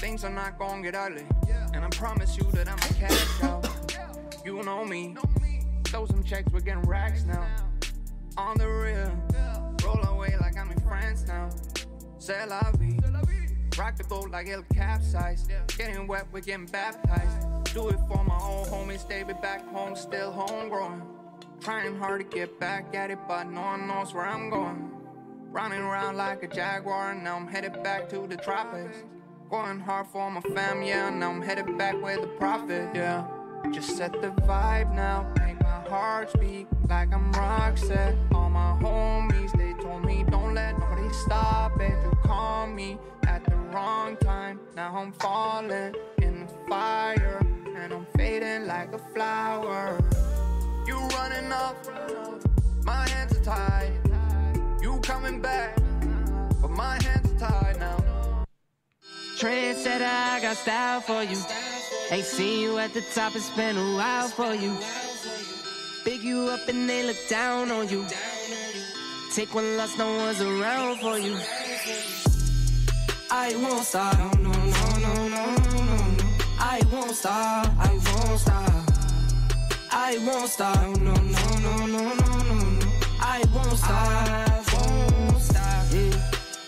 things are not gonna get ugly. And I promise you that I'ma cash out. You know me. Throw some checks, we're getting racks now. On the real. Roll away like I'm in France now. C'est la vie. Rock the boat like it'll capsize. Getting wet, we're getting baptized. Do it for my old homies, they be back home, still homegrown. Trying hard to get back at it, but no one knows where I'm going. Running around like a jaguar, now I'm headed back to the tropics. Going hard for my fam, yeah, now I'm headed back with the profit, yeah. Just set the vibe now, make my heart speak like I'm Roxette. All my homies, they told me don't let nobody stop it. You call me at the wrong time, now I'm falling in the fire, and I'm fading like a flower. You running up, my hands are tied. You coming back, but my hands. Trendsetter, I got style for you. Ain't seen you at the top, it's been a while for you. Big you up and they look down on you. Take one loss, no one's around for you. I won't stop, no, no, no, no, no, no. I won't stop, I won't stop. I won't stop, no, no, no, no, no, no. I won't stop.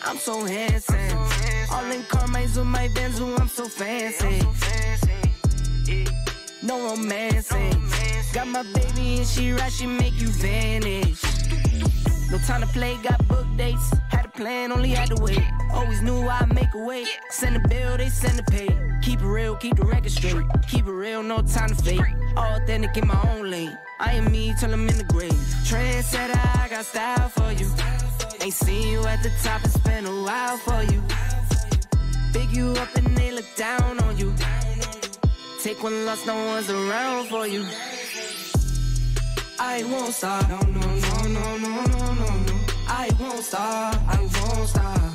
Yeah. I'm so handsome. All in Carmine's with my Benzo, I'm so fancy. No romancing. Got my baby and she right, she make you vanish. No time to play, got book dates. Had a plan, only had to wait. Always knew I'd make a way. Send a bill, they send a pay. Keep it real, keep the record straight. Keep it real, no time to fake. Authentic in my own lane. I am me till I'm in the grave. Trendsetter, I got style for you. Ain't seen you at the top, it's been a while for you. Big you up and they look down on you. Take one loss, no one's around for you. I won't stop, no, no, no, no, no, no, no, no. I won't stop, I won't stop.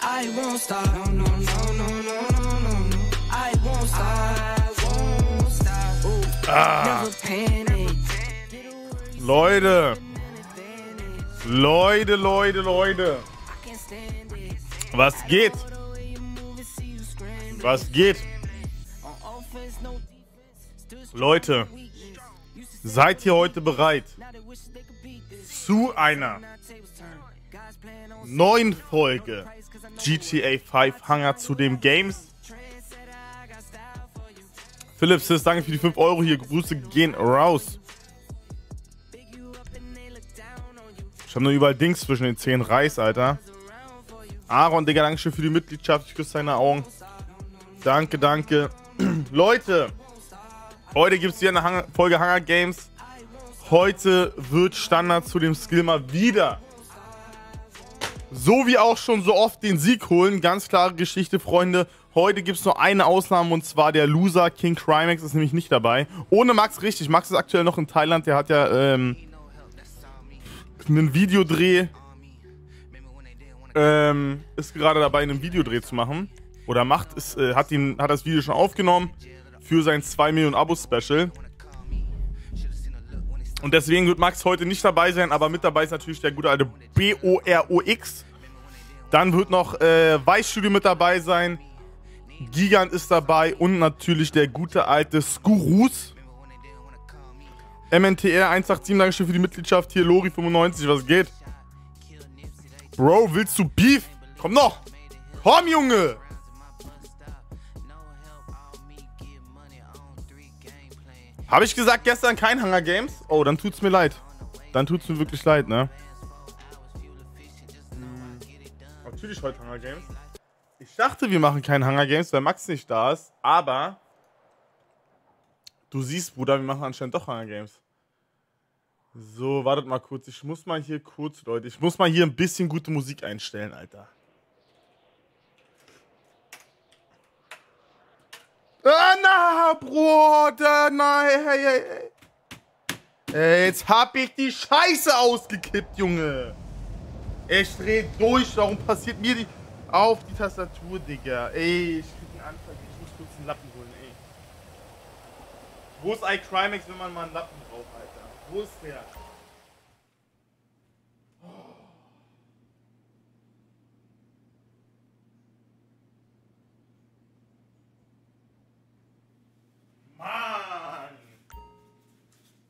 I won't stop, no, no, no, no, no, no, no, no. I won't stop, I won't stop. Ooh, Ah. never panic. Leute. Leute, Leute, Leute. Was geht? Was geht? Leute, seid ihr heute bereit zu einer neuen Folge GTA 5 Hanger zu dem Games? Philipps, Sis, danke für die 5 Euro hier. Grüße gehen raus. Ich habe nur überall Dings zwischen den Zehen Reis, Alter. Aaron, Digga, danke schön für die Mitgliedschaft. Ich küsse deine Augen. Danke, danke. Leute, heute gibt es hier eine Hang Folge Hunger Games. Heute wird Standard zu dem Skill mal wieder. So wie auch schon so oft den Sieg holen. Ganz klare Geschichte, Freunde. Heute gibt es nur eine Ausnahme und zwar der Loser King Crimex ist nämlich nicht dabei. Ohne Max richtig. Max ist aktuell noch in Thailand. Der hat ja ähm, einen Videodreh ähm, ist gerade dabei, einen Videodreh zu machen. Oder macht, ist, äh, hat, ihn, hat das Video schon aufgenommen für sein 2 Millionen Abo-Special. Und deswegen wird Max heute nicht dabei sein, aber mit dabei ist natürlich der gute alte BOROX. Dann wird noch äh, Weißstudio mit dabei sein. Gigant ist dabei und natürlich der gute alte Skurus. MNTR 187, Dankeschön für die Mitgliedschaft. Hier Lori95, was geht? Bro, willst du Beef? Komm noch! Komm, Junge! Habe ich gesagt gestern kein Hunger Games? Oh, dann tut's mir leid. Dann tut's mir wirklich leid, ne? Hm, Natürlich heute Hunger Games. Ich dachte, wir machen kein Hunger Games, weil Max nicht da ist, aber du siehst, Bruder, wir machen anscheinend doch Hunger Games. So, wartet mal kurz. Ich muss mal hier kurz, Leute, ich muss mal hier ein bisschen gute Musik einstellen, Alter. Ah, na, Bruder, nein, hey, hey, hey. Ey, jetzt hab ich die Scheiße ausgekippt, Junge. Ich dreh durch, warum passiert mir die... Auf die Tastatur, Digga. Ey, ich krieg einen Anfall, ich muss kurz einen Lappen holen, ey. Wo ist iCrimex, wenn man mal einen Lappen Alter? Wo ist der? Mann!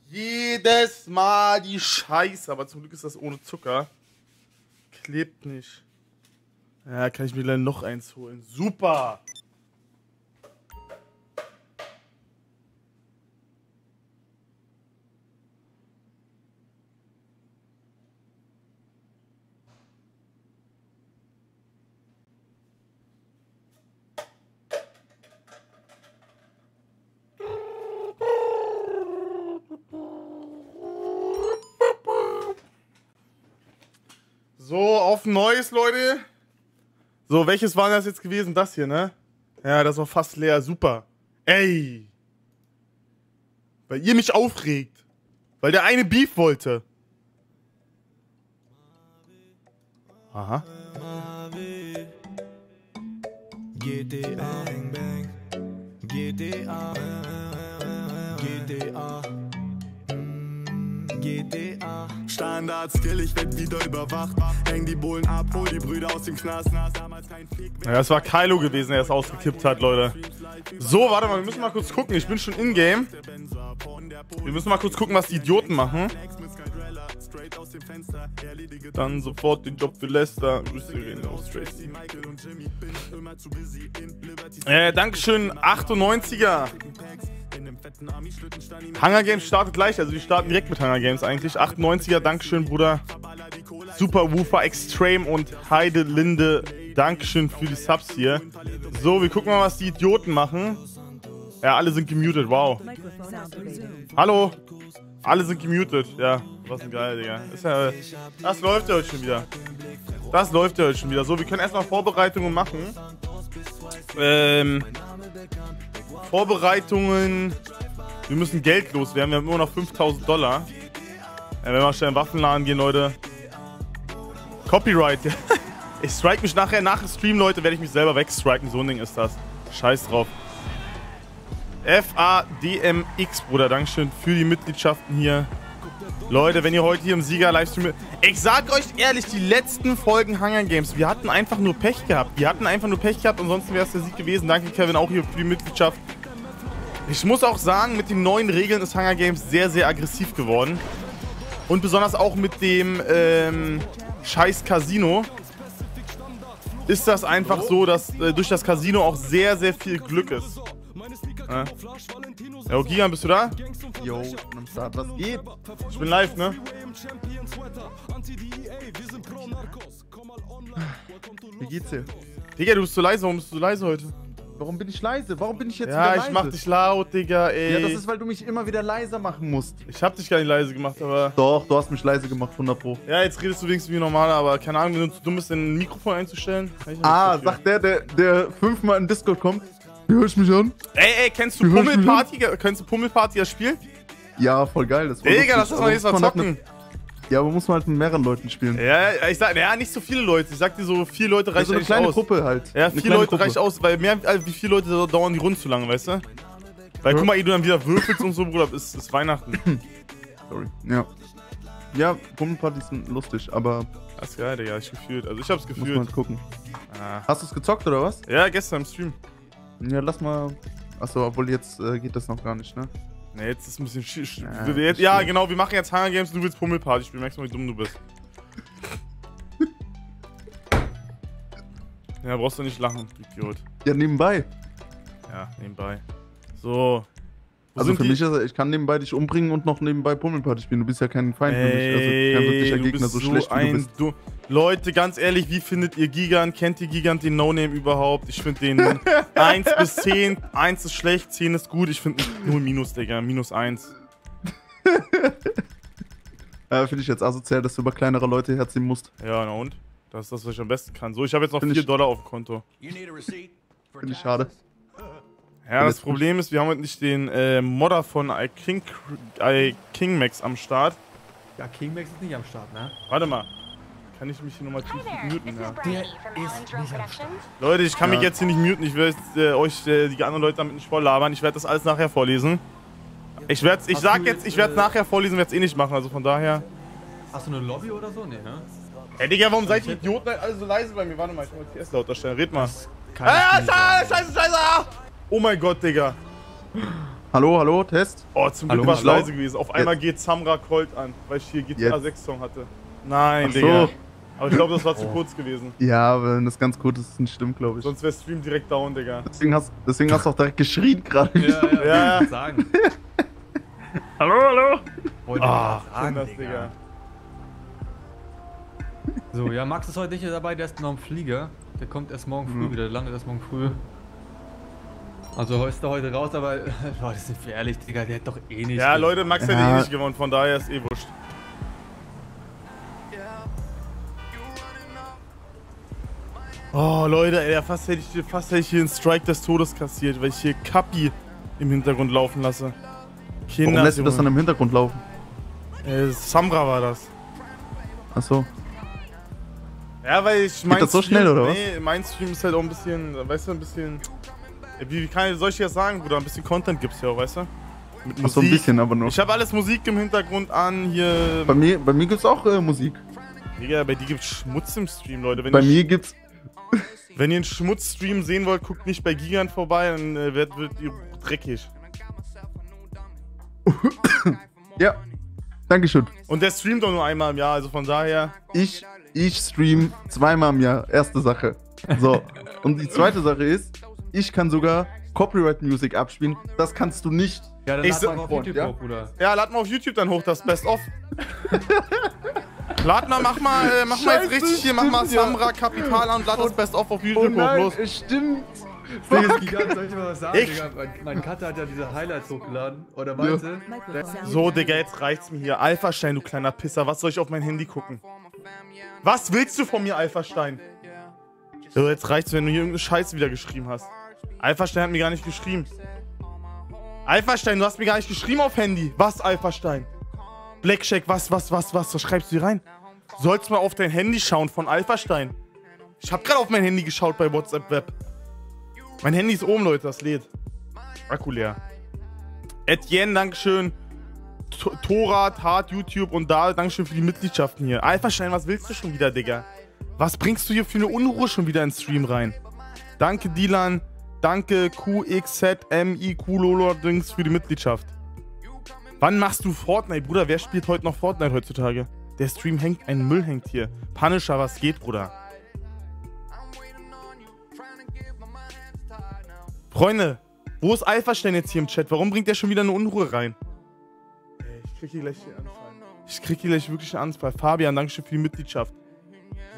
Jedes Mal die Scheiße, aber zum Glück ist das ohne Zucker. Klebt nicht. Ja, kann ich mir gleich noch eins holen. Super! Neues, Leute. So, welches war das jetzt gewesen? Das hier, ne? Ja, das war fast leer. Super. Ey. Weil ihr mich aufregt. Weil der eine Beef wollte. Aha. GTA, bang, bang. GTA, GTA, GTA. Standard Skill, ich werd wieder überwacht. Häng die Bullen ab, hol die Brüder aus dem Knast. Damals kein Fick. Ja, das war Kylo gewesen, der es ausgekippt hat, Leute. So, warte mal, wir müssen mal kurz gucken. Ich bin schon in-game. Wir müssen mal kurz gucken, was die Idioten machen. Dann sofort den Job für Lester. Äh, Dankeschön, 98er. Hunger Games startet gleich, also die starten direkt mit Hunger Games eigentlich. 98er, Dankeschön, Bruder. Super Woofer Extreme und Heide Linde, Dankeschön für die Subs hier. So, wir gucken mal, was die Idioten machen. Ja, alle sind gemutet, wow. Hallo. Alle sind gemutet, ja. Was ein geil, Digga. Ja, das läuft ja heute schon wieder. Das läuft ja heute schon wieder. So, wir können erstmal Vorbereitungen machen. Ähm, Vorbereitungen. Wir müssen Geld loswerden. Wir haben immer noch 5000 Dollar. Ja, wenn wir schnell in den Waffenladen gehen, Leute. Copyright. Ich strike mich nachher nach dem Stream, Leute, werde ich mich selber wegstriken. So ein Ding ist das. Scheiß drauf. FADMX, Bruder. Dankeschön für die Mitgliedschaften hier. Leute, wenn ihr heute hier im Sieger-Livestream... Ich sag euch ehrlich, die letzten Folgen Hunger Games, wir hatten einfach nur Pech gehabt. Wir hatten einfach nur Pech gehabt, ansonsten wäre es der Sieg gewesen. Danke, Kevin, auch hier für die Mitgliedschaft. Ich muss auch sagen, mit den neuen Regeln ist Hunger Games sehr, sehr aggressiv geworden. Und besonders auch mit dem ähm, scheiß Casino ist das einfach so, dass äh, durch das Casino auch sehr, sehr viel Glück ist. Ja, ja Gigan, bist du da? Yo, Start, was geht? Ich bin live, ne? Wie geht's dir? Digga, du bist so leise. Warum bist du so leise heute? Warum bin ich leise? Warum bin ich jetzt Ja, wieder ich leise? mach dich laut, Digga, ey. Ja, das ist, weil du mich immer wieder leiser machen musst. ich hab dich gar nicht leise gemacht, aber... Doch, du hast mich leise gemacht, 100 Pro. Ja, jetzt redest du wenigstens wie normal, aber keine Ahnung, wenn du zu dumm bist, ein Mikrofon einzustellen. ich Ah, sagt der, der, der fünfmal in Discord kommt. Hörst du mich an? Ey, ey, kennst du Wie Pummelparty? Kennst du Pummelparty, das Spiel? Ja, voll geil. Das voll Digga, lass das mal nächstes Mal halt zocken. Ja, aber muss man halt mit mehreren Leuten spielen. Ja, ja, ich sag, ja, nicht so viele Leute. Ich sag dir so, vier Leute reicht Also eine eigentlich kleine aus. Gruppe halt. Ja, Eine vier Leute Gruppe. reicht aus, weil mehr als wie vier Leute da dauern die Runden zu lange, weißt du? Weil guck mal, ehe du dann wieder würfelst und so, Bruder, ist, ist Weihnachten. Sorry. Ja. Ja, Pummelpartys sind lustig, aber Das ist geil, Digga, ich gefühlt. Also ich hab's muss man gefühlt. halt gucken. Ah. Hast du es gezockt oder was? Ja, gestern im Stream. Ja, lass mal. Achso, obwohl jetzt äh, geht das noch gar nicht, ne? Ne, jetzt ist ein bisschen sch- Ja, jetzt, Ja, genau, wir machen jetzt Hunger Games und du willst Pummelparty spielen. Merkst du mal, wie dumm du bist. ja, brauchst du nicht lachen, Idiot. Ja, nebenbei. Ja, nebenbei. So. Also sind für die? mich ist ich kann nebenbei dich umbringen und noch nebenbei Pummelparty spielen. Du bist ja kein Feind für mich. Also kein wirklicher du Gegner, bist so schlecht wie du bist. Du Leute, ganz ehrlich, wie findet ihr Gigant? Kennt ihr Gigant den No-Name überhaupt? Ich finde den 1 bis 10. 1 ist schlecht, 10 ist gut. Ich finde nur Minus, Digga. Minus 1. Äh, Finde ich jetzt asozial, dass du über kleinere Leute herziehen musst. Ja, na und? Das ist das, was ich am besten kann. So, ich habe jetzt noch Find 4 ich- Dollar auf dem Konto. Finde ich schade. Ja, das. Problem ist, wir haben heute nicht den äh, Modder von I King, I King Max am Start. Ja, King Max ist nicht am Start, ne? Warte mal. Kann ich mich hier nochmal tief muten? Ja. is Brandy from Electro Productions. Leute, ich kann mich Ja. jetzt hier nicht muten. Ich werde äh, euch äh, die anderen Leute damit nicht voll labern. Ich werde das alles nachher vorlesen. Ich werde ich Hast sag jetzt, ich werde äh, nachher vorlesen, werde es eh nicht machen. Also von daher. Hast du eine Lobby oder so? Nee, ne? Ey Digga, warum seid ihr Idioten alle so leise bei mir? Warte mal, ich muss TS lauter stellen. Red mal. Ah, nicht scheiße, scheiße, scheiße! Ah! Oh mein Gott, Digga. Hallo, hallo, Test. Oh, zum Hallo, Glück war es leise gewesen. Auf einmal geht Samra Colt an, weil ich hier GTA Jetzt. 6 Song hatte. Nein, Ach so. Digga. Aber ich glaube, das war zu kurz gewesen. Ja, aber wenn das ganz gut ist, nicht stimmt, glaube ich. Sonst wäre Stream direkt down, Digga. Deswegen hast, deswegen hast du auch direkt geschrien gerade. Ja, ja, Ja. ja. sagen. Hallo, hallo. Wollte Ah, ich sagen, das, Digga. Digga. So, ja, Max ist heute nicht dabei, der ist noch im Flieger. Der kommt erst morgen früh Mhm. wieder, der landet erst morgen früh. Also ist er heute raus, aber Leute, sind wir ehrlich, Digga, der hat doch eh nicht. Ja, Leute, Max hätte Ja. eh nicht gewonnen, von daher ist eh wurscht. Oh, Leute, ey, fast hätte ich, hier- fast hätte ich hier einen Strike des Todes kassiert, weil ich hier Kapi im Hintergrund laufen lasse. Kinder, Warum lässt du das dann im Hintergrund laufen? äh, Samra war das. Achso. Ja, weil ich mein das so schnell, oder was? Nee, mein Stream ist halt auch ein bisschen, weißt du, ein bisschen. Wie, kann ich, soll ich dir das sagen, Bruder? Ein bisschen Content gibt's ja auch, weißt du? Mit Ach so ein bisschen, aber nur. Ich habe alles Musik im Hintergrund an, hier. Bei mir, bei mir gibt's auch äh, Musik. Digga, bei dir gibt's Schmutz im Stream, Leute. Wenn, Bei ihr, mir gibt's. wenn ihr einen Schmutzstream sehen wollt, guckt nicht bei Gigant vorbei, dann äh, wird, wird ihr dreckig. Ja. Dankeschön. Und der streamt doch nur einmal im Jahr, also von daher. Ich, ich stream zweimal im Jahr. Erste Sache. So. Und die zweite Sache ist, ich kann sogar Copyright Music abspielen. Das kannst du nicht. Ja, dann Ich lad so- mal auf Freund, YouTube ja? hoch, Bruder. Ja, lad mal auf YouTube dann hoch, das Best-of. lad mal, mach mal, äh, mach mal jetzt Scheiße, richtig hier, mach mal ja. Samra Kapital an und lad das Best-of auf YouTube hoch, los. stimmt. Digga, Gigant, soll ich dir mal was sagen, Ich- Digga? Mein, Cutter hat ja diese Highlights hochgeladen. Oder meinte, So, Digga, jetzt reicht's mir hier. Alpha-Stein, du kleiner Pisser, was soll ich auf mein Handy gucken? Was willst du von mir, Alpha-Stein? So, jetzt reicht's, wenn du hier irgendeine Scheiße wieder geschrieben hast. Alpha-Stein hat mir gar nicht geschrieben. Alpha-Stein, du hast mir gar nicht geschrieben auf Handy. Was, Alpha-Stein? Blackjack, was, was, was, was? Was schreibst du hier rein? Sollst mal auf dein Handy schauen von Alpha-Stein. Ich hab gerade auf mein Handy geschaut bei WhatsApp Web. Mein Handy ist oben, Leute, das lädt. Akku leer. Etienne, Dankeschön. T- Tora, Tat, YouTube und da, Dankeschön für die Mitgliedschaften hier. Alpha-Stein, was willst du schon wieder, Digga? Was bringst du hier für eine Unruhe schon wieder ins Stream rein? Danke, Dilan. Danke, QXZMIQ Lolo-Dings für die Mitgliedschaft. Wann machst du Fortnite, Bruder? Wer spielt heute noch Fortnite heutzutage? Der Stream hängt, ein Müll hängt hier. Punisher, was geht, Bruder? Freunde, wo ist Alpha-Stein jetzt hier im Chat? Warum bringt der schon wieder eine Unruhe rein? Ich krieg hier gleich einen Anfall. Ich krieg hier gleich wirklich einen Anfall. Fabian, danke schön für die Mitgliedschaft.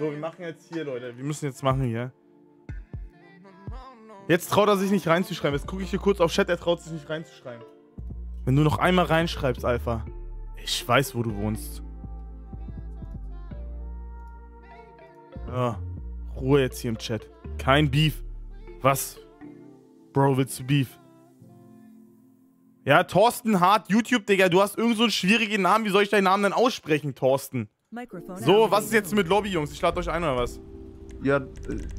So, wir machen jetzt hier, Leute. Wir müssen jetzt machen hier. Jetzt traut er sich nicht reinzuschreiben. Jetzt gucke ich hier kurz auf Chat, er traut sich nicht reinzuschreiben. Wenn du noch einmal reinschreibst, Alpha. Ich weiß, wo du wohnst. Ja, Ruhe jetzt hier im Chat. Kein Beef. Was? Bro, willst du Beef? Ja, Thorsten Hart, YouTube, Digga, du hast irgend so einen schwierigen Namen. Wie soll ich deinen Namen denn aussprechen, Thorsten? So, was ist jetzt mit Lobby, Jungs? Ich lade euch ein oder was? Ja, äh,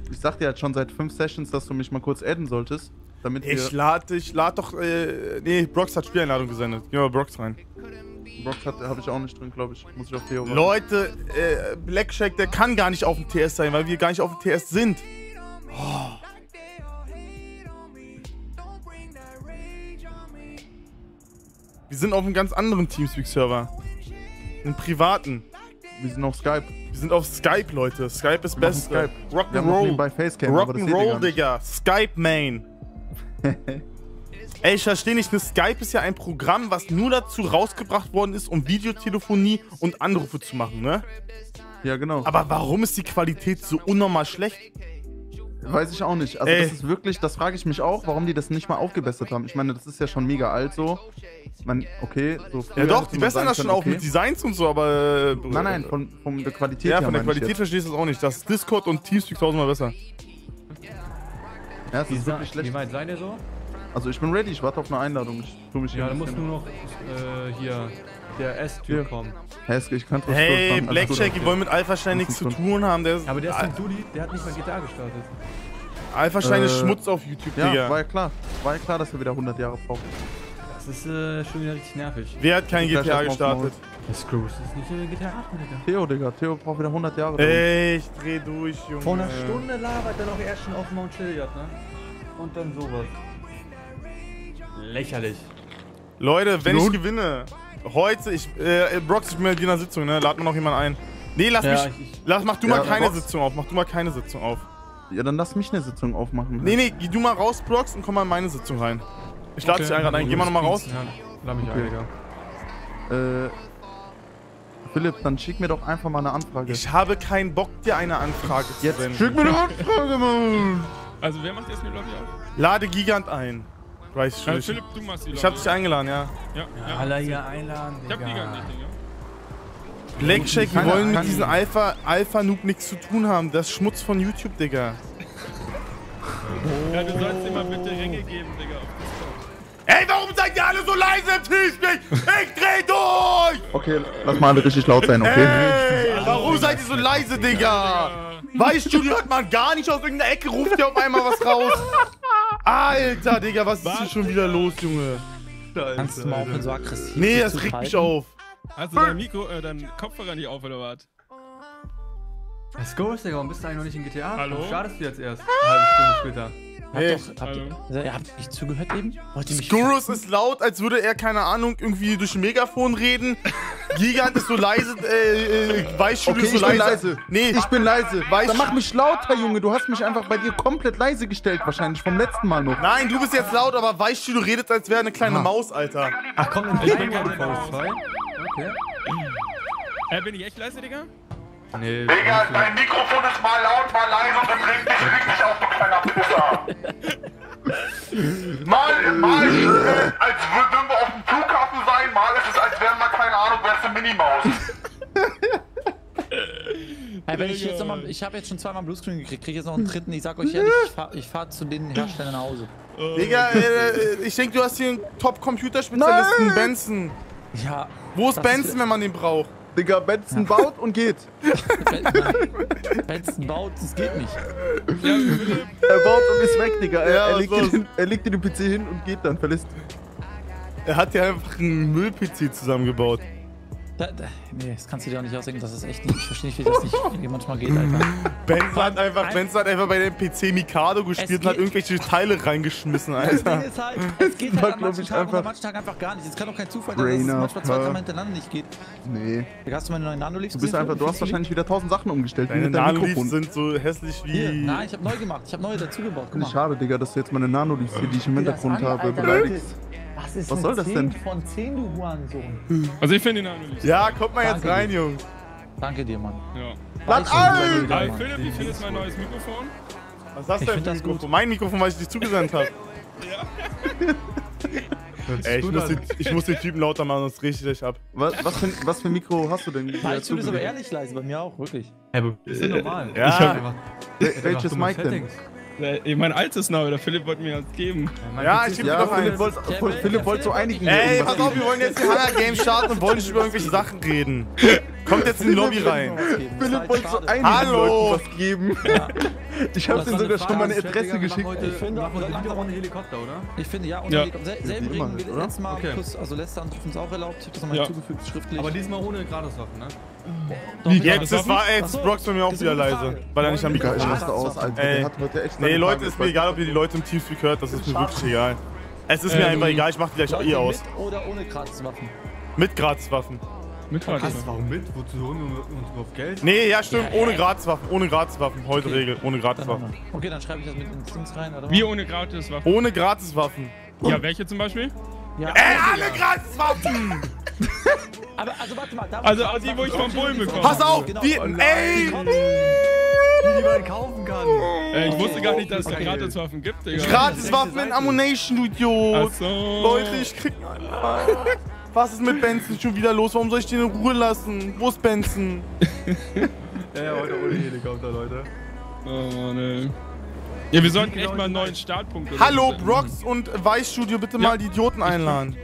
ich sag dir halt schon seit fünf Sessions, dass du mich mal kurz adden solltest. Damit Ich lade, ich lade doch, äh, nee, Brox hat Spieleinladung gesendet. Geh mal Brox rein. Box habe ich auch nicht drin, glaube ich. Muss ich auf Theo warten. Leute, äh, Blackjack, der kann gar nicht auf dem TS sein, weil wir gar nicht auf dem TS sind. Wir sind auf einem ganz anderen Teamspeak-Server. Einen privaten. Wir sind auf Skype. Wir sind auf Skype, Leute. Skype ist best. Rock'n'Roll. Rock'n'Roll. Digga. Skype Main. Ey, ich verstehe nicht, ne Skype ist ja ein Programm, was nur dazu rausgebracht worden ist, um Videotelefonie und Anrufe zu machen, ne? Ja, genau. Aber warum ist die Qualität so unnormal schlecht? Weiß ich auch nicht. Also Ey. das ist wirklich, das frage ich mich auch, warum die das nicht mal aufgebessert haben. Ich meine, das ist ja schon mega alt so. Man, okay, so Ja doch, die bessern das schon können, auch mit Designs und so, aber... äh, Nein, nein, von, von der Qualität Ja, von der Qualität verstehst du das auch nicht. Das ist Discord und Teamspeak tausendmal besser. Ja, es wie, ist wirklich wie schlecht. weit seid ihr so? Also ich bin ready, ich warte auf eine Einladung. Ich tu mich Ja, hier da ein muss bisschen- nur noch äh, hier der S-Typ Hier. kommen. Hä, es- ich kann trotzdem Hey. Blackjack, die wollen mit Alpha-Stein nichts zu tun haben. Der ist, Aber der ist ein Dulli, der hat nicht mal GTA gestartet. Alpha-Stein ist Äh, Schmutz auf YouTube, Ja, Digga. war ja klar. War ja klar, dass wir wieder 100 Jahre brauchen. Das ist äh, schon wieder richtig nervig. Wer hat kein GTA gestartet? Das ist. Das ist nicht äh, GTA 8, Digga. Theo, Digga, Theo braucht wieder 100 Jahre. Ey, ich dreh durch, Junge. Vor einer Stunde labert er noch erst schon auf Mount Chiliad, ne? Und dann sowas. Lächerlich. Leute, wenn ich Nun? gewinne, heute, ich, äh, Brox, ich bin mit dir in einer Sitzung, ne? Lad mir noch jemand ein. Nee, lass Ja, mich, ich- lass, mach du Ja, mal keine Brox. Sitzung auf, mach du mal keine Sitzung auf. Ja, dann lass mich eine Sitzung aufmachen. Nee, nee, geh du mal raus, Brox, und komm mal in meine Sitzung rein. Ich lade dich Okay. ein gerade ein, geh mal nochmal raus. Ja, lad mich Okay. ein, Digga. Äh, Philipp, dann schick mir doch einfach mal eine Anfrage. Ich habe keinen Bock, dir eine Anfrage zu Jetzt senden. schick mir eine Anfrage, Mann! Also wer macht jetzt eine Lobby auf? Lade Gigant ein. Weiß ich. Philipp, du machst die. Ich hab dich eingeladen, ja. Ja, ja. Alle hier einladen, Ich hab die gar nicht, Digga. Blackshake, wir wollen mit diesem Alpha, Alpha Noob nichts zu tun haben. Das ist Schmutz von YouTube, Digga. Ja, du sollst immer bitte Ränge geben, Digga. auf Discord. Ey, warum seid ihr alle so leise im Teamspeak? Ich dreh durch! Okay, lass mal alle richtig laut sein, okay? Ey, warum seid ihr so leise, Digga? Weißt du, hört man gar nicht aus irgendeiner Ecke, ruft ihr auf einmal was raus. Alter, Digga, was ist hier schon wieder los, Junge? Kannst du mal aufhören, so aggressiv Nee, das regt mich auf. Hast du dein Mikro, äh, dein Kopfhörer nicht auf oder was? Was Ghost, Digga, warum bist du eigentlich noch nicht in GTA? Hallo? Warum startest du jetzt erst? Eine halbe Stunde später. Hey, Habt doch, habt ihr, ihr habt nicht zugehört eben? Wollt ihr mich Skurrus ist laut, als würde er, keine Ahnung, irgendwie durch ein Megafon reden. Gigant ist so leise, äh, äh, Weißstudio Okay, ist so ich bin leise. leise. Nee, Ich bin leise. Weißt Dann mach mich lauter, Junge. Du hast mich einfach bei dir komplett leise gestellt, wahrscheinlich vom letzten Mal noch. nein, du bist jetzt laut, aber Weißstudio redet, als wäre eine kleine Maus, Alter. Ach komm, in Ich ich bin gerade VS2. Okay. Äh, bin ich echt leise, Digga? Nee, Digga, dein Mikrofon ist mal laut, mal leise und das regt dich wirklich auf, du kleiner Pisser. mal, mal ist es, als würden wir auf dem Flughafen sein, mal ist es, als wären wir, keine Ahnung, wär's eine Minimaus. Hey, wenn ich jetzt nochmal, ich habe jetzt schon zweimal Bluescreen gekriegt, kriege jetzt noch einen dritten. Ich sag euch ehrlich, ich fahre ich fahr zu den Herstellern nach Hause. Digga, äh, ich denke, du hast hier einen Top-Computerspezialisten, Nein! Benson. Ja. Wo ist Benson, wenn man den braucht? Digga, Benson baut und geht. Benson baut, das geht nicht. Er baut und ist weg, Digga. Er, Ja, er, legt, dir den, er legt den PC hin und geht dann, verlässt. Er hat ja einfach einen Müll-PC zusammengebaut. Da, da, nee, das kannst du dir auch nicht ausdenken, das ist echt nicht. Ich verstehe nicht, wie das nicht wie manchmal geht, Alter. Benson hat einfach, Benson hat einfach bei dem PC Mikado gespielt und hat irgendwelche Teile reingeschmissen, Das Ding Alter. ist halt, es geht halt an manchen ich, Tagen und an einfach- manchen Tagen einfach gar nicht. Es kann doch kein Zufall sein, dass es manchmal zwei, dreimal hintereinander nicht geht. Nee. Hast du meine neuen Nano-Leafs Du bist einfach, du hast wahrscheinlich wieder tausend Sachen umgestellt. wie Deine Nanoleafs sind so hässlich Hier, wie... nein, ich habe neu gemacht. Ich habe neue dazugebaut. Schade, Digga, dass du jetzt meine Nano-Leafs hier, die ich im Hintergrund habe, beleidigst. Was ist Was soll das 10 denn? von 10, du Hurensohn? Also ich finde den Analyse. Ja, kommt mal jetzt Danke rein, dir. Jungs. Danke dir, Mann. Ja. Schon ein! Mann. Philipp, wie findest du mein neues Mikrofon? Was ist das Ich denn für ein das gut. Mikrofon? Mein Mikrofon, weil ich dich zugesandt habe. Ey, ich muss, den, ich muss den Typen lauter machen, sonst richte ich dich ab. Was, was, für, was für ein Mikro hast du denn? Weißt du, das ist aber ehrlich leise, bei mir auch, wirklich. Hey, aber ist ja normal. Ja. Ich hab Welches Mic denn? Äh, mein altes neu, der Philipp wollte mir das geben. Ja, PC ich ist- geb dir Ja, doch Philipp wollte Ja, Philipp wollte so einigen. Ey, pass auf, wir wollen jetzt die Hunger Games starten und wollen nicht über irgendwelche Sachen reden. Kommt jetzt in die Lobby rein. Philipp wollte so einigen Hallo. Leuten was geben. Ich habe Das dir war sogar schon mal eine Frage, Adresse geschickt. Heute, Ich finde, heute aber- wieder ohne Helikopter, oder? Ich finde, ja, und Ja. ja. Sel selben Ja, Regeln wie letztes Mal, Okay. plus, also letzter Anruf ist auch erlaubt. Ich habe das nochmal Ja. hinzugefügt, schriftlich. Aber diesmal ohne Gratiswaffen, ne? Doch, Wie, ich- Jetzt ist, war jetzt Brox bei mir auch das wieder leise, weil er nicht am Mikro ich ist. raste aus, Alter. Ey. Nee, Leute, ist mir egal, ob ihr die Leute im Teamspeak hört, das ist mir wirklich egal. Es ist mir einfach egal, ich mach die gleich Leute eh aus. Mit oder ohne Gratiswaffen? Mit Gratiswaffen. Mit? Gratis. Warum mit? Wozu holen wir uns überhaupt Geld? Nee, ja, stimmt, Ja, ohne ja. Gratiswaffen, ohne Gratiswaffen. Heute Okay. Regel, ohne Gratiswaffen. Okay, dann schreibe ich das mit ins Dings rein, oder? Wie ohne Gratis Waffen? Ohne Gratiswaffen. Ja, welche zum Beispiel? Ja, Ey, alle Gratiswaffen! aber also warte mal. Da Also die, wo ich vom Bullen bekomme. Pass auf, Genau. die, Oh ey! Die, die man kaufen kann. Äh, ich wusste gar nicht, dass es da Okay. Gratiswaffen gibt, Digga. Gratiswaffen in Ammunition, du Idiot! Achso. Leute, ich krieg. Was ist mit Benson schon wieder los? Warum soll ich den in Ruhe lassen? Wo ist Benson? Ja, ja, heute ohne Helikopter, Leute. Oh Mann, ey. Ja, wir sollten echt mal einen neuen Startpunkt oder Hallo, so. Brox und Weißstudio, bitte mal die Idioten einladen.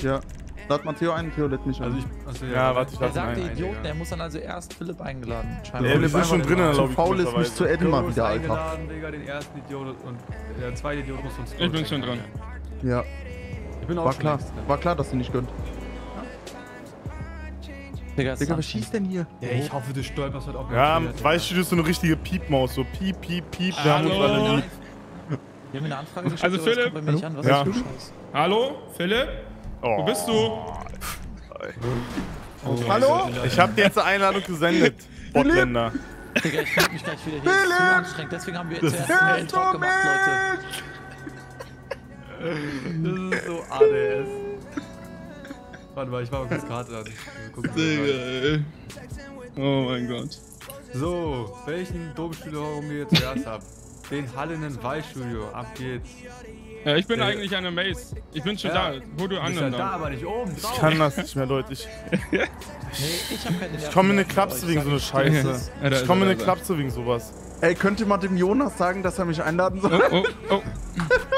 Ja. Lad mal Theo ein, Theo lädt mich Also ein. ich. Also, Ja, warte, ich Er lass ihn sagte ein. Idioten, er muss dann also erst Philipp eingeladen. Ja, Scheinbar. wir Philipp sind schon einfach drin in der zu Lobby. faul ist, mich zu adden mal ist wieder, Alter. eingeladen, Digga, den ersten Idiot und der zweite Idiot muss uns Ich bin schon dran. Ja, Ich bin auch war schon klar. längst. War klar, dass du nicht gönnt. Digga, Digga, was schießt denn hier? Ja, ich hoffe, du stolperst heute auch Ja, nicht. Weißstudio ist so eine richtige Piepmaus. So piep, piep, piep. Wir haben uns Hallo. alle lieb. Wir haben eine Anfrage geschickt, Also aber das Philipp? bei mir nicht an. Was Ja. ist Scheiß? Hallo, Philipp? Wo bist du? Hallo? Ich habe dir jetzt eine Einladung gesendet. Botländer. Digga, ich fühle mich gleich wieder hier. Das ist zu anstrengend. Deswegen haben wir zuerst einen Talk gemacht, Leute. Das ist so ADS. Warte mal, ich mach mal kurz Karte an. Digga, ey. Oh mein Gott. So, welchen Domstudio wir zuerst ab? Den Hallenen Waldstudio. Ab geht's. Ja, ich bin Äh, eigentlich eine Maze. Ich bin schon Ja, da. Wo du bist ja anderen da, da? aber nicht oben drauf. Ich kann das nicht mehr, Leute. Ich, Nee, ich hab keine ich komme in eine Klapse wegen so einer Scheiße. Ja, Ich komme in eine. Klapse wegen sowas. Ey, könnt ihr mal dem Jonas sagen, dass er mich einladen soll? Oh, oh, oh.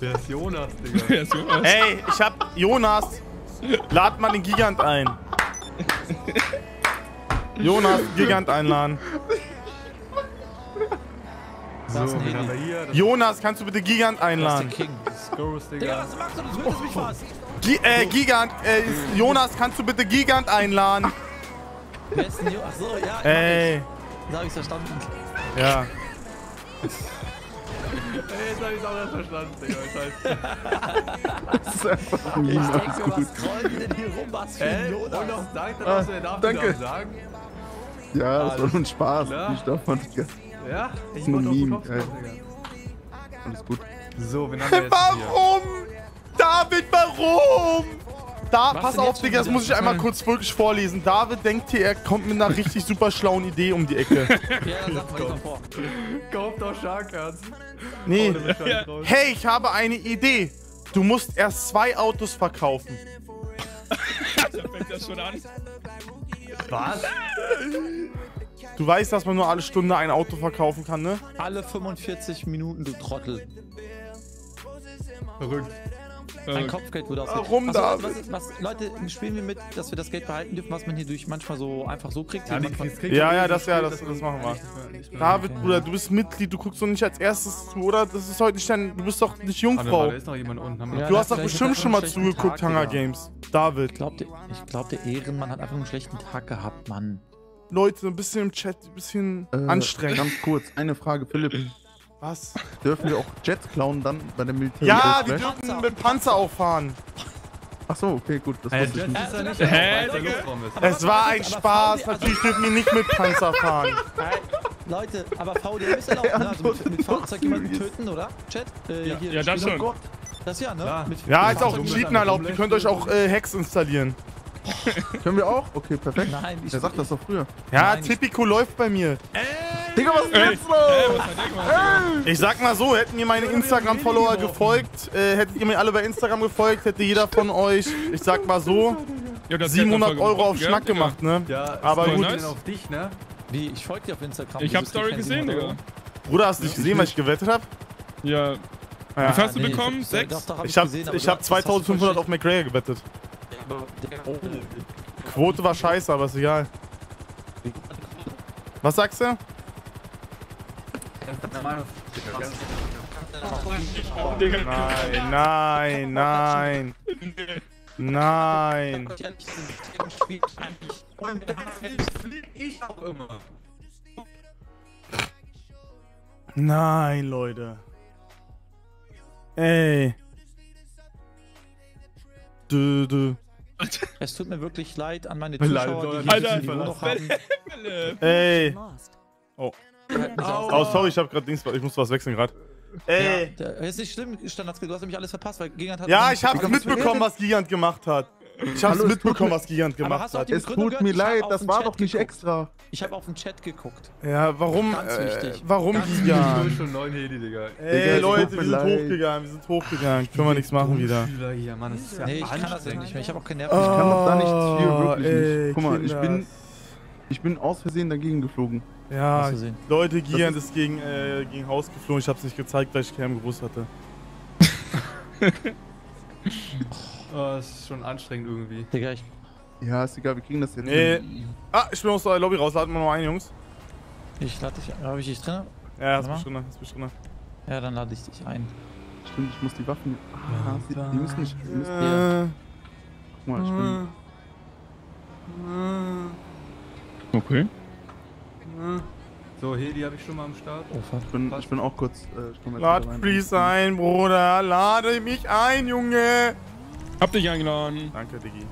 Der ist Jonas, Digga. Wer ist Jonas? Ey, ich hab Jonas. Lad mal den Gigant ein. Jonas, Gigant einladen. So, hier? Das Jonas, kannst du bitte Gigant Da ist der einladen? King. ist Ghost, Digga, Digga. was machst du? Du tötest mich fast. Gi äh, Gigant, äh, Jonas, kannst du bitte Gigant einladen? Wer ist denn Jo? Achso, ja. Ey, Da hab ich's verstanden. ja. Jetzt hab ich's auch erst verstanden, Digga. Scheiße. Das ist einfach Ich Meme, denke alles mir, gut. was die denn hier rum? Was für ein Und Jonas? noch sagt er Ah, was, er darf danke. nicht sagen? Ja, das war nur ein Spaß. Klar. Ich darf man nicht. Ja, ich Nur wollte den Meme, Digga. Alles gut. So, wen haben wir jetzt hier? Warum? David, warum? Da, Was pass auf, Digga, das muss ich einmal kurz wirklich vorlesen. David denkt hier, er kommt mit einer richtig super schlauen Idee um die Ecke. Ja, sag mal, mal vor. Kauft doch. Nee. Hey, ich habe eine Idee. Du musst erst zwei Autos verkaufen. Da fängt das schon an. Was? Du weißt, dass man nur alle Stunde ein Auto verkaufen kann, ne? Alle 45 Minuten, du Trottel. Verrückt. Ein Äh, Kopfgeld wurde ausgegeben. Warum, was, ist- was, Leute, spielen wir mit, dass wir das Geld behalten dürfen, was man hier durch manchmal so einfach so kriegt? Ja, manchmal, kriegt- Ja, ja, das- ja, das- das machen wir. David, Bruder, du bist Mitglied, du guckst doch nicht als erstes zu, oder? Das ist heute nicht dein. Du bist doch nicht Jungfrau. da ist noch jemand unten. Du hast doch bestimmt schon mal zugeguckt, Hunger. Games. David. Ich glaub, der, ich glaub, der Ehrenmann hat einfach einen schlechten Tag gehabt, Mann. Leute, ein bisschen im Chat, ein bisschen Äh, anstrengend. Ganz kurz, eine Frage, Philipp. Was? Dürfen wir auch Jets klauen dann bei der Militär? Ja, wir dürfen mit Panzer auch fahren. Ach so, okay, gut. Das wusste ich nicht. ist ja nicht, Hä, es der Digga? Luftraum ist. Es war ein Spaß. VD Natürlich dürfen wir nicht mit Panzer fahren. Hey, Leute, aber VDM ist erlaubt, ne? Also mit, mit Fahrzeug jemanden töten, oder? Chat? Äh, hier, ja, das schon. Das ja, ne? Ja, mit ist auch Cheaten erlaubt. Ihr könnt euch auch äh, Hacks installieren. Können wir auch? Okay, perfekt. Nein, ich Wer sagt das doch früher? Ja, Nein, Tipico läuft bei mir. Digga, was ist Ey, jetzt ey, los? Ich sag mal so, hätten mir meine Instagram-Follower gefolgt, äh, hättet ihr mir alle bei Instagram gefolgt, hätte jeder von euch, ich sag mal so, Ja, das 700 Geld war Euro auf Schnack gemacht, ne? Ja, Aber gut. auf dich, ne? Wie, ich folge dir auf Instagram. Ich hab Story gesehen, 700 Digga. Bruder, hast du nicht gesehen, was ich gewettet hab? Ja. Wie viel hast du bekommen? Sechs? Ich hab, ich hab das hast du voll 2500 auf McGregor gewettet. Quote war scheiße, aber ist egal. Was sagst du? Nein, nein, nein. Nein. Nein, Leute. Ey. Du, du. Es tut mir wirklich leid an meine Zuschauer, die Alter, Niveau noch haben. Ey. Oh. Oh, sorry, ich hab grad Dings, ich muss was wechseln grad. Ey. Ja, ist nicht schlimm, Standardskill, du hast nämlich alles verpasst, weil Gigant hat... Ja, ich hab's Aber- mitbekommen, was Gigant gemacht hat. Ich hab's Hallo, es mitbekommen, was Gigant gemacht hat. Es Begründung tut mir? Ich leid, hab das war den doch Chat nicht geguckt. extra. Ich habe auf den Chat geguckt. Ja, warum? Ganz Äh, wichtig. warum Ganz Gigant? schon 9 Heli, Digga. Ey, Digga, Leute, wir sind leid. hochgegangen, wir sind hochgegangen. Können wir nichts machen wieder. Hier, Mann, das ist ja Nee, ich kann das nicht mehr. Ich habe auch keinen Ich Nerven. kann doch da nichts für, Oh, wirklich ey, nicht. Guck mal, ich Kinder. bin, ich bin aus Versehen dagegen geflogen. Ja. Leute, Gigant ist gegen, äh, gegen Haus geflogen. Ich hab's nicht gezeigt, weil ich Cam gewusst hatte. Oh, das ist schon anstrengend irgendwie. Digga, ich... Ja, ist egal, wir kriegen das jetzt Nee. hin. Ah, ich bin aus der Lobby raus. Laden wir noch ein, Jungs. Ich lade dich... Habe ich dich drin? Ja, hast Warte mich drin, hast mich drin. Ja, dann lade ich dich ein. Stimmt, ich muss die Waffen. Ah, sie, die müssen nicht. Die müssen, Äh, guck mal, ich bin. Okay. So, Heli habe ich schon mal am Start. Oh, fuck. Ich bin, ich bin auch kurz. Äh, ich komm jetzt lad please ein, Bruder. Lade mich ein, Junge. Hab dich eingeladen. Danke, Diggi.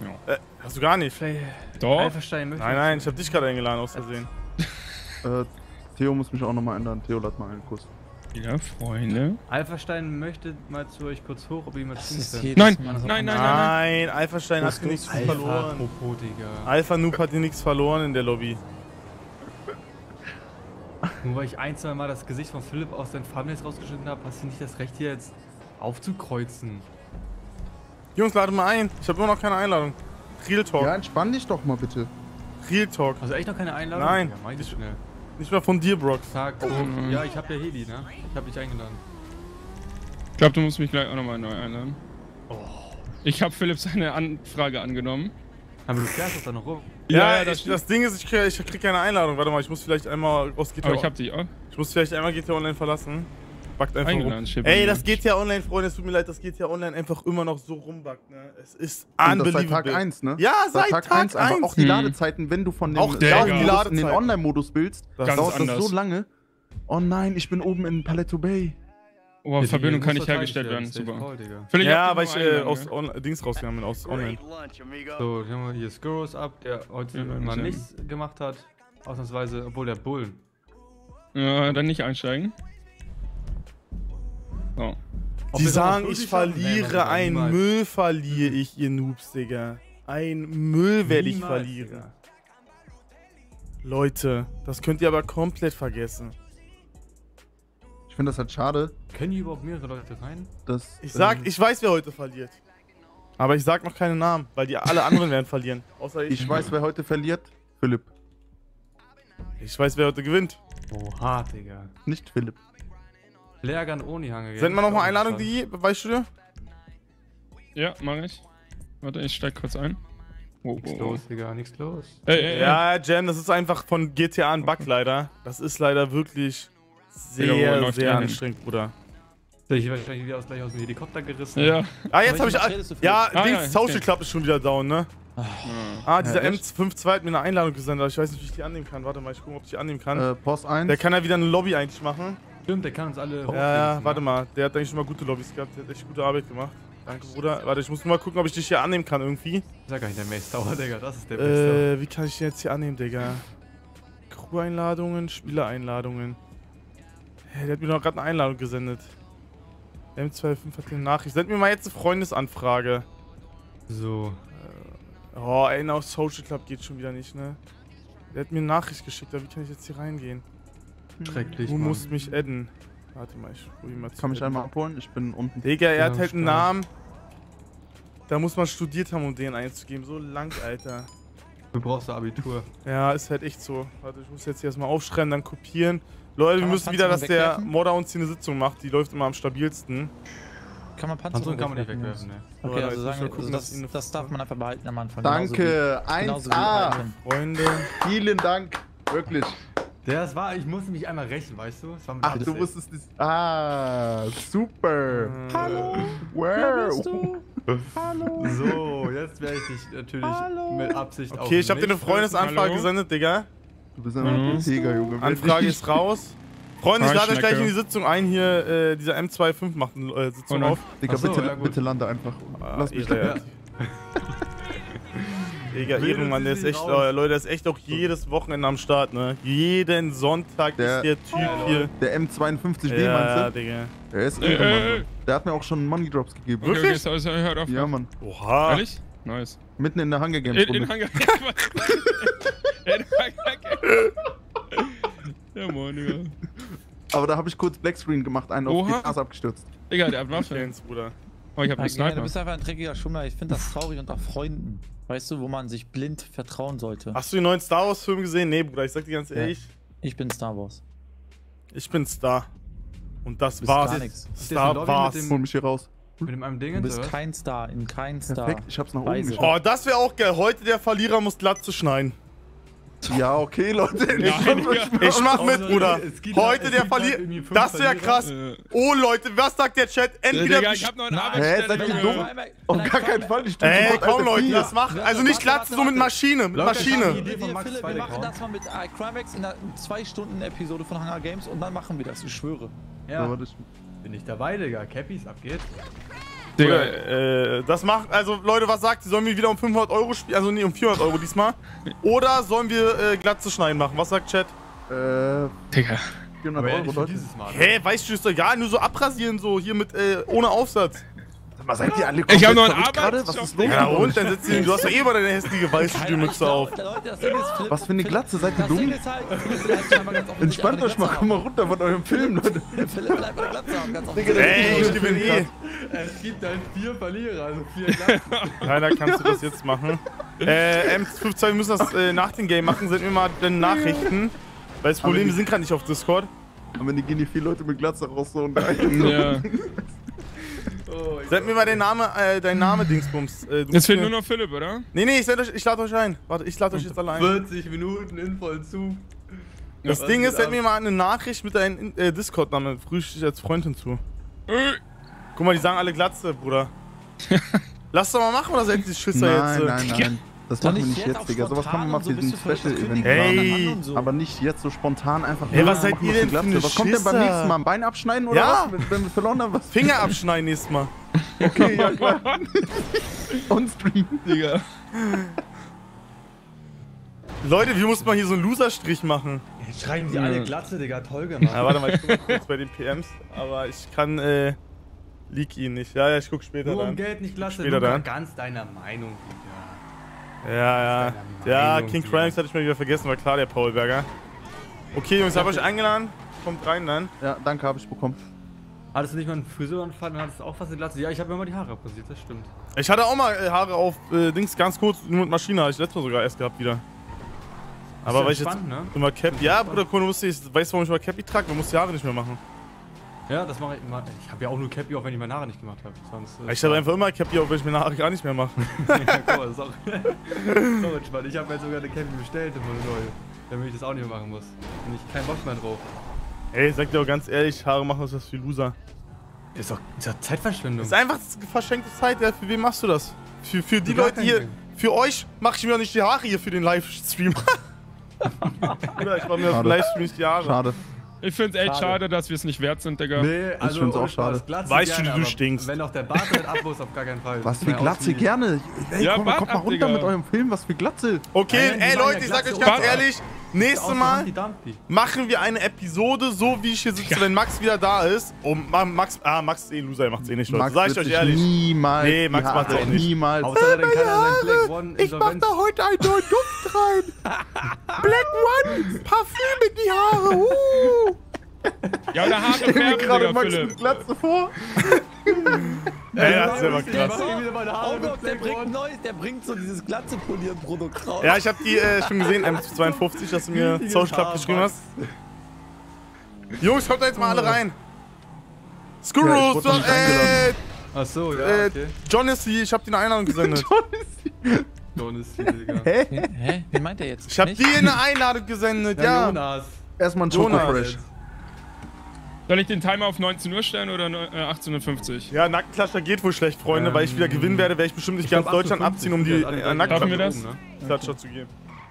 Ja. Äh, hast du gar nicht? Doch. Alpha-Stein möchte Nein, nein, ich hab dich gerade eingeladen, aus Versehen. Äh, Theo muss mich auch nochmal ändern. Theo, lad mal einen Kuss. Ja, Freunde. Alpha-Stein möchte mal zu euch kurz hoch, ob ihr mal könnt. jedes Nein, nein, nein, nein. Nein, Alpha-Stein hat nichts Alpha, verloren. Popo, Digga. Alpha Noob hat hier nichts verloren in der Lobby. Nur weil ich ein, zwei Mal das Gesicht von Philipp aus den Thumbnails rausgeschnitten habe, hast du nicht das Recht hier jetzt aufzukreuzen. Jungs, lade mal ein. Ich habe immer noch keine Einladung. Real Talk. Ja, entspann dich doch mal bitte. Real Talk. Also echt noch keine Einladung? Nein. Ja, mach ich schnell. Nicht mal von dir, Brox. Tag, oh, ja, ich hab ja Heli, ne? Ich hab dich eingeladen. Ich glaube, du musst mich gleich auch nochmal neu einladen. Oh. Ich habe Philipp seine Anfrage angenommen. Aber du fährst doch da noch rum. Ja, Ja, das, das das Ding ist, ich krieg, ich krieg keine Einladung. Warte mal, ich muss vielleicht einmal aus GTA Aber ich hab dich auch. Ich muss vielleicht einmal GTA Online verlassen. Backt einfach rum. Ey, das GTA Online, Freunde, es tut mir leid, das GTA Online einfach immer noch so rumbackt, ne? Es ist Und das unbelievable. seit Tag 1, ne? Ja, seit Tag, eins, aber 1. auch die Hm. Ladezeiten, wenn du von dem in den. Online-Modus willst, Das dauert das so lange. Oh nein, ich bin oben in Paletto Bay. Oh, Ja, Verbindung kann nicht hergestellt werden. Super. Call, Ja, weil ich äh, aus ja? on Dings rausgegangen bin, aus Online. So, hier haben wir hier Skurros ab, der heute Ja, mal ja. nichts gemacht hat. Ausnahmsweise, obwohl der Bullen. Ja, dann nicht einsteigen. Ob Die das sagen, ich? Nee, verliere, Mann, ein niemals. Müll verliere ich, ihr Noobs, Digga. Ein Müll werde ich verlieren. Leute, das könnt ihr aber komplett vergessen. Ich finde das halt schade, Können hier überhaupt mehrere Leute rein? dass. Ich sag, ähm, ich weiß, wer heute verliert. Aber ich sag noch keine Namen, weil die alle anderen werden verlieren. Außer ich. ich weiß, wer heute verliert. Philipp. Ich weiß, wer heute gewinnt. Oha, Digga. Nicht Philipp. Lehrgang ohne Hange. Send mal nochmal Einladung, die, weißt du dir? Ja, mach ich. Warte, ich steig kurz ein. Oh, Nichts oh, oh. los, Digga, nichts los. Ey, ey, ey. Ja, Jam, das ist einfach von GTA ein Bug leider. Das ist leider wirklich Digga, sehr, läuft sehr hin? anstrengend, Bruder. Ich werde wahrscheinlich wieder aus, gleich aus dem Helikopter gerissen. Ja. Ah, jetzt habe ich. du, Philipp? Ja, Ah, Dings, ja, Social okay. Club ist schon wieder down, ne? Ah, dieser Ja, echt? M52 hat mir eine Einladung gesendet, aber ich weiß nicht, wie ich die annehmen kann. Warte mal, ich gucke, ob ich die annehmen kann. Äh, Post 1. Der kann ja wieder eine Lobby eigentlich machen. Stimmt, der kann uns alle Ja, ja, warte mal. Der hat eigentlich schon mal gute Lobbys gehabt. Der hat echt gute Arbeit gemacht. Danke, Bruder. Warte, ich muss nur mal gucken, ob ich dich hier annehmen kann irgendwie. Sag gar nicht der Mace Tower, Digga, das ist der Beste. Äh, wie kann ich den jetzt hier annehmen, Digga? Crew-Einladungen, Spielereinladungen. Hä, der hat mir doch gerade eine Einladung gesendet. M25 hat eine Nachricht. Send mir mal jetzt eine Freundesanfrage. So. Oh, ey, auf Social Club geht schon wieder nicht, ne? Der hat mir eine Nachricht geschickt, aber wie kann ich jetzt hier reingehen? Schrecklich. Du Mann. musst mich adden. Warte mal, ich probier mal zu Kann mich einmal abholen? Ich bin unten. Digga, er hat halt einen. Namen. Da muss man studiert haben, um den einzugeben. So lang, Alter. Du brauchst du Abitur. Ja, ist halt echt so. Warte, ich muss jetzt hier erstmal aufschreiben, dann kopieren. Leute, wir müssen Panzer wieder, dass der wegwerfen? Modder uns hier eine Sitzung macht. Die läuft immer am stabilsten. Kann man Panzer Panzerung kann man nicht wegwerfen, ne. So, Okay, Leute, also sagen wir, also gucken, dass das, ihn- das darf man einfach behalten am Anfang. Danke, Genauso wie, genauso wie 1A. Item. Freunde. Vielen Dank. Wirklich. Das war, ich musste mich einmal rächen, weißt du? Das Ach, du wusstest es. Ah, super. Hallo, Wow. bist du? Hallo. So, jetzt werde ich dich natürlich Hallo. mit Absicht auf Okay, ich habe dir eine mich Freundesanfrage Hallo? gesendet, Digga. Du bist ein Mhm. Tiger, Junge. Anfrage ist raus. Freunde, ich Ah, lade euch gleich in die Sitzung ein. Hier, äh, dieser M25 macht eine äh, Sitzung Oh auf. Digga, so, bitte, ja, bitte lande einfach. Ah, Lass mich Ehre, da. ja. Digga, Ehrenmann, der ist echt, äh, Leute, der ist echt auch jedes Wochenende am Start, ne? Jeden Sonntag Der- ist der Typ hier. Der M52B Ja, meinst du? Digga. Der ist Ey, irre, ey, Mann. ey. Der hat mir auch schon Money Drops gegeben. Okay, okay, Wirklich? so, so, hört auf. Ja, Mann. Oha. Ehrlich? Nice. Mitten in der Hunger Games In, in in Hangar. Ja, moin, Digga. Aber da habe ich kurz Blackscreen gemacht, einen auf Oha. die Nase abgestürzt. Digga, der hat Waffe. Jens, Bruder. Oh, ich hab einen Ja, du bist einfach ein dreckiger Schummler. Ich finde das traurig unter Freunden. Weißt du, wo man sich blind vertrauen sollte. Hast du den neuen Star Wars Film gesehen? Nee, Bruder, ich sag dir ganz Ja. ehrlich, Ich bin Star Wars. ich bin Star. Und das war's. gar nix. Star war's. Hol mich hier raus. Mit dem einem Ding Du bist oder kein Star, in kein Star. Perfekt, ich hab's nach oben Weise. geschafft. Oh, das wäre auch geil. Heute der Verlierer muss Glatze schneiden. Ja, okay, Leute. Nein, Ich Digga. Ich mach mit, Leute, Bruder. Heute der halt Verlierer. fünf Das wäre krass. Oh, Leute, was sagt der Chat? äh, Entweder. Digga, ich hab noch einen Nein. Hä, seid ihr dumm? Auf gar keinen Fall, Stimme Ey, komm, Leute, das macht. Also nicht Glatze, so mit Maschine. Mit Maschine. Wir, machen das mal mit äh, Crimex in einer 2-Stunden-Episode von Hunger Games und dann machen wir das, ich schwöre. Ja, ich- bin ich dabei, Digga. Cappies, ab geht's. Digga, Oder, äh, das macht, also Leute, was sagt ihr? Sollen wir wieder um 500 Euro spielen? Also nee, um 400 Euro diesmal. Oder sollen wir äh, Glatze schneiden machen? Was sagt Chat? Äh, Digga. 400 Aber Euro, Leute. dieses Mal. Hä, weißt du, ist doch egal, nur so abrasieren, so hier mit, äh, ohne Aufsatz. Mal, seid ihr alle Ich hab noch einen gerade? Was ist los? Ja und, dann setzt du, du hast doch eh mal deine hässliche weiße Mütze auf. Was für eine Glatze, seid ihr dumm? halt, Entspannt euch mal, komm mal runter von eurem Film, Leute. Philipp bei der Glatze haben, ganz offensichtlich. Ey, ich gewinne eh. Es gibt halt vier Verlierer, also vier Klassen. Keiner kannst du das jetzt machen. Äh, M52, wir müssen das äh, nach dem Game machen. Send mir mal deine Nachrichten. Weil das Problem, wir sind gerade nicht auf Discord. Aber wenn die gehen die vier Leute mit Glatze raus so und Ja. Oh, Send mir mal den Name, äh, dein Name, Dingsbums. Äh, Jetzt fehlt nur noch Philipp, oder? Nee, nee, ich, send euch, ich lade euch ein. Warte, ich lade euch jetzt alle ein. 40 Minuten in Vollzug. Das Was Ding ist, send mir mal eine Nachricht mit deinem äh, Discord-Namen. Früh ich dich als Freund hinzu. Äh, Guck mal, die sagen alle Glatze, Bruder. Lass doch mal machen, oder seid ihr Schisser Nein, jetzt? äh? nein, nein. Das machen wir nicht jetzt Digga. Sowas kann man mal für so, Special-Event Hey. Machen. so. Aber nicht jetzt so spontan einfach. Ey, was seid ihr denn für eine Was kommt denn beim nächsten Mal? Ein Bein abschneiden oder Ja. was? Wenn, wir verloren haben, was? Finger abschneiden nächstes Mal. Okay, ja klar. On-Stream. Digga. Leute, wir mussten mal hier so einen Loser-Strich machen. Jetzt schreiben die alle. Glatze, Digga, toll gemacht. Ja, warte mal, ich guck mal kurz bei den PMs. Aber ich kann, äh, leak ihn nicht. Ja, ja, ich guck später Nur um dann. Geld nicht Glatze, Später du dann. ganz deiner Meinung, Digga. Ja, ja. Ja, King. Crimes hatte ich mal wieder vergessen, war klar, der Paulberger. Okay, Jungs, hab euch eingeladen. Kommt rein dann. Ja, danke, habe ich bekommen. Hattest du nicht mal einen Friseuranfall und hattest auch was in Glatze? Ja, ich habe mir mal die Haare abrasiert, das stimmt. Ich hatte auch mal äh, Haare auf, äh, Dings ganz kurz, nur mit Maschine, hatte ich letztes Mal sogar erst gehabt wieder. Aber ja weil ich jetzt ne? immer Cap. Ja, Bruder, Kono, weißt du, warum ich mal Cappy trage? Man muss die Haare nicht mehr machen. Ja, das mache ich immer. Ich habe ja auch nur Cappy, auch wenn ich meine Haare nicht gemacht habe. Sonst. Ich habe einfach immer Cappy, auch wenn ich meine Haare gar nicht mehr mache. ja, guck mal, das ist auch, so entspannt. Ich habe mir sogar eine Cappy bestellt, eine neue. Damit ich das auch nicht mehr machen muss. Und ich keinen Bock mehr drauf. Ey, sag dir auch ganz ehrlich, Haare machen das was für Loser. Das ist doch, ist doch Zeitverschwendung. Das ist einfach verschenkte Zeit, ja. Für wen machst du das? Für, für die Leute hier. Ding. Für euch mache ich mir auch nicht die Haare hier für den Livestream. Bruder, ich mache mir auf dem. Livestream nicht die Haare. Schade. Ich find's echt Schade. schade, dass wir es nicht wert sind, Digga. Nee, also find's auch schade. Weißt du, gerne, du aber stinkst. Wenn auch der Bart damit ab muss, auf gar keinen Fall. Was für Glatze, gerne. Ey, Ja, komm, Bart kommt mal runter Digga. mit eurem Film. Was für Glatze. Okay, ey machen Leute, ich sag euch ganz ohne- ehrlich, nächstes Außer Mal machen wir eine Episode, so wie ich hier sitze, wenn Max wieder da ist. Und Ma- Max, ah, Max ist eh ein Loser, er macht's eh nicht, Leute. Max Sag ich euch ehrlich. Niemals. Nee, Max Haare- macht's auch nicht. Niemals. Hauptsache, dann kann er sein Black One Ich mach da heute einen neuen Duft rein. Black One, Parfüm in die Haare. Uh. Ja, oder mir färben, gerade Digga, Max Philipp. mit Glatze vor. Ey, das ist Ich krass. Oh Gott, der bringt neues, der bringt so dieses Glatze polieren Produkt raus. Ja, ich hab die äh, schon gesehen, M52, dass du mir Social Club geschrieben hast. Jungs, kommt da jetzt mal alle rein. Ja, Skurrus, wurde nicht äh. Ach so, ja, äh, okay. John ist hier, ich hab dir eine Einladung gesendet. Don ist hier, Digga. Hä? Hä? Wie meint er jetzt? Ich hab dir eine Einladung gesendet, Ja, ja. Jonas. Erstmal ein Choco Jonas. Soll ich den Timer auf 19 Uhr stellen oder ne- äh, 18.50 Uhr? Ja, Nackenklatscher geht wohl schlecht, Freunde, Ähm, weil ich wieder gewinnen werde, werde ich bestimmt nicht Ich ganz Deutschland 58 abziehen, um die äh, das? oben, ne? Nackenklatscher zu geben.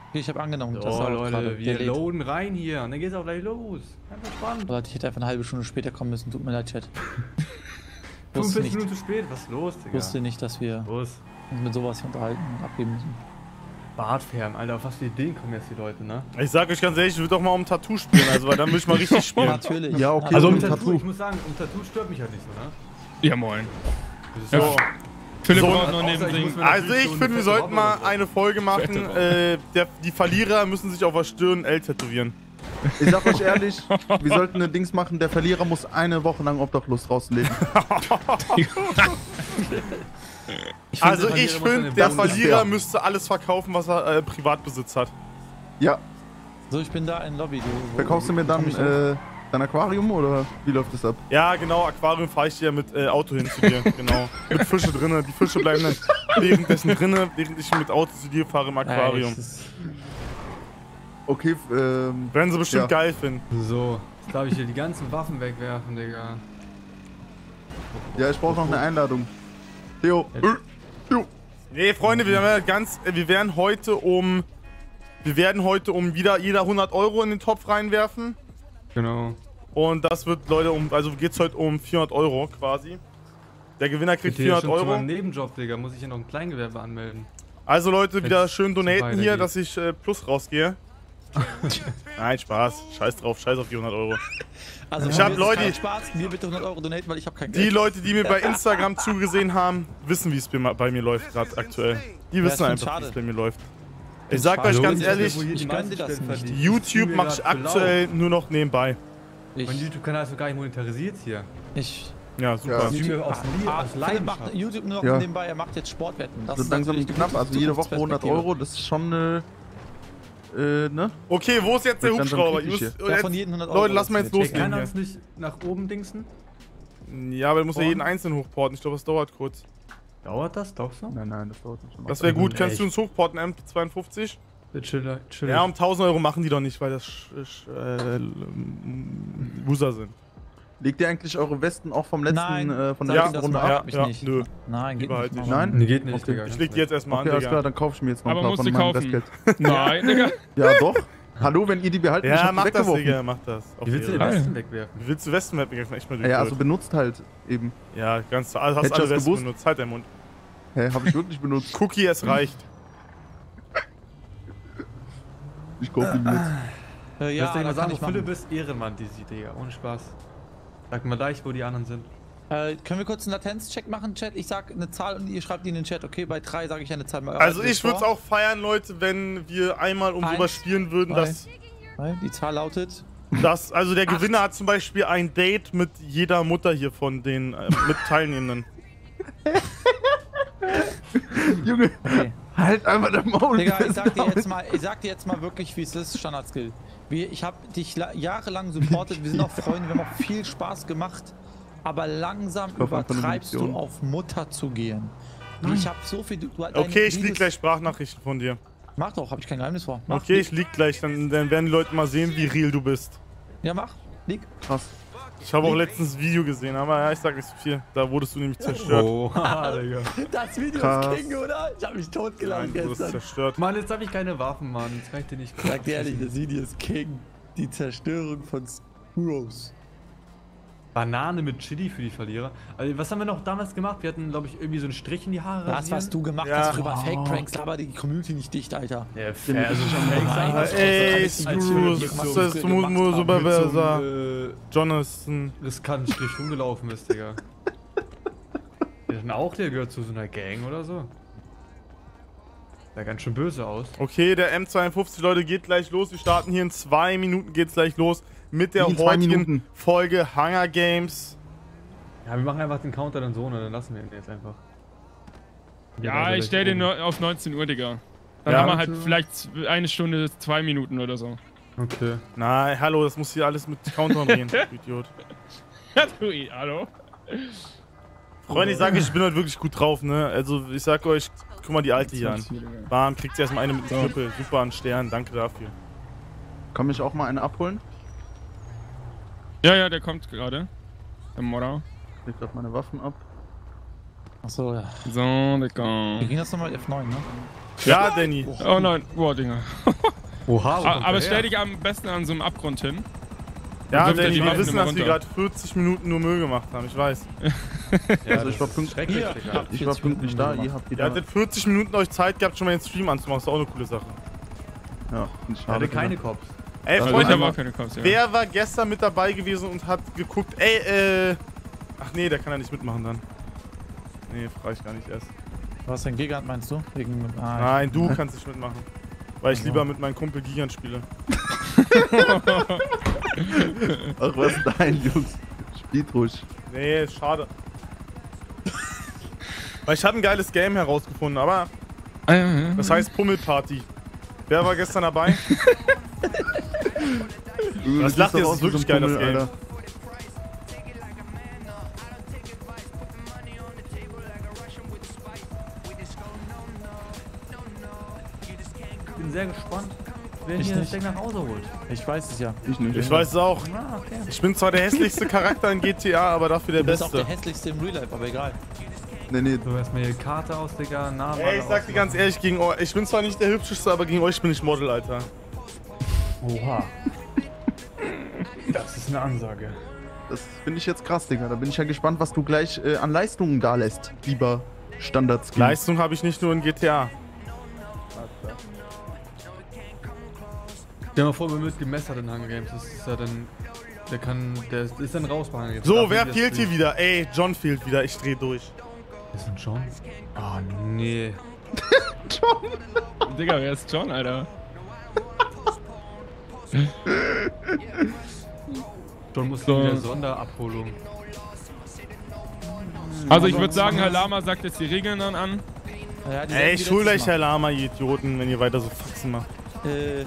Okay, ich habe angenommen. das Oh, auch Leute, gerade wir delayed. loaden rein hier. Und dann geht's auch gleich los. Ganz entspannt. Leute, ich hätte einfach eine halbe Stunde später kommen müssen. Tut mir leid, Chat. wusste 45 nicht, Minuten zu spät. Was ist los, Digga? wusste nicht, dass wir Los. uns mit sowas hier unterhalten und abgeben müssen. Bartfärben, Alter. Auf was für Ideen kommen jetzt die Leute, ne? Ich sag euch ganz ehrlich, ich würde doch mal um Tattoo spielen, also weil dann würde ich mal richtig spielen. Natürlich. Ja, okay. Also um um Tattoo. Tattoo, ich muss sagen, um Tattoo stört mich halt nicht so, ne? Ja, moin. Das ist Ja, so. Philipp So, noch neben ich muss Ding. mir- Also ich so finde, wir sollten mal so. eine Folge machen. Äh, der, die Verlierer müssen sich auf der Stirn L tätowieren. Ich sag euch ehrlich, wir sollten eine Dings machen. Der Verlierer muss eine Woche lang obdachlos draußen Ich Also der ich finde, der Verlierer müsste alles verkaufen, was er äh, Privatbesitz hat. Ja, So, ich bin da in Lobby. Du, verkaufst du mir dann äh, dein Aquarium oder wie läuft das ab? Ja, genau, Aquarium fahre ich dir mit äh, Auto hin zu dir. genau. Mit Fische drinne. Die Fische bleiben dann währenddessen drinne, während ich mit Auto zu dir fahre im Aquarium. Okay, ähm, Werden sie bestimmt Ja. geil finden. So, jetzt darf ich hier die ganzen Waffen wegwerfen, Digga. ja, ich brauche noch eine Einladung. Theo, äh, Theo. Nee, Freunde, wir werden ganz, äh, wir werden heute um, wir werden heute um wieder jeder 100 Euro in den Topf reinwerfen. Genau. Und das wird, Leute, um, also geht's heute um 400 Euro quasi. Der Gewinner kriegt gehe hier 400 schon zu Euro. meinem Nebenjob, Digga. Muss ich hier noch ein Kleingewerbe anmelden. Also Leute, wieder schön donaten hier, dass ich äh, plus rausgehe. Nein, Spaß. Scheiß drauf, scheiß auf die 100 Euro. Also, Ich mir hab ist es Leute- Spaß, mir bitte 100 Euro donaten, weil ich habe kein Die Geld. Leute, die mir bei Instagram zugesehen haben, wissen, wie es bei mir läuft gerade aktuell. Die Ja, wissen find's einfach, wie es bei mir läuft. Ich sag euch ganz ich ehrlich, die ich das nicht. YouTube mache ich aktuell nur noch nebenbei. Mein Ich, YouTube-Kanal ist doch gar nicht monetarisiert hier. ich, Ja, super. Ja. Mir aus, ah, aus macht YouTube nur noch Ja. nebenbei, er macht jetzt Sportwetten. Das Das ist langsam die knapp, also jede Woche 100 Zukunftsperspektive. Euro, das ist schon eine. Äh, ne? Okay, wo ist jetzt der Hubschrauber? Ja, von jetzt, jedem 100 Euro. Leute, lass mal jetzt losgehen. Kann er uns nicht nach oben dingsen? Ja, aber du musst ja jeden einzeln hochporten. Ich glaube, das dauert kurz. Dauert das? Doch so? Nein, nein, das dauert nicht. Das wäre gut. Kannst du uns hochporten, M52? Chill, chill. Ja, um 1000 Euro machen die doch nicht, weil das sch- sch- äh, Loser sind. Legt ihr eigentlich eure Westen auch vom letzten, Nein, äh, von der Ja, letzten das Runde ab? ja, mich ja, nicht. nö. Nein, geht Überhaupt nicht. nicht. Nein? Nee, geht nicht, Okay. Digga. Ich leg die jetzt erstmal Okay, an, alles klar, Digga. dann kauf ich mir jetzt noch Aber ein paar von meinem. Westgeld. Nein, Digga. Ja, doch. Hallo, wenn ihr die behalten, ich Ja, die mach das. Digga, mach das. Auf Wie willst du den Ehre. Westen wegwerfen? Wie willst du Westen wegwerfen? Echt mal Ja, also benutzt halt eben. Ja, ganz also hast alle Westen gewusst? benutzt. Halt deinen Mund. Hä, hab ich wirklich benutzt. Cookie, es reicht. Ich kauf die mir jetzt. Äh, Ja, ja, da kann ich Philipp machen. ist Ehrenmann, die sieht, Digga. Ohne Spaß. Sag mal leicht, wo die anderen sind. Äh, können wir kurz einen Latenzcheck machen, Chat? Ich sag eine Zahl und ihr schreibt die in den Chat, okay? Bei drei sage ich eine Zahl. Also ich würde es auch feiern, Leute, wenn wir einmal um sowas spielen würden, zwei. dass, Die Zahl lautet. dass also der Gewinner hat zum Beispiel ein Date mit jeder Mutter hier von den äh, mit Teilnehmenden. Junge, Okay. halt einfach der Maul. Digga, ich sag dir jetzt mal, ich sag dir jetzt mal wirklich, wie es ist, Standard-Skill. Wir- Ich habe dich la- jahrelang supportet, wir sind auch Freunde, wir haben auch viel Spaß gemacht, aber langsam übertreibst du auf Mutter zu gehen. Ich habe so viel. Du, Okay, ich lieg gleich Sprachnachrichten von dir. Mach doch, habe ich kein Geheimnis vor. Mach, Okay, ich lieg gleich, dann, dann werden die Leute mal sehen, wie real du bist. Ja, mach. Lieg. Krass. Ich habe auch letztens ein Video gesehen, aber ja, ich sag nicht so viel. Da wurdest du nämlich zerstört. Oh, Digga. Das Video Krass. ist King, oder? Ich habe mich totgeladen Nein, du gestern. zerstört. Mann, jetzt hab ich keine Waffen, Mann. Jetzt kann ich dir nicht. Sag dir ehrlich, das Video ist King. Die Zerstörung von Heroes. Banane mit Chili für die Verlierer. Also, was haben wir noch damals gemacht? Wir hatten, glaube ich, irgendwie so einen Strich in die Haare. Das, rasieren. was du gemacht Ja. hast, drüber Fake-Pranks, aber die Community nicht dicht, Alter. Ja, fair. Also, das Ey, Screws, das ist das so- ist so mu- gemacht mu- haben. super mit so besser. einem, Jonathan. riskanten Strich rumgelaufen ist, Digga. Der ist auch, der gehört zu so einer Gang oder so. Sah ganz schön böse aus. Okay, der M52, Leute, geht gleich los. Wir starten hier in zwei Minuten, geht's gleich los mit der heutigen? Folge Hunger Games. Ja, wir machen einfach den Counter dann so, ne? Dann lassen wir ihn jetzt einfach. Ja, ich stell den nur auf 19 Uhr, Digga. Dann Ja. haben wir halt vielleicht eine Stunde, zwei Minuten oder so. Okay. Nein, hallo, das muss hier alles mit Countdown gehen, du Idiot. Ja, du, hallo? Freunde, ich sage euch, ich bin heute wirklich gut drauf, ne? Also, ich sag euch, guck mal die Alte hier an. Bam, kriegt sie erstmal eine mit dem Knüppel. Super, ein Stern, danke dafür. Kann mich auch mal eine abholen? Ja, ja, der kommt gerade. Der Modder. Ich leg grad meine Waffen ab. Achso, ja. So, Digga. Wie ging das nochmal? F9, ne? Ja, Danny. Oh nein, boah, Digga. Oha, wo A- kommt Aber stell dich am besten an so einem Abgrund hin. Ja, Danny, die wir wissen, dass wir gerade 40 Minuten nur Müll gemacht haben, ich weiß. Ja, Also ich das war ist pünkt- schrecklich, Hier, Digga. hab Ich war 40 pünktlich Minuten da, ihr habt Ihr wieder... hattet 40 Minuten euch Zeit gehabt, schon mal den Stream anzumachen, ist auch eine coole Sache. Ja, ich hatte keine Cops. Ey, Also Also ich Freunde, habe auch keine Cops, ja. wer war gestern mit dabei gewesen und hat geguckt, ey, äh... Ach nee, der kann ja nicht mitmachen dann. Nee, frage ich gar nicht erst. Was denn Gigant meinst du? Wegen. Ah, Nein, du kannst nicht mitmachen. Weil ich lieber mit meinem Kumpel Gigant spiele. Ach, was nein, Jungs. Spielt ruhig. Nee, ist schade. Weil ich habe ein geiles Game herausgefunden, aber Ah, das heißt Pummelparty. Wer war gestern dabei? Du Das lacht jetzt, aus ist wie wirklich geil, das Game. Alter. Ich bin sehr gespannt, wer Ich hier das nicht. Ding nach Hause holt. Ich weiß es ja. Ich nicht. Ich weiß es auch. Ah, okay. Ich bin zwar der hässlichste Charakter in GTA, aber dafür der Du bist auch der Beste. hässlichste im Real Life, aber egal. Nee, nee. So, erstmal hier Karte aus, Digga. Namen Ey, ich sag dir ganz ehrlich, gegen euch, ich bin zwar nicht der hübscheste, aber gegen euch bin ich Model, Alter. Oha. Das ist eine Ansage. Das finde ich jetzt krass, Digga. Da bin ich ja gespannt, was du gleich äh, an Leistungen da lässt, lieber Standard-Skin. Leistung habe ich nicht nur in GTA. Stell dir mal vor, wir mit gemesserten Hunger Games. Das ist ja dann. Der kann. Der ist, dann raus bei Hunger Games. So, wer fehlt hier wieder? Ey, John fehlt wieder. Ich dreh durch. Ist ein John? Oh, nee. Digga, wer ist John, Alter? John muss So. in der Sonderabholung. Also ich würde sagen, Herr Lama sagt jetzt die Regeln dann an. Ja, Ey, sagen, wie schuld letztes euch, Herr Lama, ihr Idioten, wenn ihr weiter so Faxen macht. Mal. Äh,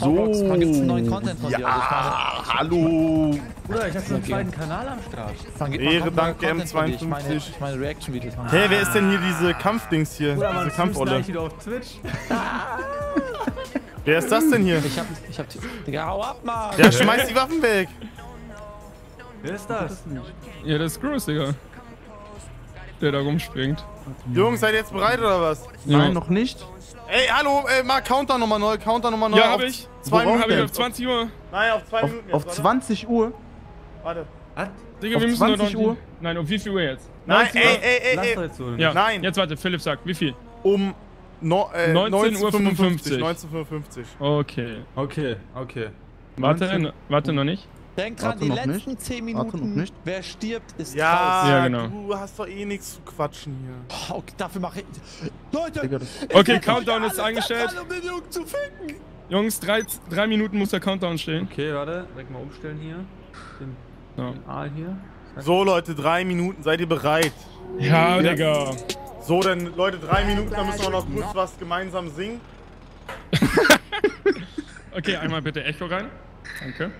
So. Gibt's einen neuen Content von dir. Also ich Hallo! Bruder, ich hab so einen Okay. zweiten Kanal am Start. Ehre, danke, neuen Content von dir. Ich meine, M52. ich meine Reaction-Videos machen. Hey, wer ist denn hier diese Kampfdings hier? Bruder, diese streamt Kampfolle? gleich wieder auf Twitch. Wer ist das denn hier? Ich hab, ich hab, Digga, hau ab, Mann! Der schmeißt die Waffen weg. Wer ist das? Ja, das ist Gross, Digga. Der da rumspringt. Jungs, seid ihr jetzt bereit oder was? Ja. Nein, noch nicht. Ey, hallo, ey, mal Counter nochmal neu, Counter nochmal neu. Ja, auf hab ich. Zwei Worauf Minuten. Hab ich auf 20 Uhr. Nein, auf zwei Auf, Minuten. auf jetzt, 20 Uhr? Warte. Was? Digga, Auf wir müssen nur 20 noch. Uhr? Nein, um wie viel Uhr jetzt? Nein, 19 ey, ey, ey, ey. jetzt so. Ja, Nein. Jetzt warte, Philipp sagt, wie viel? Um no, äh, 19:55 Uhr 1955. 1955. Okay. Okay, okay. Warte, 19. n- warte noch nicht. Denk dran, Warte die letzten nicht. 10 Warte noch Minuten, nicht. wer stirbt, ist Ja, raus. Ja, genau. du hast doch eh nichts zu quatschen hier. Oh, okay, dafür mache ich... Leute! Das Okay, Countdown ist eingestellt. daran, um den Jungen zu ficken! Jungs, drei, drei Minuten muss der Countdown stehen. Okay, warte. Direkt mal umstellen hier. Den, So. den A hier. So, Leute, drei Minuten. Seid ihr bereit? Ja, Digga. So, dann, Leute, drei Minuten, dann müssen wir noch kurz was gemeinsam singen. Okay, einmal bitte Echo rein. Danke.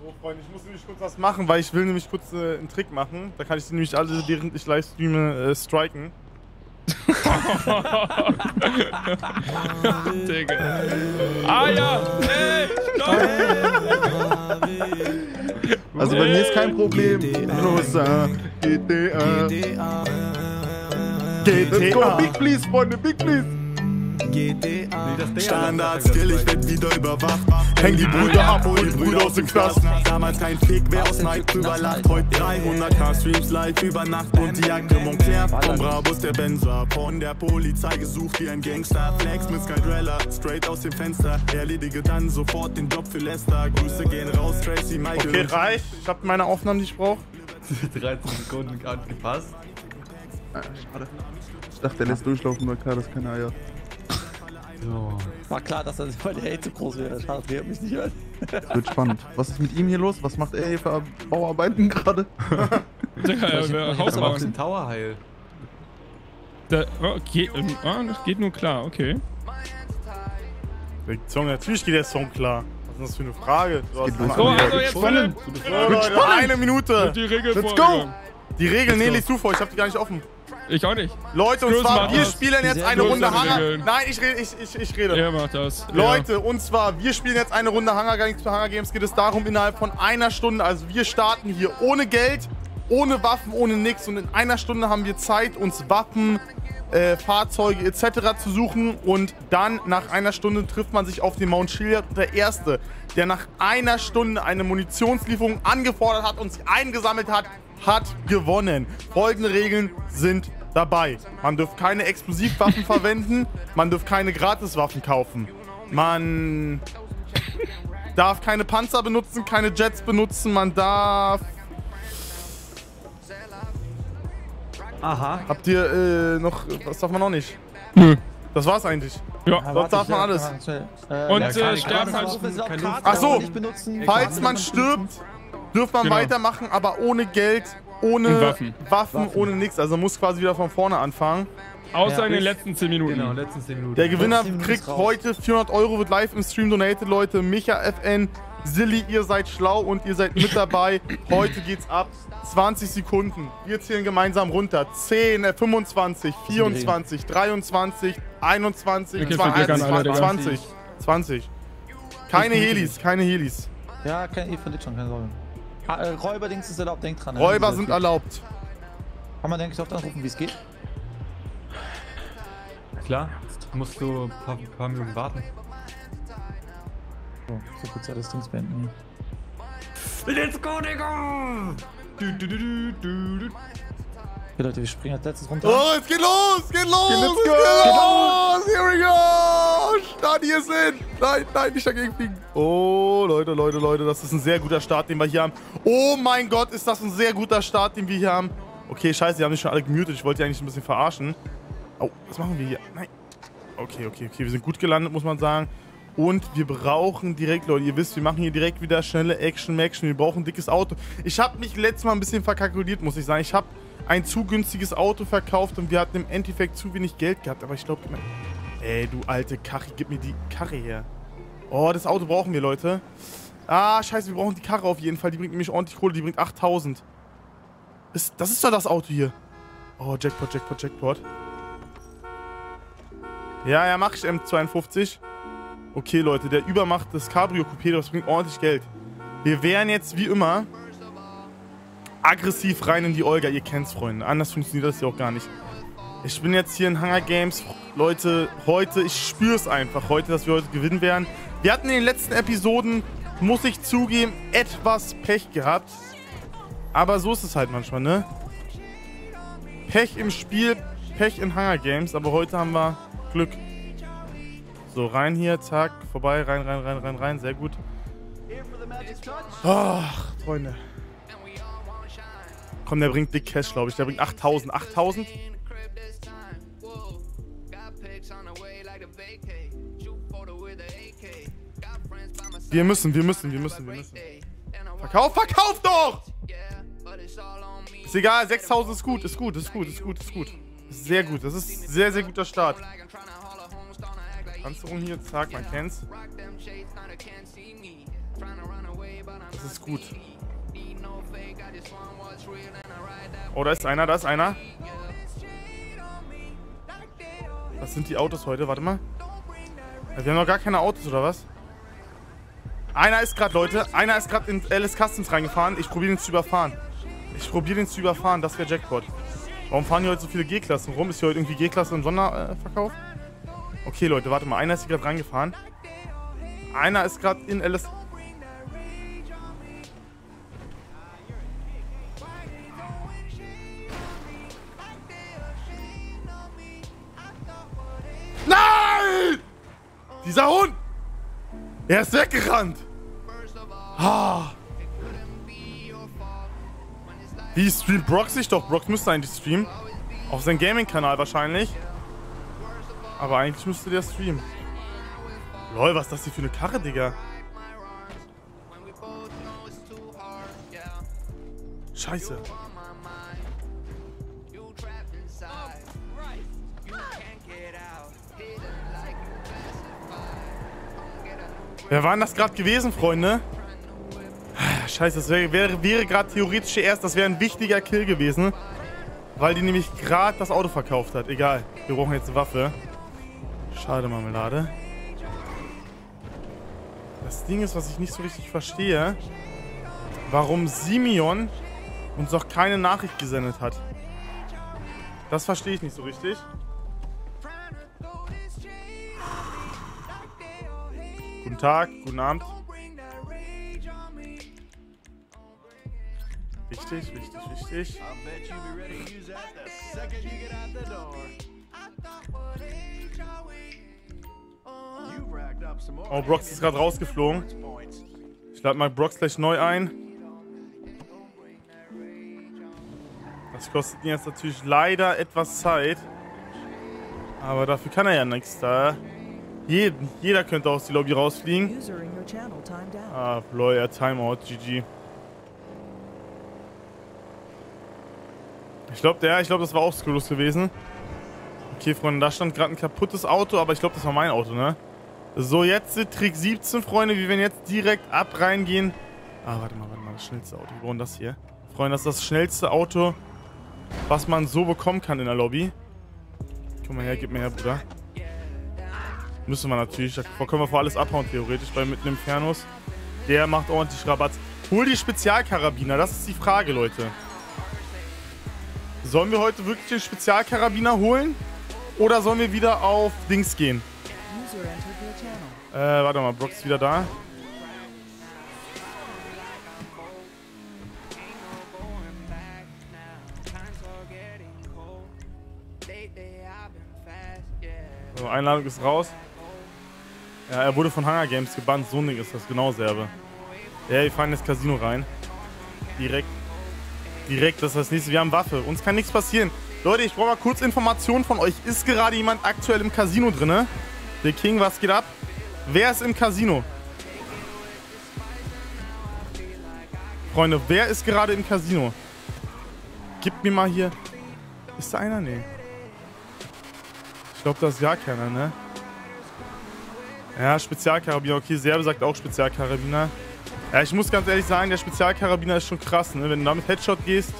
So, Freunde, ich muss nämlich kurz was machen, weil ich will nämlich kurz äh, einen Trick machen. Da kann ich die nämlich alle, während ich live streame, äh, striken. Digga. Ah ja! Ey! Stopp! Also bei mir ist kein Problem. Los, äh, GTA. Let's go, GTA. big please, Freunde, big please. Standard-Skill, ich werd wieder überwacht. Häng die Brüder ab, hol die Brüder aus dem Knast. Damals kein Fick, wer aus Night überlacht. Heute 300k Streams live über Nacht und die Jacke Montclair. Vom Brabus der Benzer, von der Polizei gesucht wie ein Gangster. Flex mit Skydrella, straight aus dem Fenster. Erledige dann sofort den Job für Lester. Grüße gehen raus, Tracy, Michael. Okay, reicht. Ich hab meine Aufnahmen, die ich brauche. 13 Sekunden gerade gepasst. Ich dachte, der lässt durchlaufen, nur klar, das keine Eier. So. War klar, dass das weil der Hate so groß wäre. Schade, der mich nicht hört. Wird spannend. Was ist mit ihm hier los? Was macht er hier für Bauarbeiten gerade? Digga, er will Aber den Tower heil. Da, oh, geht, ähm, ah, das geht nur klar, okay. Der Song, natürlich geht der Song klar. Was ist das für eine Frage? Du hast geht los. Antwort. also jetzt Philipp. So, Leute, eine Minute. Die Regel Let's vorgegangen. Die Regeln, nee, go. liest du vor, ich hab die gar nicht offen. Ich auch nicht. Leute, und Grüß zwar, wir spielen jetzt eine Grüß Runde Hanger. Regeln. Nein, ich rede, ich, ich, ich rede. Er macht das. Leute, und zwar, wir spielen jetzt eine Runde Hunger Games. Für Hunger Games geht es darum, innerhalb von einer Stunde, also wir starten hier ohne Geld, ohne Waffen, ohne nix. Und in einer Stunde haben wir Zeit, uns Waffen, äh, Fahrzeuge etc. zu suchen. Und dann, nach einer Stunde, trifft man sich auf den Mount Chiliad. Und der Erste, der nach einer Stunde eine Munitionslieferung angefordert hat und sie eingesammelt hat, hat gewonnen. Folgende Regeln sind dabei. Man dürft keine Explosivwaffen verwenden, man dürft keine Gratiswaffen kaufen. Man darf keine Panzer benutzen, keine Jets benutzen, man darf... Aha. Habt ihr äh, noch... Was darf man noch nicht? Nö. Das war's eigentlich. Ja. Sonst darf man alles. Und Ja, äh, sterben halt. Kein Ach so. Nicht benutzen. Falls man stirbt, dürft man Genau. weitermachen, aber ohne Geld, ohne Und Waffen. Waffen, ohne nichts. Also muss quasi wieder von vorne anfangen. Außer Ja. in den letzten 10 Minuten. Genau, letzten 10 Minuten. Der Gewinner kriegt heute 400 Euro, wird live im Stream donated, Leute. Micha FN, Silly, ihr seid schlau und ihr seid mit dabei. heute geht's ab. 20 Sekunden. Wir zählen gemeinsam runter. 10, äh, 25, 24, 23, 21, Okay, 22, vergiss an alle, Digga. 20, 20. Keine Helis, keine Helis. Ja, kein, ihr verliert schon, keine Sorge. Ah, äh, Räuberdings ist erlaubt, denkt dran. ne? Räuber sind erlaubt. Kann man, denke ich, oft anrufen, wie es geht? Klar. Musst du ein paar, paar Minuten warten. So, so kurz alles Dings beenden. Let's go, Digga! Du, du, du, du, du, du. Okay, Leute, wir springen als letztes runter. Oh, es geht los, es geht los, Let's es go. geht los. Here we go. Start hier sind. Nein, nein, nicht dagegen fliegen. Oh, Leute, Leute, Leute, das ist ein sehr guter Start, den wir hier haben. Oh mein Gott, ist das ein sehr guter Start, den wir hier haben. Okay, scheiße, die haben sich schon alle gemutet. Ich wollte die eigentlich ein bisschen verarschen. Oh, was machen wir hier? Nein. Okay, okay, okay. Wir sind gut gelandet, muss man sagen. Und wir brauchen direkt, Leute, ihr wisst, wir machen hier direkt wieder schnelle Action-Action. Wir brauchen ein dickes Auto. Ich habe mich letztes Mal ein bisschen verkalkuliert, muss ich sagen. Ich habe ein zu günstiges Auto verkauft und wir hatten im Endeffekt zu wenig Geld gehabt. Aber ich glaube, ey, du alte Karre, gib mir die Karre her. Oh, das Auto brauchen wir, Leute. Ah, scheiße, wir brauchen die Karre auf jeden Fall. Die bringt nämlich ordentlich Kohle. Die bringt 8000. Ist, das ist doch das Auto hier. Oh, Jackpot, Jackpot, Jackpot. Ja, ja, mach ich M52. Okay, Leute, der Übermacht des Cabrio Coupé, das bringt ordentlich Geld. Wir wären jetzt wie immer aggressiv rein in die Olga. Ihr kennt's, Freunde. Anders funktioniert das hier auch gar nicht. Ich bin jetzt hier in Hunger Games. Leute, heute, ich spür's einfach heute, dass wir heute gewinnen werden. Wir hatten in den letzten Episoden, muss ich zugeben, etwas Pech gehabt. Aber so ist es halt manchmal, ne? Pech im Spiel, Pech in Hunger Games. Aber heute haben wir Glück. So, rein hier, zack, vorbei, rein, rein, rein, rein, rein. Sehr gut. Ach, Freunde. Komm, der bringt Big Cash, glaube ich. Der bringt 8000. 8000? Wir müssen, wir müssen, wir müssen, wir müssen. Verkauf, verkauf doch! Ist egal, 6000 ist gut, ist gut, ist gut, ist gut, ist gut. Sehr gut, das ist sehr, sehr guter Start. Panzerung hier, zack, man kennt's. Das ist gut. Oh, da ist einer, da ist einer. Was sind die Autos heute? Warte mal. Wir haben noch gar keine Autos, oder was? Einer ist gerade, Leute, einer ist gerade in Alice Customs reingefahren. Ich probiere den zu überfahren. Ich probiere den zu überfahren, das wäre Jackpot. Warum fahren hier heute so viele G-Klassen rum? Ist hier heute irgendwie G-Klasse im Sonderverkauf? Okay, Leute, warte mal. Einer ist hier gerade reingefahren. Einer ist gerade in Alice... Nein! Dieser Hund! Er ist weggerannt! Ah. Wie streamt Brock sich doch? Brock müsste eigentlich streamen. Auf seinem Gaming-Kanal wahrscheinlich. Aber eigentlich müsste der streamen. Lol, was ist das hier für eine Karre, Digga? Scheiße. Wer war denn das gerade gewesen, Freunde? Scheiße, das wäre wär, wäre gerade theoretisch erst, das wäre ein wichtiger Kill gewesen. Weil die nämlich gerade das Auto verkauft hat. Egal, wir brauchen jetzt eine Waffe. Schade, Marmelade. Das Ding ist, was ich nicht so richtig verstehe, warum Simeon uns noch keine Nachricht gesendet hat. Das verstehe ich nicht so richtig. Guten Tag, guten Abend. Wichtig, wichtig, wichtig. Oh, Brox ist gerade rausgeflogen. Ich lade mal Brox gleich neu ein. Das kostet ihn jetzt natürlich leider etwas Zeit. Aber dafür kann er ja nichts da. Jeden, jeder könnte aus die Lobby rausfliegen. Ah, lol, ja, Timeout, GG. Ich glaube, der, ich glaube, das war auch Skrulus gewesen. Okay, Freunde, da stand gerade ein kaputtes Auto, aber ich glaube, das war mein Auto, ne? So, jetzt Trick 17, Freunde. Wir werden jetzt direkt ab reingehen. Ah, warte mal, warte mal. Das schnellste Auto. Wir brauchen das hier. Freunde, das ist das schnellste Auto, was man so bekommen kann in der Lobby. Komm mal her, gib mir her, Bruder. Müssen wir natürlich. Da können wir vor alles abhauen, theoretisch, bei mit einem Fernus. Der macht ordentlich Rabatt. Hol die Spezialkarabiner, das ist die Frage, Leute. Sollen wir heute wirklich den Spezialkarabiner holen? Oder sollen wir wieder auf Dings gehen? Äh, warte mal, Brock ist wieder da. Also Einladung ist raus. Ja, er wurde von Hunger Games gebannt. So Ding ist das, genau selbe. Ja, wir fahren ins Casino rein. Direkt. Direkt, das ist das nächste. Wir haben Waffe. Uns kann nichts passieren. Leute, ich brauche mal kurz Informationen von euch. Ist gerade jemand aktuell im Casino drinne? Der King, was geht ab? Wer ist im Casino? Freunde, wer ist gerade im Casino? Gib mir mal hier. Ist da einer? Nee. Ich glaube, da ist gar keiner, ne? Ja, Spezialkarabiner. Okay, Serbe sagt auch Spezialkarabiner. Ja, ich muss ganz ehrlich sagen, der Spezialkarabiner ist schon krass, ne? Wenn du damit Headshot gehst.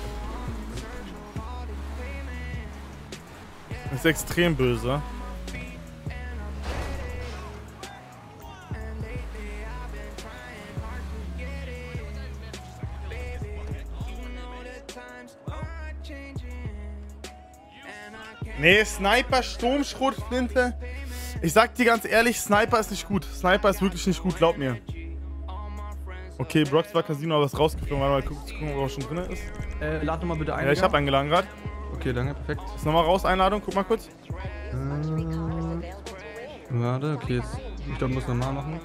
Ist extrem böse. Nee, Sniper, Sturmschrotflinte. Ich sag dir ganz ehrlich, Sniper ist nicht gut. Sniper ist wirklich nicht gut, glaub mir. Okay, Brox war Casino, aber ist rausgeflogen. Warte mal, gucken, ob er schon drin ist. Äh, lad nochmal bitte ein. Ja, ich hab eingeladen gerade. Okay, danke, perfekt. Ist nochmal raus, Einladung, guck mal kurz. Äh, warte, okay, jetzt. Ich glaube, muss nochmal machen.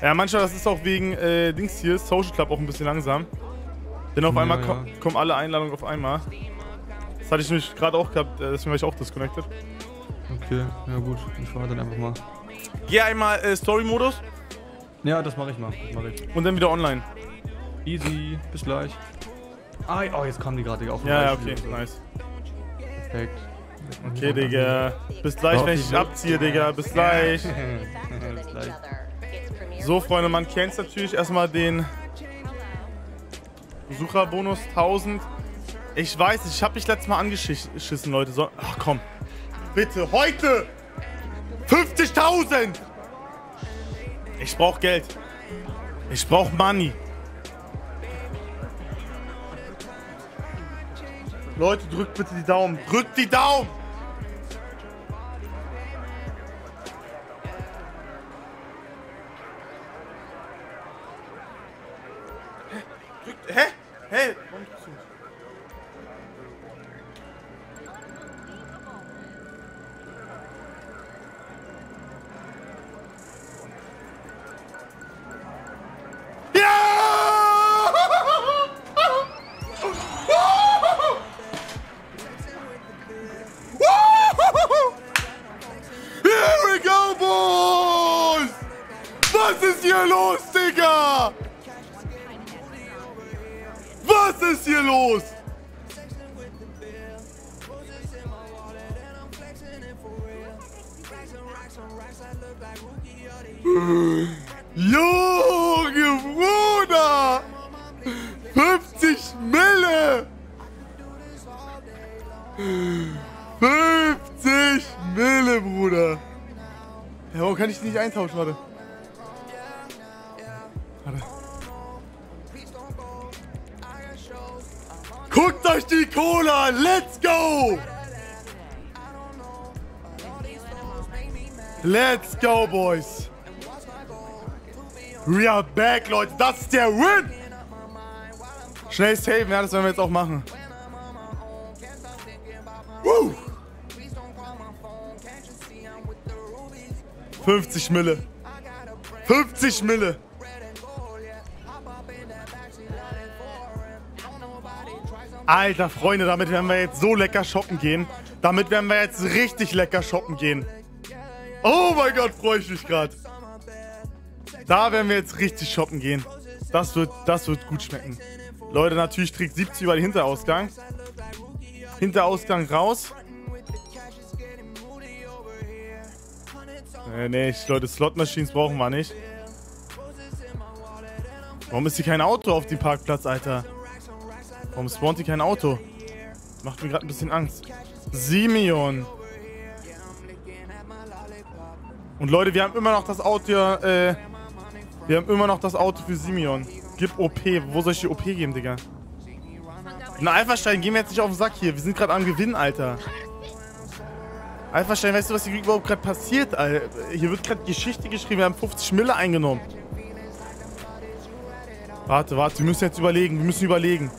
Ja, manchmal, das ist auch wegen äh, Dings hier, Social Club auch ein bisschen langsam. Denn auf Ja, einmal ja. ko kommen alle Einladungen auf einmal. Das hatte ich nämlich gerade auch gehabt, äh, deswegen war ich auch disconnected. Okay, ja gut, ich warte dann einfach mal. Geh einmal äh, Story-Modus Ja, das mache ich mal. Das mach ich. und dann wieder online. Easy, bis gleich. Ah, oh, jetzt kamen die gerade Digga, auf Ja, ja, okay, nice. Perfekt. Okay, Digga. Bis gleich, wenn ich abziehe, Digga. Bis gleich. bis gleich. So, Freunde, man kennt natürlich erstmal den Besucherbonus 1000. Ich weiß, ich habe mich letztes Mal angeschissen, Leute. So, ach komm. Bitte, heute 50.000! Ich brauch Geld. Ich brauch Money. Leute, drückt bitte die Daumen. Drückt die Daumen! Hä? Hä? Warum eintauschen? Warte. Warte. Guckt euch die Cola! Let's go! Let's go, boys! We are back, Leute! Das ist der Win! Schnell saven, ja, das werden wir jetzt auch machen. 50 Mille. 50 Mille. Alter, Freunde, damit werden wir jetzt so lecker shoppen gehen. Damit werden wir jetzt richtig lecker shoppen gehen. Oh mein Gott, freue ich mich gerade. Da werden wir jetzt richtig shoppen gehen. Das wird, das wird gut schmecken. Leute, natürlich trägt 70 über den Hinterausgang. Hinterausgang raus. Nee, nee, ich- Leute, Slot-Machines brauchen wir nicht. Warum ist hier kein Auto auf dem Parkplatz, Alter? Warum spawnt hier kein Auto? Macht mir gerade ein bisschen Angst. Simeon. Und Leute, wir haben immer noch das Auto, äh, wir haben immer noch das Auto für Simeon. Gib OP. Wo soll ich die OP geben, Digga? Na, Alpha-Stein, gehen wir jetzt nicht auf den Sack hier. Wir sind gerade am Gewinn, Alter. Alpha-Stein, weißt du, was hier überhaupt gerade passiert, Alter? Hier wird gerade Geschichte geschrieben. Wir haben 50 Mille eingenommen. Warte, warte, wir müssen jetzt überlegen. Wir müssen überlegen.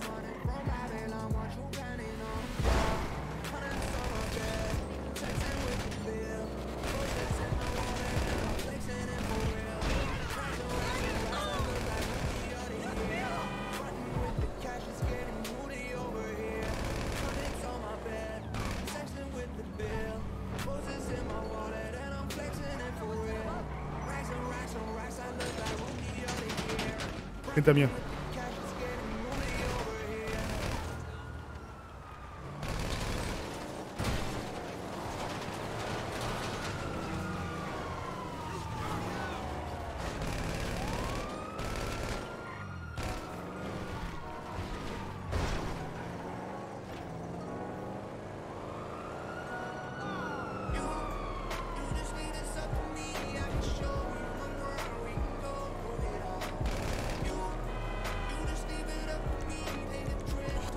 Hinter mir.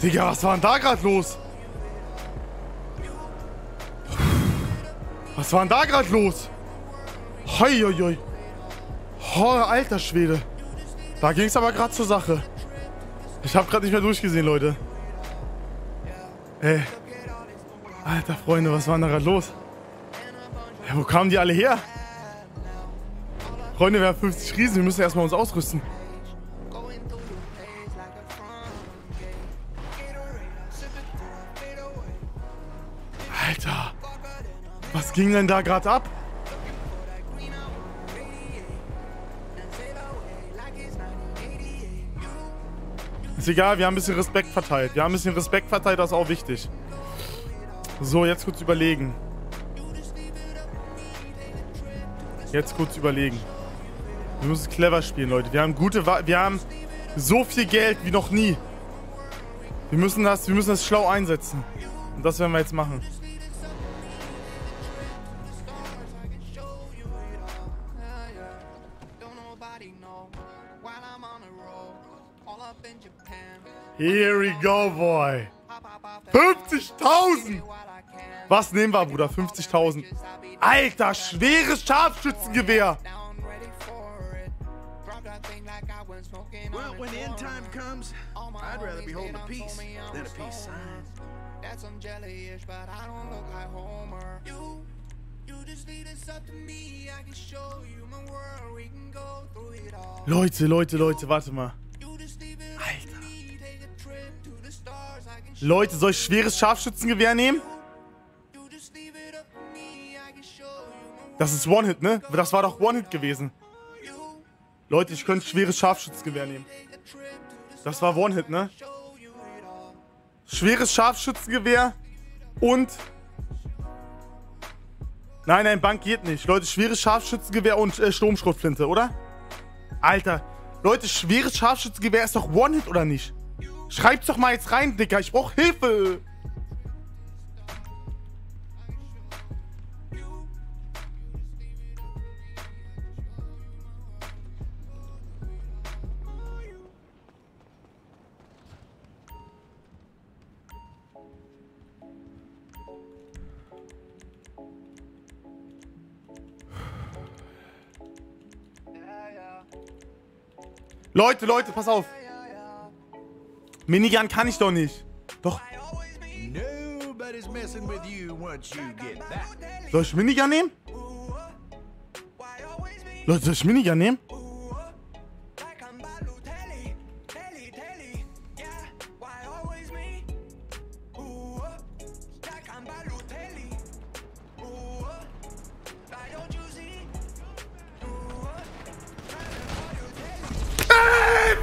Digga, was war denn da gerade los? Was war denn da gerade los? Hoi, hoi, hoi. Oh, alter Schwede. Da ging es aber gerade zur Sache. Ich habe gerade nicht mehr durchgesehen, Leute. Ey. Alter Freunde, was war denn da gerade los? Ja, wo kamen die alle her? Freunde, wir haben 50 Riesen. Wir müssen erstmal uns ausrüsten. Ging denn da gerade ab? Ist egal, wir haben ein bisschen Respekt verteilt. Wir haben ein bisschen Respekt verteilt, das ist auch wichtig. So, jetzt kurz überlegen. Jetzt kurz überlegen. Wir müssen clever spielen, Leute. Wir haben gute, Wa wir haben so viel Geld wie noch nie. Wir müssen das, wir müssen das schlau einsetzen. Und das werden wir jetzt machen. Here we go, boy. 50.000! Was nehmen wir, Bruder? 50.000. Alter, schweres Scharfschützengewehr. Well, when the end time comes, I'd rather be holding a piece than a peace sign. That's I'm jelly-ish, but I don't look like Homer. You, you just lead us up to me. I can show you my world. We can go through it all. Leute, Leute, Leute, warte mal. Leute, soll ich schweres Scharfschützengewehr nehmen? Das ist One-Hit, ne? Das war doch One-Hit gewesen. Leute, ich könnte schweres Scharfschützengewehr nehmen. Das war One-Hit, ne? Schweres Scharfschützengewehr und... Nein, nein, Bank geht nicht. Leute, schweres Scharfschützengewehr und äh, Sturmschrotflinte, oder? Alter, Leute, schweres Scharfschützengewehr ist doch One-Hit, oder nicht? Schreib's doch mal jetzt rein, Digga. Ich brauch Hilfe. Leute, Leute, pass auf. Minigun kann ich doch nicht. Doch. Nobody's messing with you once you get that. Soll ich Minigun nehmen? Leute, soll ich Minigun nehmen?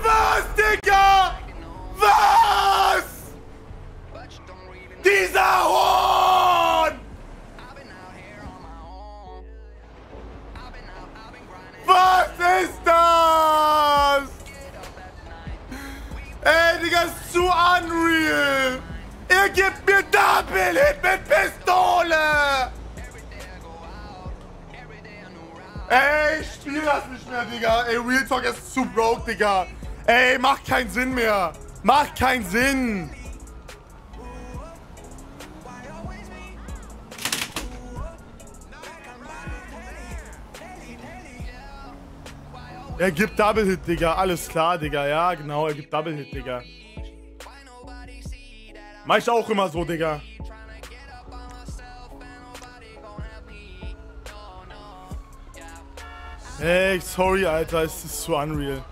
Was, Digga? Was? Dieser Hund! Was ist das? Ey, Digga, ist zu unreal. Ihr gebt mir Double Hit mit Pistole. Ey, ich spiel das nicht mehr, Digga. Ey, Real Talk ist zu broke, Digga. Ey, macht keinen Sinn mehr. Macht keinen Sinn. Er gibt Double Hit, Digga. Alles klar, Digga. Ja, genau, er gibt Double Hit, Digga. Mach ich auch immer so, Digga. Ey, sorry, Alter. Es ist zu unreal.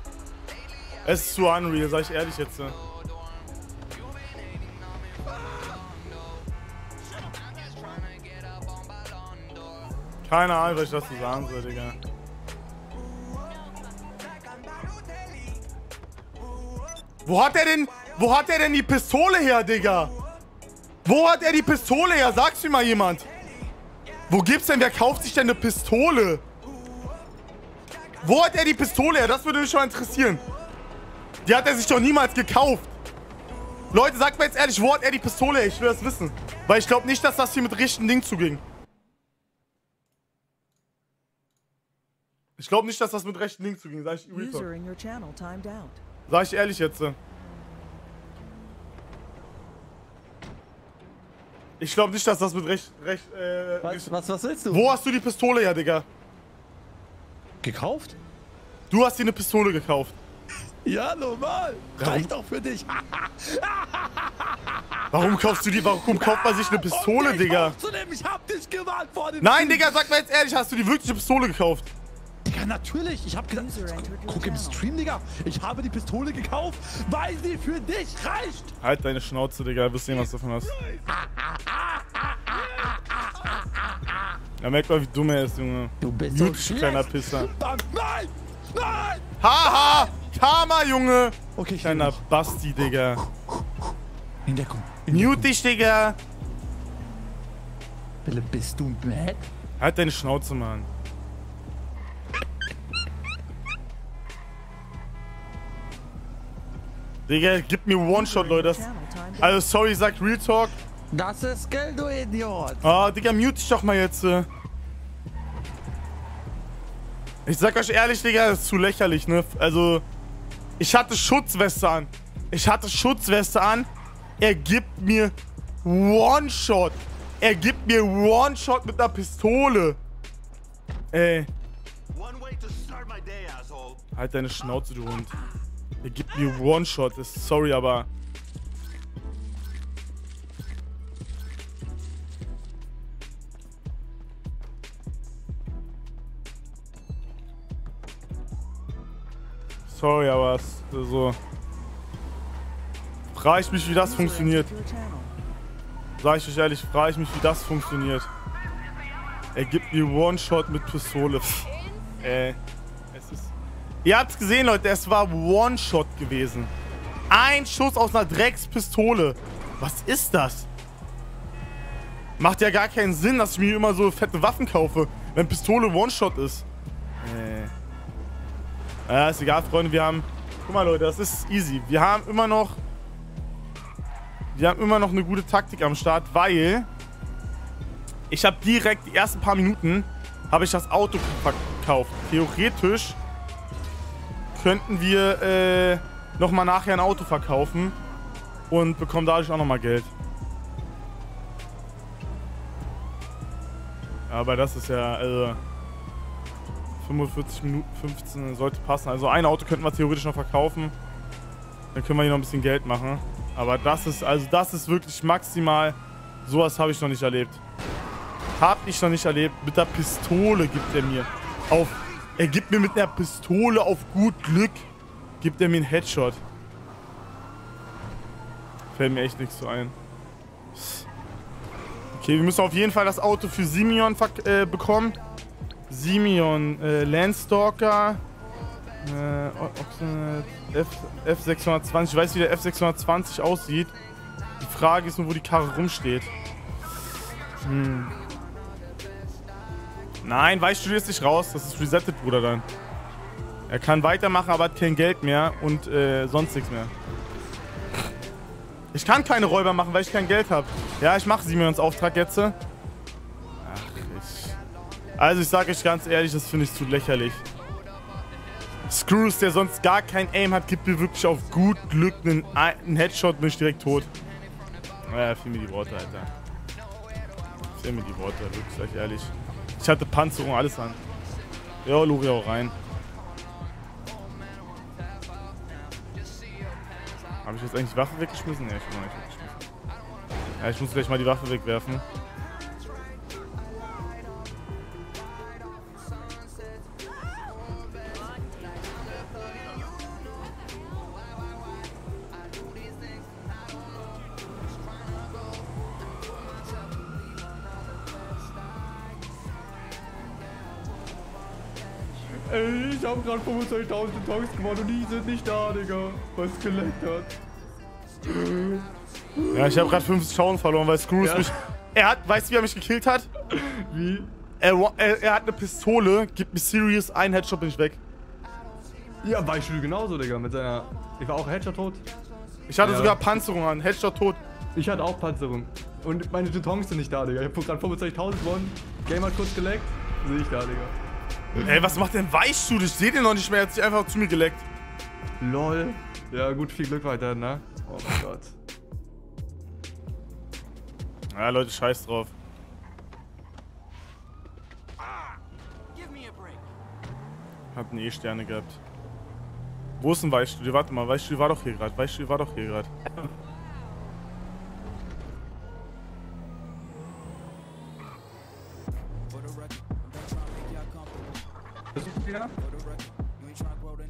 Es ist zu unreal, sag ich ehrlich jetzt. ne? Keine Ahnung, was ich dazu sagen soll, Digga. Wo hat er denn, wo hat er denn die Pistole her, Digga? Wo hat er die Pistole her? Sag's mir mal jemand. Wo gibt's denn, wer kauft sich denn eine Pistole? Wo hat er die Pistole her? Das würde mich schon interessieren. Die hat er sich doch niemals gekauft. Leute, sagt mir jetzt ehrlich, wo hat er die Pistole her? Ich will das wissen. Weil ich glaube nicht, dass das hier mit richtigen Ding zuging. Ich glaube nicht, dass das mit rechten Ding zuging, sag ich. Sag ich ehrlich jetzt. äh. Ich glaube nicht, dass das mit recht. recht äh, Was, was, was willst du? Wo hast du die Pistole her, Digga? Gekauft? Du hast dir eine Pistole gekauft. Ja, normal. Reicht auch für dich. Warum kaufst du die? Warum kauft man sich eine Pistole, Um dich Digga? aufzunehmen, Ich hab dich gewarnt vor dem Nein. Digga, sag mal jetzt ehrlich, hast du die wirkliche Pistole gekauft? Digga, natürlich. Ich hab gesagt, guck im Stream, Digga. Ich habe die Pistole gekauft, weil sie für dich reicht. Halt deine Schnauze, Digga, wirst sehen, was du davon hast. Ja, merk mal, wie dumm er ist, Junge. Du bist so schlecht. kleiner Pisser. Nein, nein. Haha! Karma, Junge! Okay, ich Kleiner. Basti, Digga. In Deckung. Mute dich, Digga! Wille, bist du mad? Halt deine Schnauze, Mann. Digga, gib mir One-Shot, Leute. Also, sorry, sagt Real Talk. Das ist Geld, du Idiot. Ah, Digga, mute dich doch mal jetzt. Ich sag euch ehrlich, Digga, das ist zu lächerlich, ne? Also, ich hatte Schutzweste an. Ich hatte Schutzweste an. Er gibt mir One-Shot. Er gibt mir One-Shot mit einer Pistole. Ey. Halt deine Schnauze, du Hund. Er gibt mir One-Shot. Sorry, aber... Sorry, aber es so. Frage ich mich, wie das funktioniert. Sag ich euch ehrlich, frage ich mich, wie das funktioniert. Er gibt mir One-Shot mit Pistole. Äh, es ist. Ihr habt's gesehen, Leute, es war One-Shot gewesen. Ein Schuss aus einer Dreckspistole. Was ist das? Macht ja gar keinen Sinn, dass ich mir immer so fette Waffen kaufe, wenn Pistole One-Shot ist. Ja, ist egal, Freunde, wir haben. Guck mal, Leute, das ist easy. Wir haben immer noch wir haben immer noch eine gute Taktik am Start, weil ich habe direkt die ersten paar Minuten habe ich das Auto verkauft. Theoretisch könnten wir äh, noch mal nachher ein Auto verkaufen und bekommen dadurch auch noch mal Geld. Aber das ist ja also 45 Minuten 15 sollte passen. Also ein Auto könnten wir theoretisch noch verkaufen. Dann können wir hier noch ein bisschen Geld machen. Aber das ist, also das ist wirklich maximal. Sowas habe ich noch nicht erlebt. Hab ich noch nicht erlebt. Mit der Pistole gibt er mir. Auf. Er gibt mir mit einer Pistole auf gut Glück. Gibt er mir einen Headshot. Fällt mir echt nichts so ein. Okay, wir müssen auf jeden Fall das Auto für Simeon äh, bekommen. Simeon, äh, Landstalker. Äh, F, F620. Ich weiß, wie der F620 aussieht. Die Frage ist nur, wo die Karre rumsteht. Hm. Nein, weißt du, du nicht raus. Das ist resettet, Bruder, dann. Er kann weitermachen, aber hat kein Geld mehr und äh, sonst nichts mehr. Ich kann keine Räuber machen, weil ich kein Geld habe. Ja, ich mache Simeons Auftrag jetzt. Also ich sage euch ganz ehrlich, das finde ich zu lächerlich. Screws, der sonst gar kein Aim hat, gibt mir wirklich auf gut Glück einen, einen Headshot, bin ich direkt tot. Naja, fiel mir die Worte, Alter. Fiel mir die Worte, wirklich, sag ich ehrlich. Ich hatte Panzerung, alles an. Ja, Lori auch rein. Habe ich jetzt eigentlich die Waffe weggeschmissen? Ne, ich habe noch nicht weggeschmissen. Ja, ich muss gleich mal die Waffe wegwerfen. Ey, ich hab grad 25.000 Tonks gewonnen und die sind nicht da, Digga. Was geleckt hat. Ja, ich habe gerade 50 Schauen verloren, weil Screws Ja. mich. Er hat, weißt du, wie er mich gekillt hat? Wie? Er, er, er hat eine Pistole, gibt mir Serious, ein Headshot bin ich weg. Ja, Beispiel genauso, Digga, mit seiner... Ich war auch Headshot tot. Ich hatte Ja. sogar Panzerung an, Headshot tot. Ich hatte auch Panzerung. Und meine Jetons sind nicht da, Digga. Ich hab gerade 25.000 gewonnen. Game hat kurz geleckt. Sehe ich da, Digga. Ey, was macht denn Weichstuhl? Ich seh den noch nicht mehr, er hat sich einfach zu mir geleckt. LOL. Ja, gut, viel Glück weiter, ne? Oh mein Gott. Ja, Leute, scheiß drauf. Hat einen E-Sterne gehabt. Wo ist ein Weichstuhl? Warte mal, Weichstuhl war doch hier gerade. Weichstuhl war doch hier gerade.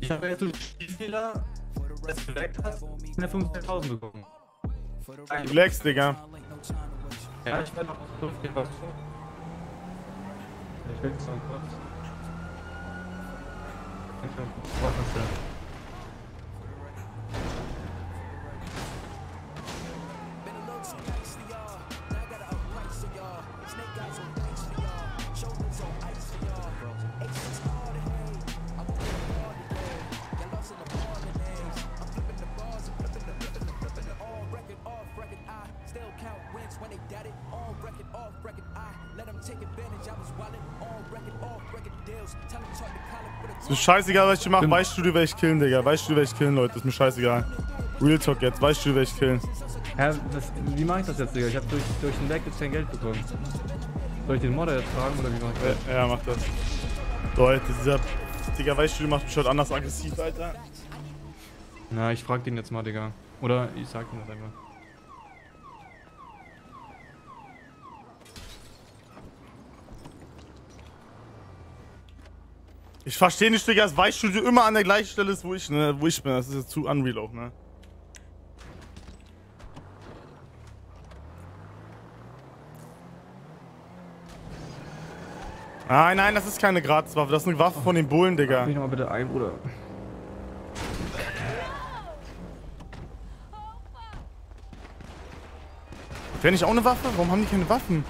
Ich habe jetzt durch Spielfehler, das du geleckt hast, eine 15.000 bekommen. Du leckst, Digga. Ja, ich werde noch so viel was tun. Ich will jetzt mal kurz. Ich will kurz was erzählen. Scheißegal, was ich mache. Weichstuhl werde ich killen, Digga. Weichstuhl werde ich killen, Leute. Ist mir scheißegal. Real Talk jetzt. Weichstuhl werde ich killen. Hä, das, wie mache ich das jetzt, Digga? Ich habe durch, durch den Deck jetzt kein Geld bekommen. Soll ich den Modder jetzt fragen oder wie mache ich das? Ja, ja, mach das. Leute, dieser Digga Weichstuhl macht mich heute anders aggressiv, Alter. Na, ich frag den jetzt mal, Digga. Oder ich sag ihm das einfach. Ich verstehe nicht, Digga, dass Weichstudio immer an der gleichen Stelle ist, wo ich, ne, wo ich bin. Das ist jetzt zu unreal auch, ne? Nein, nein, das ist keine Gratiswaffe. Das ist eine Waffe von den Bullen, Digga. Mich nochmal bitte ein, Bruder. Wäre nicht auch eine Waffe? Warum haben die keine Waffen?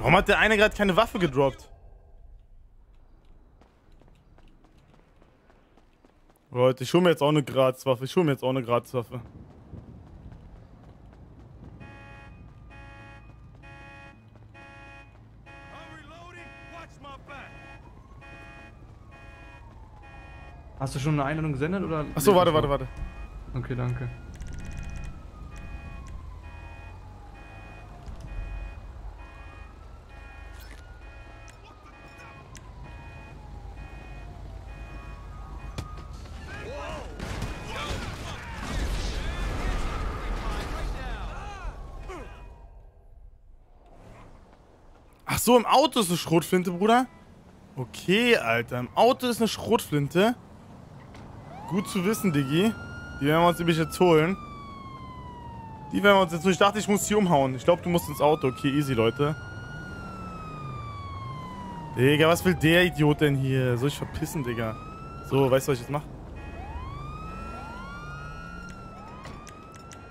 Warum hat der eine gerade keine Waffe gedroppt? Leute, ich hole mir jetzt auch eine Gratiswaffe. Ich hole mir jetzt auch eine Gratiswaffe. Hast du schon eine Einladung gesendet oder? Achso, warte, warte, warte. Okay, danke. So, im Auto ist eine Schrotflinte, Bruder. Okay, Alter. Im Auto ist eine Schrotflinte. Gut zu wissen, Diggi. Die werden wir uns nämlich jetzt holen. Die werden wir uns jetzt holen. Ich dachte, ich muss sie umhauen. Ich glaube, du musst ins Auto. Okay, easy, Leute. Digga, was will der Idiot denn hier? Soll ich verpissen, Digga? So, weißt du, was ich jetzt mache?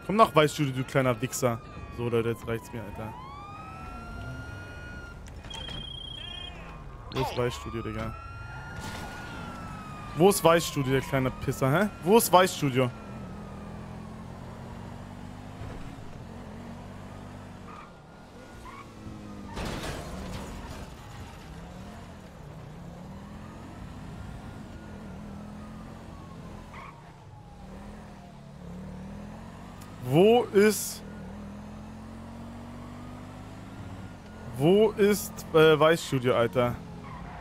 Komm nach Weißstudio, du kleiner Wichser. So, Leute, jetzt reicht's mir, Alter. Wo ist Weißstudio, Digga? Wo ist Weißstudio, der kleine Pisser, hä? Wo ist Weißstudio? Wo ist... Wo ist äh, Weißstudio, Alter?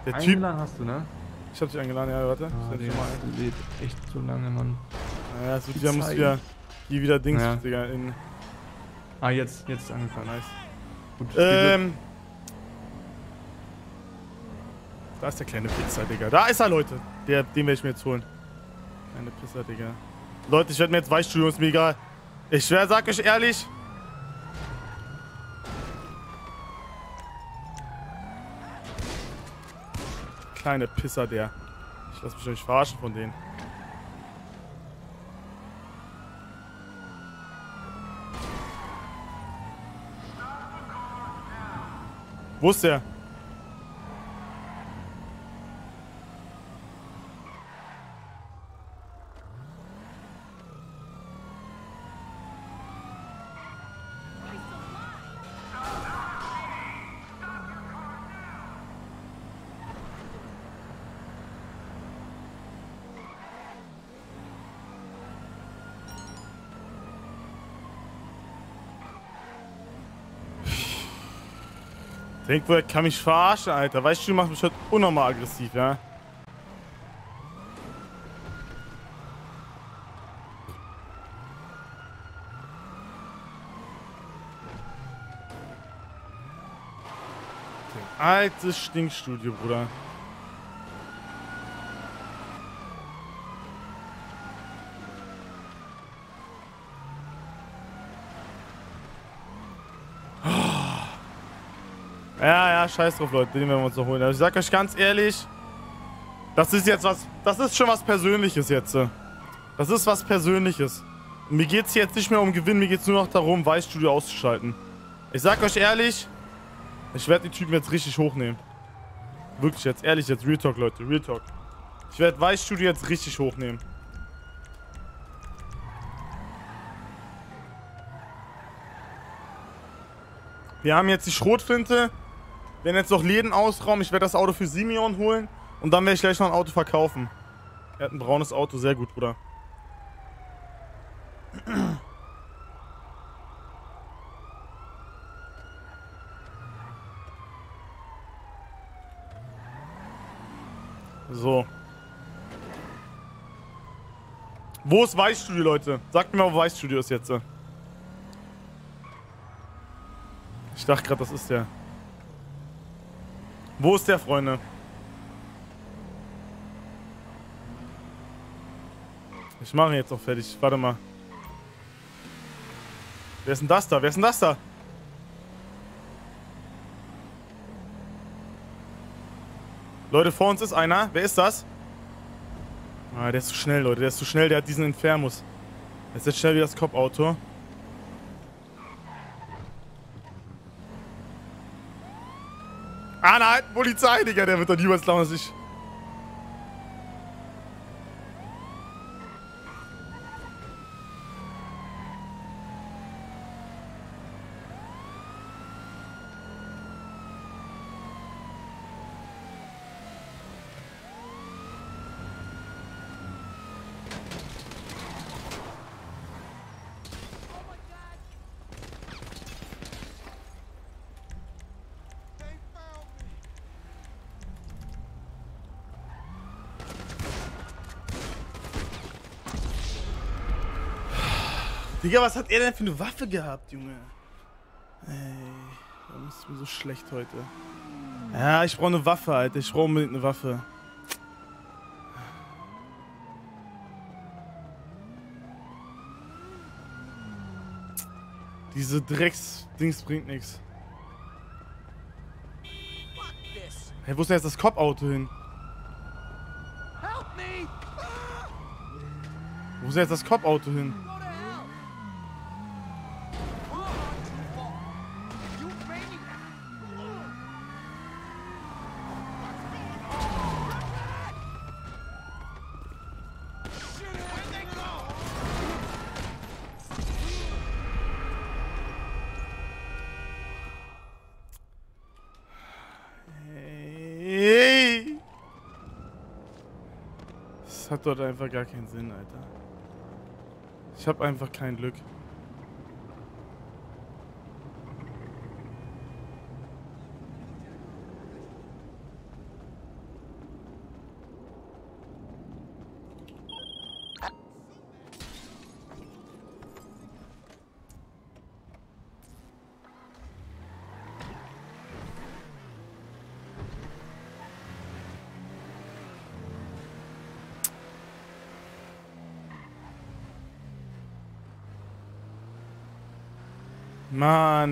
Der Typ... Eingeladen hast du, ne? Ich hab dich eingeladen, ja, warte. Ah, Ich mal das lädt echt zu lange, Mann. ein. Ja, es wird wieder, muss wieder... Hier wieder Dings, Ja. Digga, in... Ah, jetzt, jetzt ist angefangen, nice. Gut, Ähm... Da ist der kleine Pisser, Digga. Da ist er, Leute. Der, den werde ich mir jetzt holen. Kleine Pisser, Digga. Leute, ich werde mir jetzt Weißstudio, ist mir egal. Ich schwör, sag euch ehrlich. Kleine Pisser, der. Ich lass mich doch nicht verarschen von denen. Wo ist der? Denk wohl, er kann mich verarschen, Alter. Weißt du, du machst mich heute unnormal aggressiv, ja? Altes Stinkstudio, Bruder. Ja, ja, scheiß drauf, Leute. Den werden wir uns noch holen. Also ich sag euch ganz ehrlich, das ist jetzt was, das ist schon was Persönliches jetzt. Das ist was Persönliches. Mir geht's jetzt nicht mehr um Gewinn, mir geht's nur noch darum, Weißstudio auszuschalten. Ich sag euch ehrlich, ich werde die Typen jetzt richtig hochnehmen. Wirklich jetzt, ehrlich jetzt, Real Talk, Leute, Real Talk. Ich werde Weißstudio jetzt richtig hochnehmen. Wir haben jetzt die Schrotflinte. Werden jetzt noch Läden ausrauben. Ich werde das Auto für Simeon holen. Und dann werde ich gleich noch ein Auto verkaufen. Er hat ein braunes Auto. Sehr gut, Bruder. So. Wo ist Weißstudio, Leute? Sagt mir mal, wo Weißstudio ist jetzt. Ich dachte gerade, das ist der. Wo ist der, Freunde? Ich mache ihn jetzt auch fertig. Warte mal. Wer ist denn das da? Wer ist denn das da? Leute, vor uns ist einer. Wer ist das? Ah, der ist zu schnell, Leute. Der ist zu schnell. Der hat diesen Infermus. Der ist jetzt schnell wie das Cop-Auto. Ah nein, Polizei, Digga. Der wird doch niemals glauben, dass ich... Digga, was hat er denn für eine Waffe gehabt, Junge? Ey, warum ist es mir so schlecht heute? Ja, ich brauche eine Waffe, Alter. Ich brauche unbedingt eine Waffe. Diese Drecks-Dings bringt nichts. Hey, wo ist denn jetzt das Cop-Auto hin? Wo ist denn jetzt das Cop-Auto hin? Hey. Das hat dort einfach gar keinen Sinn, Alter. Ich hab einfach kein Glück.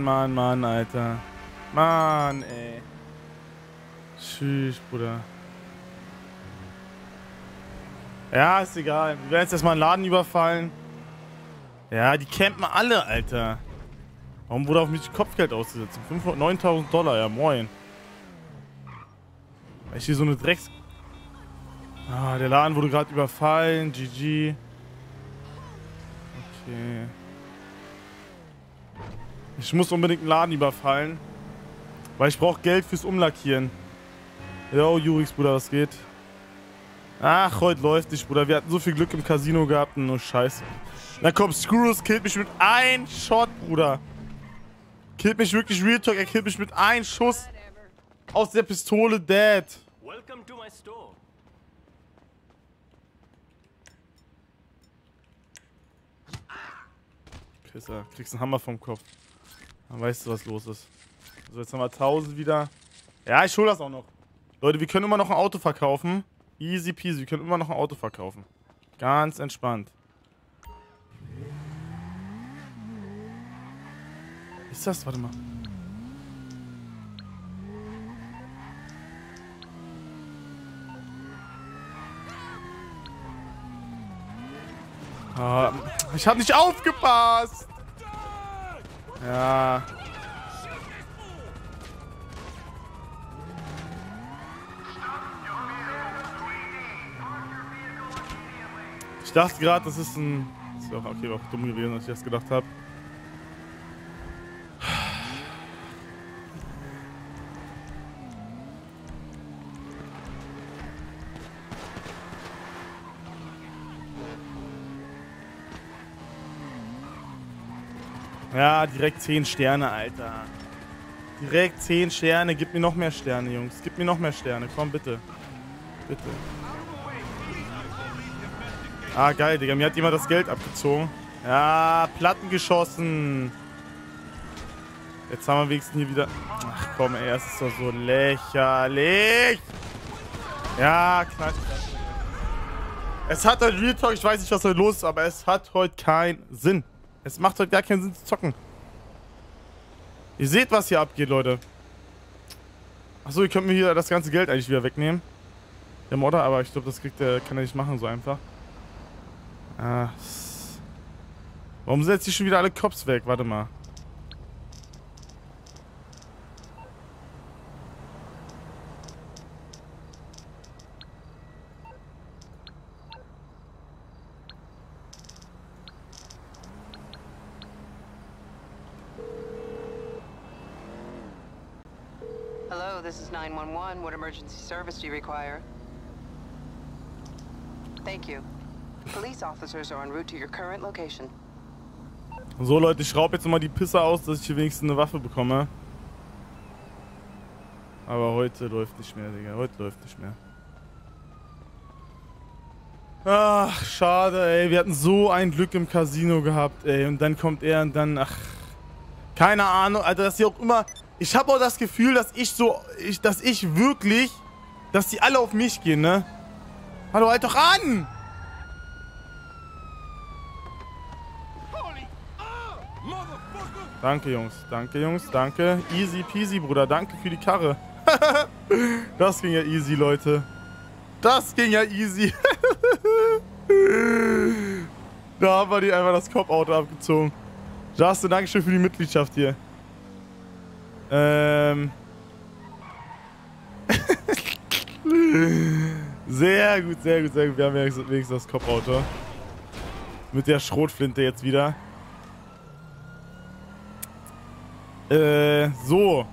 Mann, Mann, Alter. Mann, ey. Tschüss, Bruder. Ja, ist egal. Wir werden jetzt erstmal einen Laden überfallen. Ja, die campen alle, Alter. Warum wurde auf mich Kopfgeld ausgesetzt? 500 9000 Dollar, ja moin. Weil ich hier so eine Drecks... Ah, der Laden wurde gerade überfallen. GG. Okay. Ich muss unbedingt einen Laden überfallen. Weil ich brauche Geld fürs Umlackieren. Yo, Jurix, Bruder, was geht? Ach, heute läuft nicht, Bruder. Wir hatten so viel Glück im Casino gehabt. Nur Scheiße. Na komm, Screws killt mich mit einem Shot, Bruder. Killt mich wirklich Real Talk. Er killt mich mit einem Schuss aus der Pistole Dead. Welcome to my store. Pisser, kriegst einen Hammer vom Kopf. Dann weißt du, was los ist. So, jetzt haben wir 1000 wieder. Ja, ich hol das auch noch. Leute, wir können immer noch ein Auto verkaufen. Easy peasy, wir können immer noch ein Auto verkaufen. Ganz entspannt. Ist das? Warte mal. Ah, ich hab nicht aufgepasst. Ja. Ich dachte gerade, das ist ein... Wäre auch, okay, war auch dumm gewesen, als ich das gedacht habe. Ja, direkt 10 Sterne, Alter. Direkt 10 Sterne. Gib mir noch mehr Sterne, Jungs. Gib mir noch mehr Sterne. Komm, bitte. Bitte. Ah, geil, Digga. Mir hat jemand das Geld abgezogen. Ja, Platten geschossen. Jetzt haben wir wenigstens hier wieder... Ach komm, ey, das ist doch so lächerlich. Ja, knall. Es hat heute Real Talk, ich weiß nicht, was heute los ist, aber es hat heute keinen Sinn. Es macht heute gar keinen Sinn zu zocken. Ihr seht, was hier abgeht, Leute. Achso, ihr könnt mir hier das ganze Geld eigentlich wieder wegnehmen. Der Modder, aber ich glaube, das kriegt der, kann er nicht machen, so einfach. Ah. Warum setzt ihr schon wieder alle Cops weg? Warte mal. Emergency service you require? Thank you. Police officers are en route to your current location. So, Leute, ich schraube jetzt nochmal die Pisse aus, dass ich hier wenigstens eine Waffe bekomme. Aber heute läuft nicht mehr, Digga. Heute läuft nicht mehr. Ach, schade, ey. Wir hatten so ein Glück im Casino gehabt, ey. Und dann kommt er und dann, ach. Keine Ahnung, Alter, dass die auch immer. Ich habe auch das Gefühl, dass ich so. Ich, dass ich wirklich. Dass die alle auf mich gehen, ne? Hallo, halt doch an! Danke, Jungs. Danke, Jungs. Danke. Easy peasy, Bruder. Danke für die Karre. das ging ja easy, Leute. Das ging ja easy. da haben wir die einfach das Cop-Auto abgezogen. Justin, Dankeschön für die Mitgliedschaft hier. Ähm. sehr gut, sehr gut, sehr gut. Wir haben wenigstens das Cop-Auto. Mit der Schrotflinte jetzt wieder. Äh, so.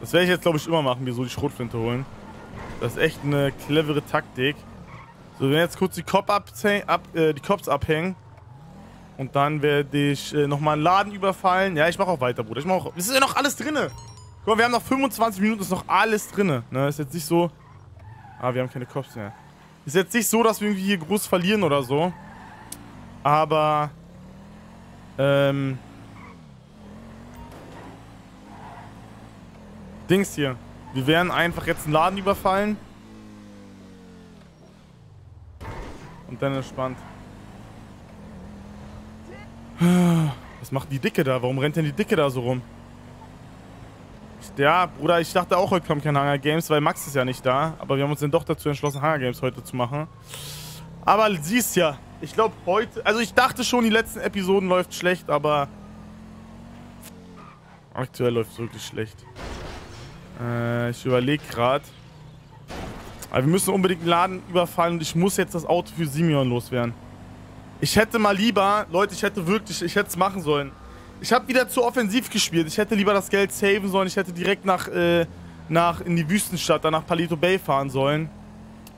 Das werde ich jetzt, glaube ich, immer machen, mir so die Schrotflinte holen. Das ist echt eine clevere Taktik. So, wir werden jetzt kurz die, Cop ab, äh, die Cops abhängen. Und dann werde ich äh, nochmal einen Laden überfallen. Ja, ich mache auch weiter, Bruder. Ich mache auch... Es ist ja noch alles drinne. Guck mal, wir haben noch 25 Minuten, ist noch alles drinne. Ne, ist jetzt nicht so... Ah, wir haben keine Cops mehr. Ist jetzt nicht so, dass wir irgendwie hier groß verlieren oder so. Aber... Ähm... Dings hier. Wir werden einfach jetzt einen Laden überfallen. Und dann entspannt. Was macht die Dicke da? Warum rennt denn die Dicke da so rum? Ja, Bruder, ich dachte auch, heute kommen keine Hunger Games, weil Max ist ja nicht da. Aber wir haben uns dann doch dazu entschlossen, Hunger Games heute zu machen. Aber siehst ja, ich glaube heute... Also ich dachte schon, die letzten Episoden läuft schlecht, aber... Aktuell läuft es wirklich schlecht. Äh, ich überlege gerade. Aber wir müssen unbedingt den Laden überfallen und ich muss jetzt das Auto für Simeon loswerden. Ich hätte mal lieber, Leute, ich hätte wirklich, ich hätte es machen sollen. Ich habe wieder zu offensiv gespielt. Ich hätte lieber das Geld saven sollen. Ich hätte direkt nach, äh, nach in die Wüstenstadt, dann nach Palito Bay fahren sollen.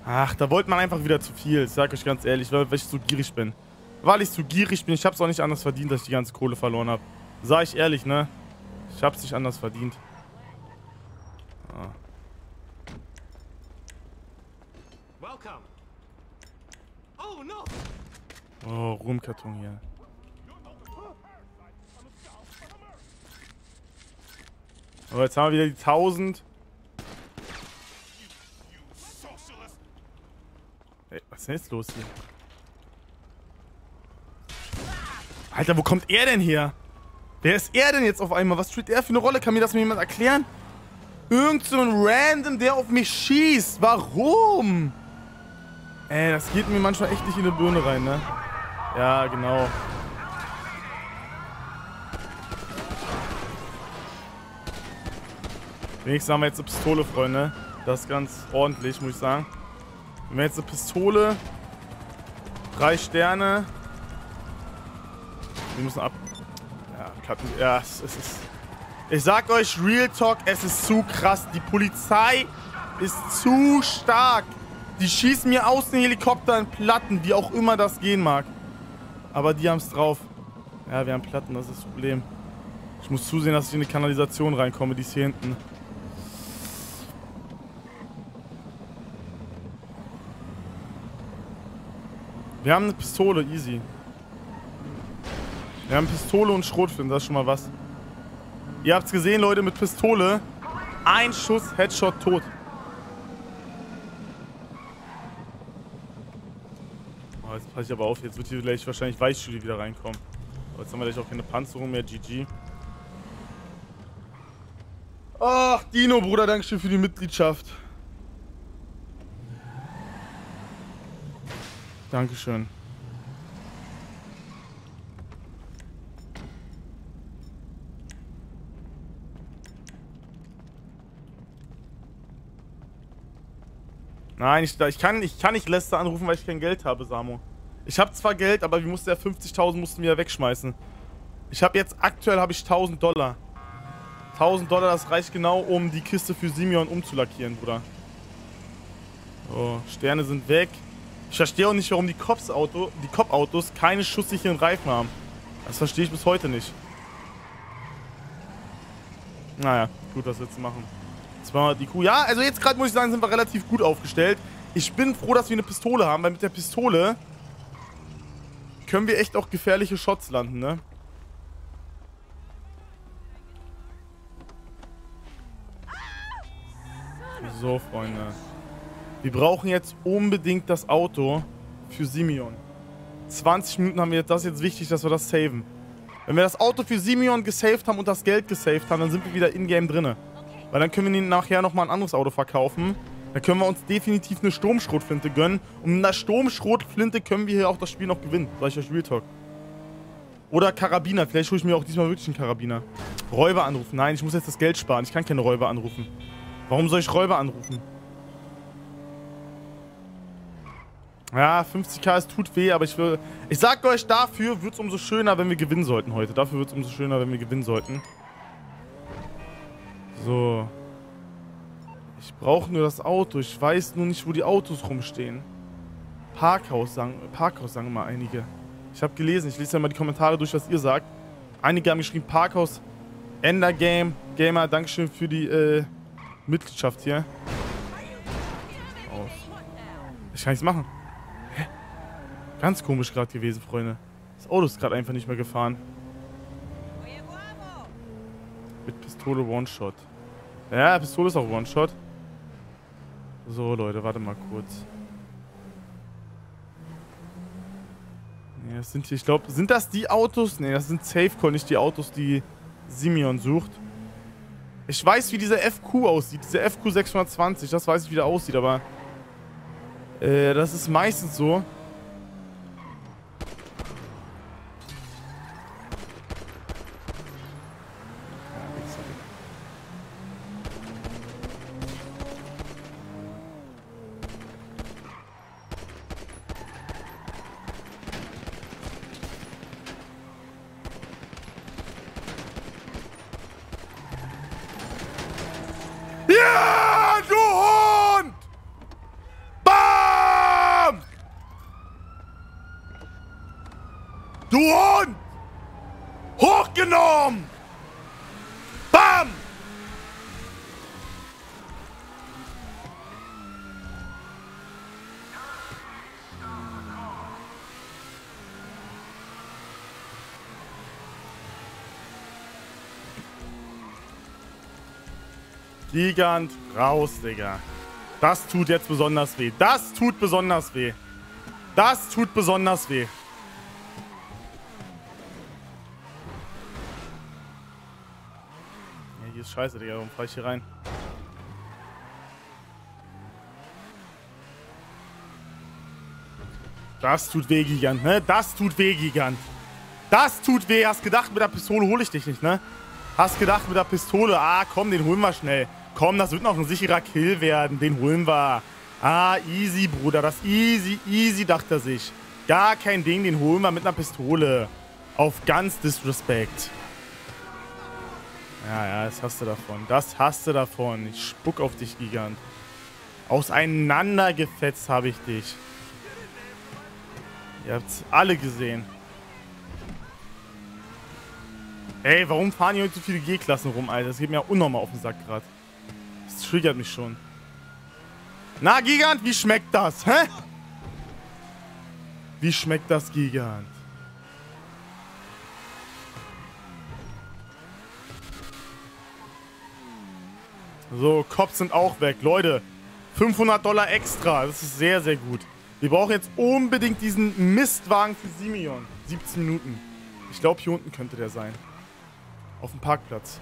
Ach, da wollte man einfach wieder zu viel. Ich sag euch ganz ehrlich, weil ich zu gierig bin. Weil ich zu gierig bin. Ich hab's auch nicht anders verdient, dass ich die ganze Kohle verloren habe. Sag ich ehrlich, ne? Ich hab's nicht anders verdient. Ah. Welcome. Oh no. Oh, Rumkarton hier. Oh, jetzt haben wir wieder die 1000. Ey, was ist denn jetzt los hier? Alter, wo kommt er denn her? Wer ist er denn jetzt auf einmal? Was spielt er für eine Rolle? Kann mir das mir jemand erklären? Irgend so ein Random, der auf mich schießt. Warum? Ey, das geht mir manchmal echt nicht in die Birne rein, ne? Ja, genau. Wenigstens haben wir jetzt eine Pistole, Freunde. Das ist ganz ordentlich, muss ich sagen. Wir haben jetzt eine Pistole. Drei Sterne. Wir müssen ab... Ja, cutten. Ja, es ist... Ich sag euch, Real Talk, es ist zu krass. Die Polizei ist zu stark. Die schießen mir aus den Helikoptern Platten, wie auch immer das gehen mag. Aber die haben es drauf. Ja, wir haben Platten, das ist das Problem. Ich muss zusehen, dass ich in die Kanalisation reinkomme, die ist hier hinten. Wir haben eine Pistole, easy. Wir haben Pistole und Schrotflinten, das ist schon mal was. Ihr habt's gesehen, Leute, mit Pistole. Ein Schuss, Headshot, tot. Jetzt passe ich aber auf, jetzt wird hier gleich wahrscheinlich Weißschüli wieder reinkommen. Aber jetzt haben wir gleich auch keine Panzerung mehr, GG. Ach, Dino, Bruder, Dankeschön für die Mitgliedschaft. Dankeschön. Nein, ich, ich, kann, ich kann nicht Lester anrufen, weil ich kein Geld habe, Samo. Ich habe zwar Geld, aber wir mussten ja 50.000 mussten wir ja wegschmeißen. Ich habe jetzt, aktuell habe ich 1000 Dollar. 1000 Dollar, das reicht genau, um die Kiste für Simeon umzulackieren, Bruder. So, Sterne sind weg. Ich verstehe auch nicht, warum die Cops-Auto, die Cop-Autos keine schusssicheren Reifen haben. Das verstehe ich bis heute nicht. Naja, gut, was willst du machen? 200 IQ. Ja, also jetzt gerade muss ich sagen, sind wir relativ gut aufgestellt. Ich bin froh, dass wir eine Pistole haben, weil mit der Pistole können wir echt auch gefährliche Shots landen, ne? So, Freunde. Wir brauchen jetzt unbedingt das Auto für Simeon. 20 Minuten haben wir jetzt. Das ist jetzt wichtig, dass wir das saven. Wenn wir das Auto für Simeon gesaved haben und das Geld gesaved haben, dann sind wir wieder in-game drinne. Weil dann können wir ihnen nachher nochmal ein anderes Auto verkaufen. Dann können wir uns definitiv eine Sturmschrotflinte gönnen. Und mit einer Sturmschrotflinte können wir hier auch das Spiel noch gewinnen. Sag ich euch Real Talk. Oder Karabiner. Vielleicht hole ich mir auch diesmal wirklich einen Karabiner. Räuber anrufen. Nein, ich muss jetzt das Geld sparen. Ich kann keine Räuber anrufen. Warum soll ich Räuber anrufen? Ja, 50k, es tut weh, aber ich will... Ich sag euch, dafür wird es umso schöner, wenn wir gewinnen sollten heute. Dafür wird es umso schöner, wenn wir gewinnen sollten. So. Ich brauche nur das Auto. Ich weiß nur nicht, wo die Autos rumstehen. Parkhaus sagen, Parkhaus sagen mal einige. Ich habe gelesen, ich lese ja mal die Kommentare durch, was ihr sagt. Einige haben geschrieben Parkhaus, Ender Game, Gamer, Dankeschön für die äh, Mitgliedschaft hier. Aus. Ich kann nichts machen. Hä? Ganz komisch gerade gewesen, Freunde. Das Auto ist gerade einfach nicht mehr gefahren. Mit Pistole One-Shot. Ja, Pistole ist auch One-Shot. So, Leute, warte mal kurz. Nee, das sind hier, ich glaube, sind das die Autos? Nee, das sind Safecall, nicht die Autos, die Simeon sucht. Ich weiß, wie dieser FQ aussieht. Dieser FQ 620, das weiß ich, wie der aussieht, aber... Äh, das ist meistens so. Gigant raus, Digga. Das tut jetzt besonders weh. Das tut besonders weh. Das tut besonders weh. Ja, hier ist scheiße, Digga. Warum fahr ich hier rein? Das tut weh, Gigant, ne? Das tut weh, Gigant. Das tut weh. Hast gedacht, mit der Pistole hole ich dich nicht, ne? Hast gedacht, mit der Pistole, ah, komm, den holen wir schnell. Komm, das wird noch ein sicherer Kill werden. Den holen wir. Ah, easy, Bruder. Das easy, easy, dachte er sich. Gar kein Ding, den holen wir mit einer Pistole. Auf ganz Disrespect. Ja, ja, das hast du davon. Das hast du davon. Ich spuck auf dich, Gigant. Auseinandergefetzt habe ich dich. Ihr habt's alle gesehen. Ey, warum fahren hier heute so viele G-Klassen rum, Alter? Das geht mir ja unnormal auf den Sack gerade. Triggert mich schon. Na, Gigant, wie schmeckt das, hä? Wie schmeckt das, Gigant? So, Cops sind auch weg. Leute, 500 Dollar extra. Das ist sehr, sehr gut. Wir brauchen jetzt unbedingt diesen Mistwagen für Simeon. 17 Minuten. Ich glaube, hier unten könnte der sein. Auf dem Parkplatz.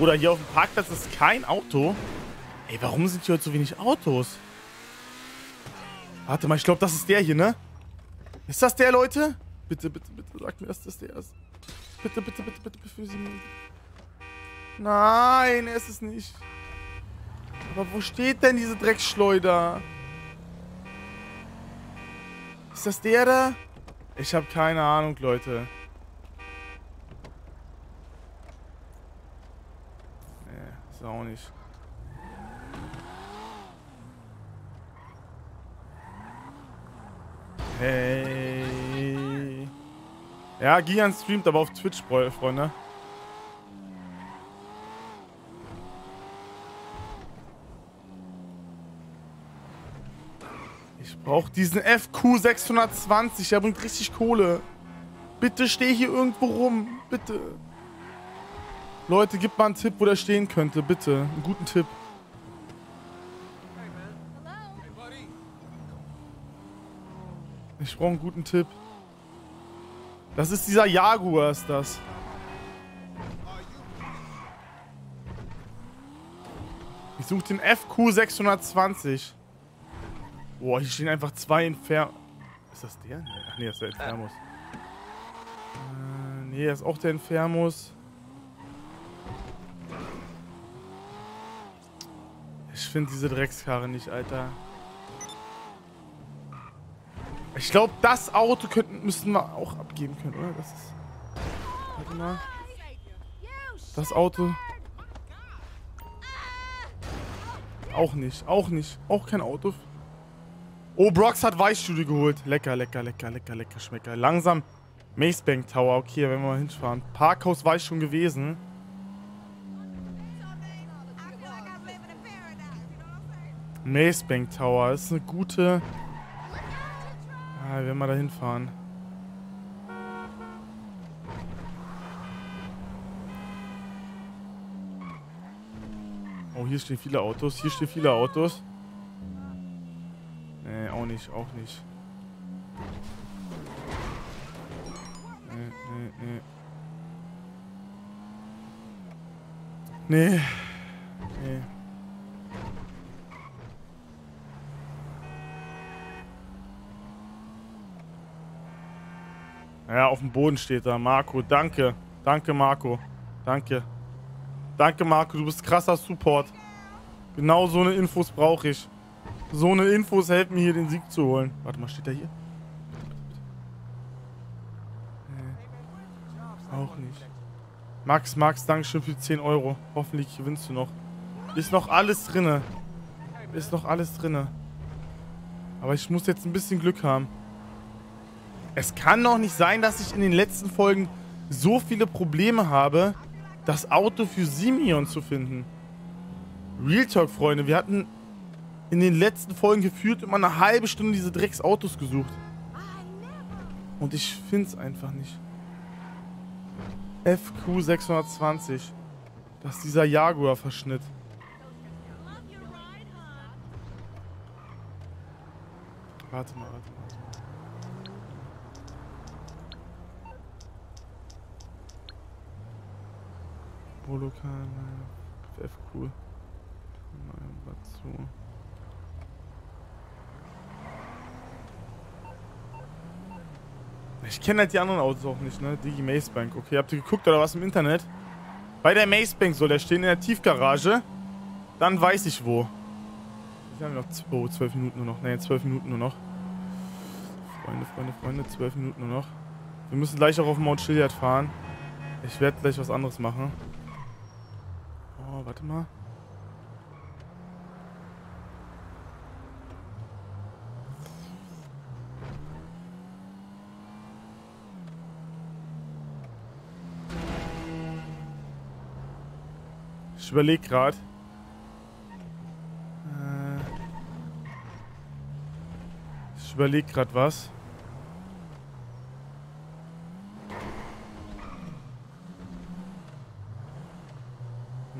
Oder hier auf dem Parkplatz ist kein Auto. Ey, warum sind hier heute so wenig Autos? Warte mal, ich glaube, das ist der hier, ne? Ist das der, Leute? Bitte, bitte, bitte, sagt mir, dass das der ist. Bitte, bitte, bitte, bitte, für sie. Nein, er ist es nicht. Aber wo steht denn diese Drecksschleuder? Ist das der da? Ich habe keine Ahnung, Leute. Ist auch nicht. Hey. Ja, Gian streamt aber auf Twitch, Freunde. Ich brauche diesen FQ 620. Der bringt richtig Kohle. Bitte steh hier irgendwo rum. Bitte. Leute, gib mal einen Tipp, wo der stehen könnte. Bitte. Einen guten Tipp. Ich brauche einen guten Tipp. Das ist dieser Jaguar, ist das. Ich suche den FQ 620. Boah, hier stehen einfach zwei Infer... Ist das der? Ach nee, das ist der Infermus. Äh, nee, das ist auch der Infermus. Ich finde diese Dreckskarre nicht, Alter. Ich glaube, das Auto könnten, müssten wir auch abgeben können, oder? Das ist... Warte mal. Das Auto... Auch nicht, auch nicht. Auch kein Auto. Oh, Brox hat Weißstudie geholt. Lecker, lecker, lecker, lecker, lecker, schmecker. Langsam. Macebank Tower. Okay, wenn wir mal hinfahren. Parkhaus war ich schon gewesen. Macebank Tower. Das ist eine gute... Ah, wir werden mal da hinfahren. Oh, hier stehen viele Autos. Hier stehen viele Autos. Nee, auch nicht, auch nicht. Nee, nee, nee. Nee. Ja, auf dem Boden steht da. Marco, danke. Danke, Marco. Danke. Danke, Marco. Du bist krasser Support. Genau so eine Infos brauche ich. So eine Infos helfen mir hier den Sieg zu holen. Warte mal, steht der hier? Nee. Auch nicht. Max, Max, Dankeschön für 10 Euro. Hoffentlich gewinnst du noch. Ist noch alles drinne. Ist noch alles drinne. Aber ich muss jetzt ein bisschen Glück haben. Es kann doch nicht sein, dass ich in den letzten Folgen so viele Probleme habe, das Auto für Simeon zu finden. Real Talk, Freunde. Wir hatten in den letzten Folgen gefühlt immer eine halbe Stunde diese Drecksautos gesucht. Und ich finde es einfach nicht. FQ 620. Das ist dieser Jaguar-Verschnitt. Warte mal, warte mal. Holokan, FQ. Mal dazu. Ich kenne halt die anderen Autos auch nicht, ne? Digi Mace Bank. Okay, habt ihr geguckt oder was im Internet? Bei der Mace Bank soll der stehen in der Tiefgarage. Dann weiß ich wo. Wir haben noch oh, 12 Minuten nur noch. Ne, 12 Minuten nur noch. Freunde, Freunde, Freunde, 12 Minuten nur noch. Wir müssen gleich auch auf Mount Chiliad fahren. Ich werde gleich was anderes machen. Oh, warte mal. Ich überlege gerade. Äh, ich überlege gerade was.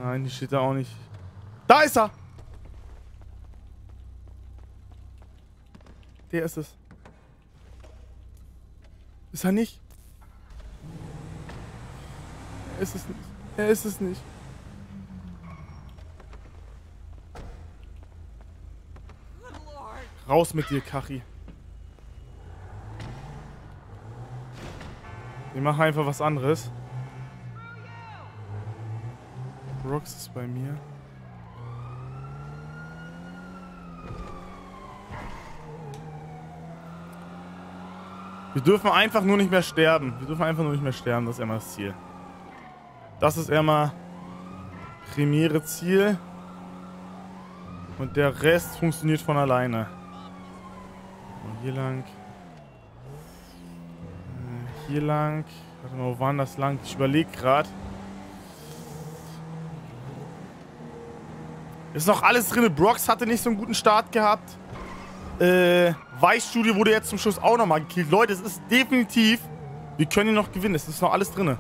Nein, die steht da auch nicht. Da ist er! Der ist es. Ist er nicht? Er ist es nicht. Er ist es nicht. Raus mit dir, Kachi. Wir machen einfach was anderes. Rox ist bei mir. Wir dürfen einfach nur nicht mehr sterben. Wir dürfen einfach nur nicht mehr sterben. Das ist immer das Ziel. Das ist immer primäre Ziel. Und der Rest funktioniert von alleine. Und hier lang. Äh, Hier lang. Warte mal, wo war denn das lang? Ich überlege gerade. Ist noch alles drin. Brox hatte nicht so einen guten Start gehabt. Äh, Weißstudio wurde jetzt zum Schluss auch nochmal gekillt. Leute, es ist definitiv. Wir können ihn noch gewinnen. Es ist noch alles drin.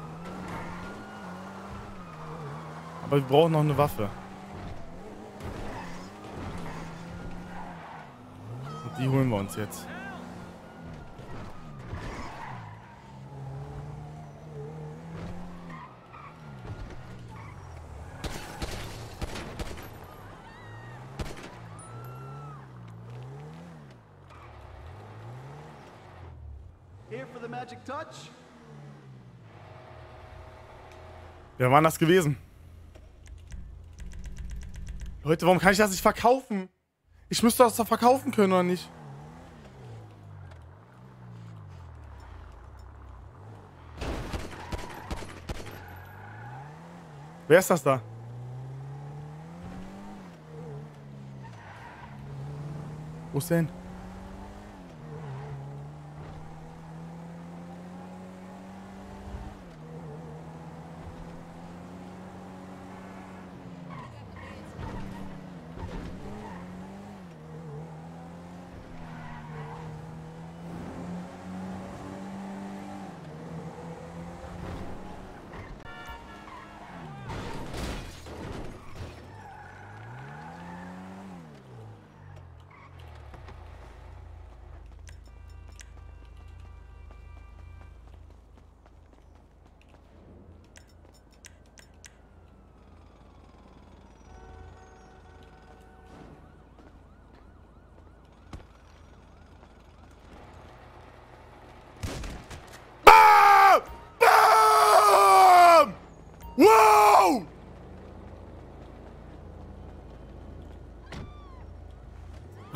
Aber wir brauchen noch eine Waffe. Und die holen wir uns jetzt. Here for the magic touch. Wer war denn das gewesen? Leute, warum kann ich das nicht verkaufen? Ich müsste das doch verkaufen können, oder nicht? Wer ist das da? Wo ist der hin?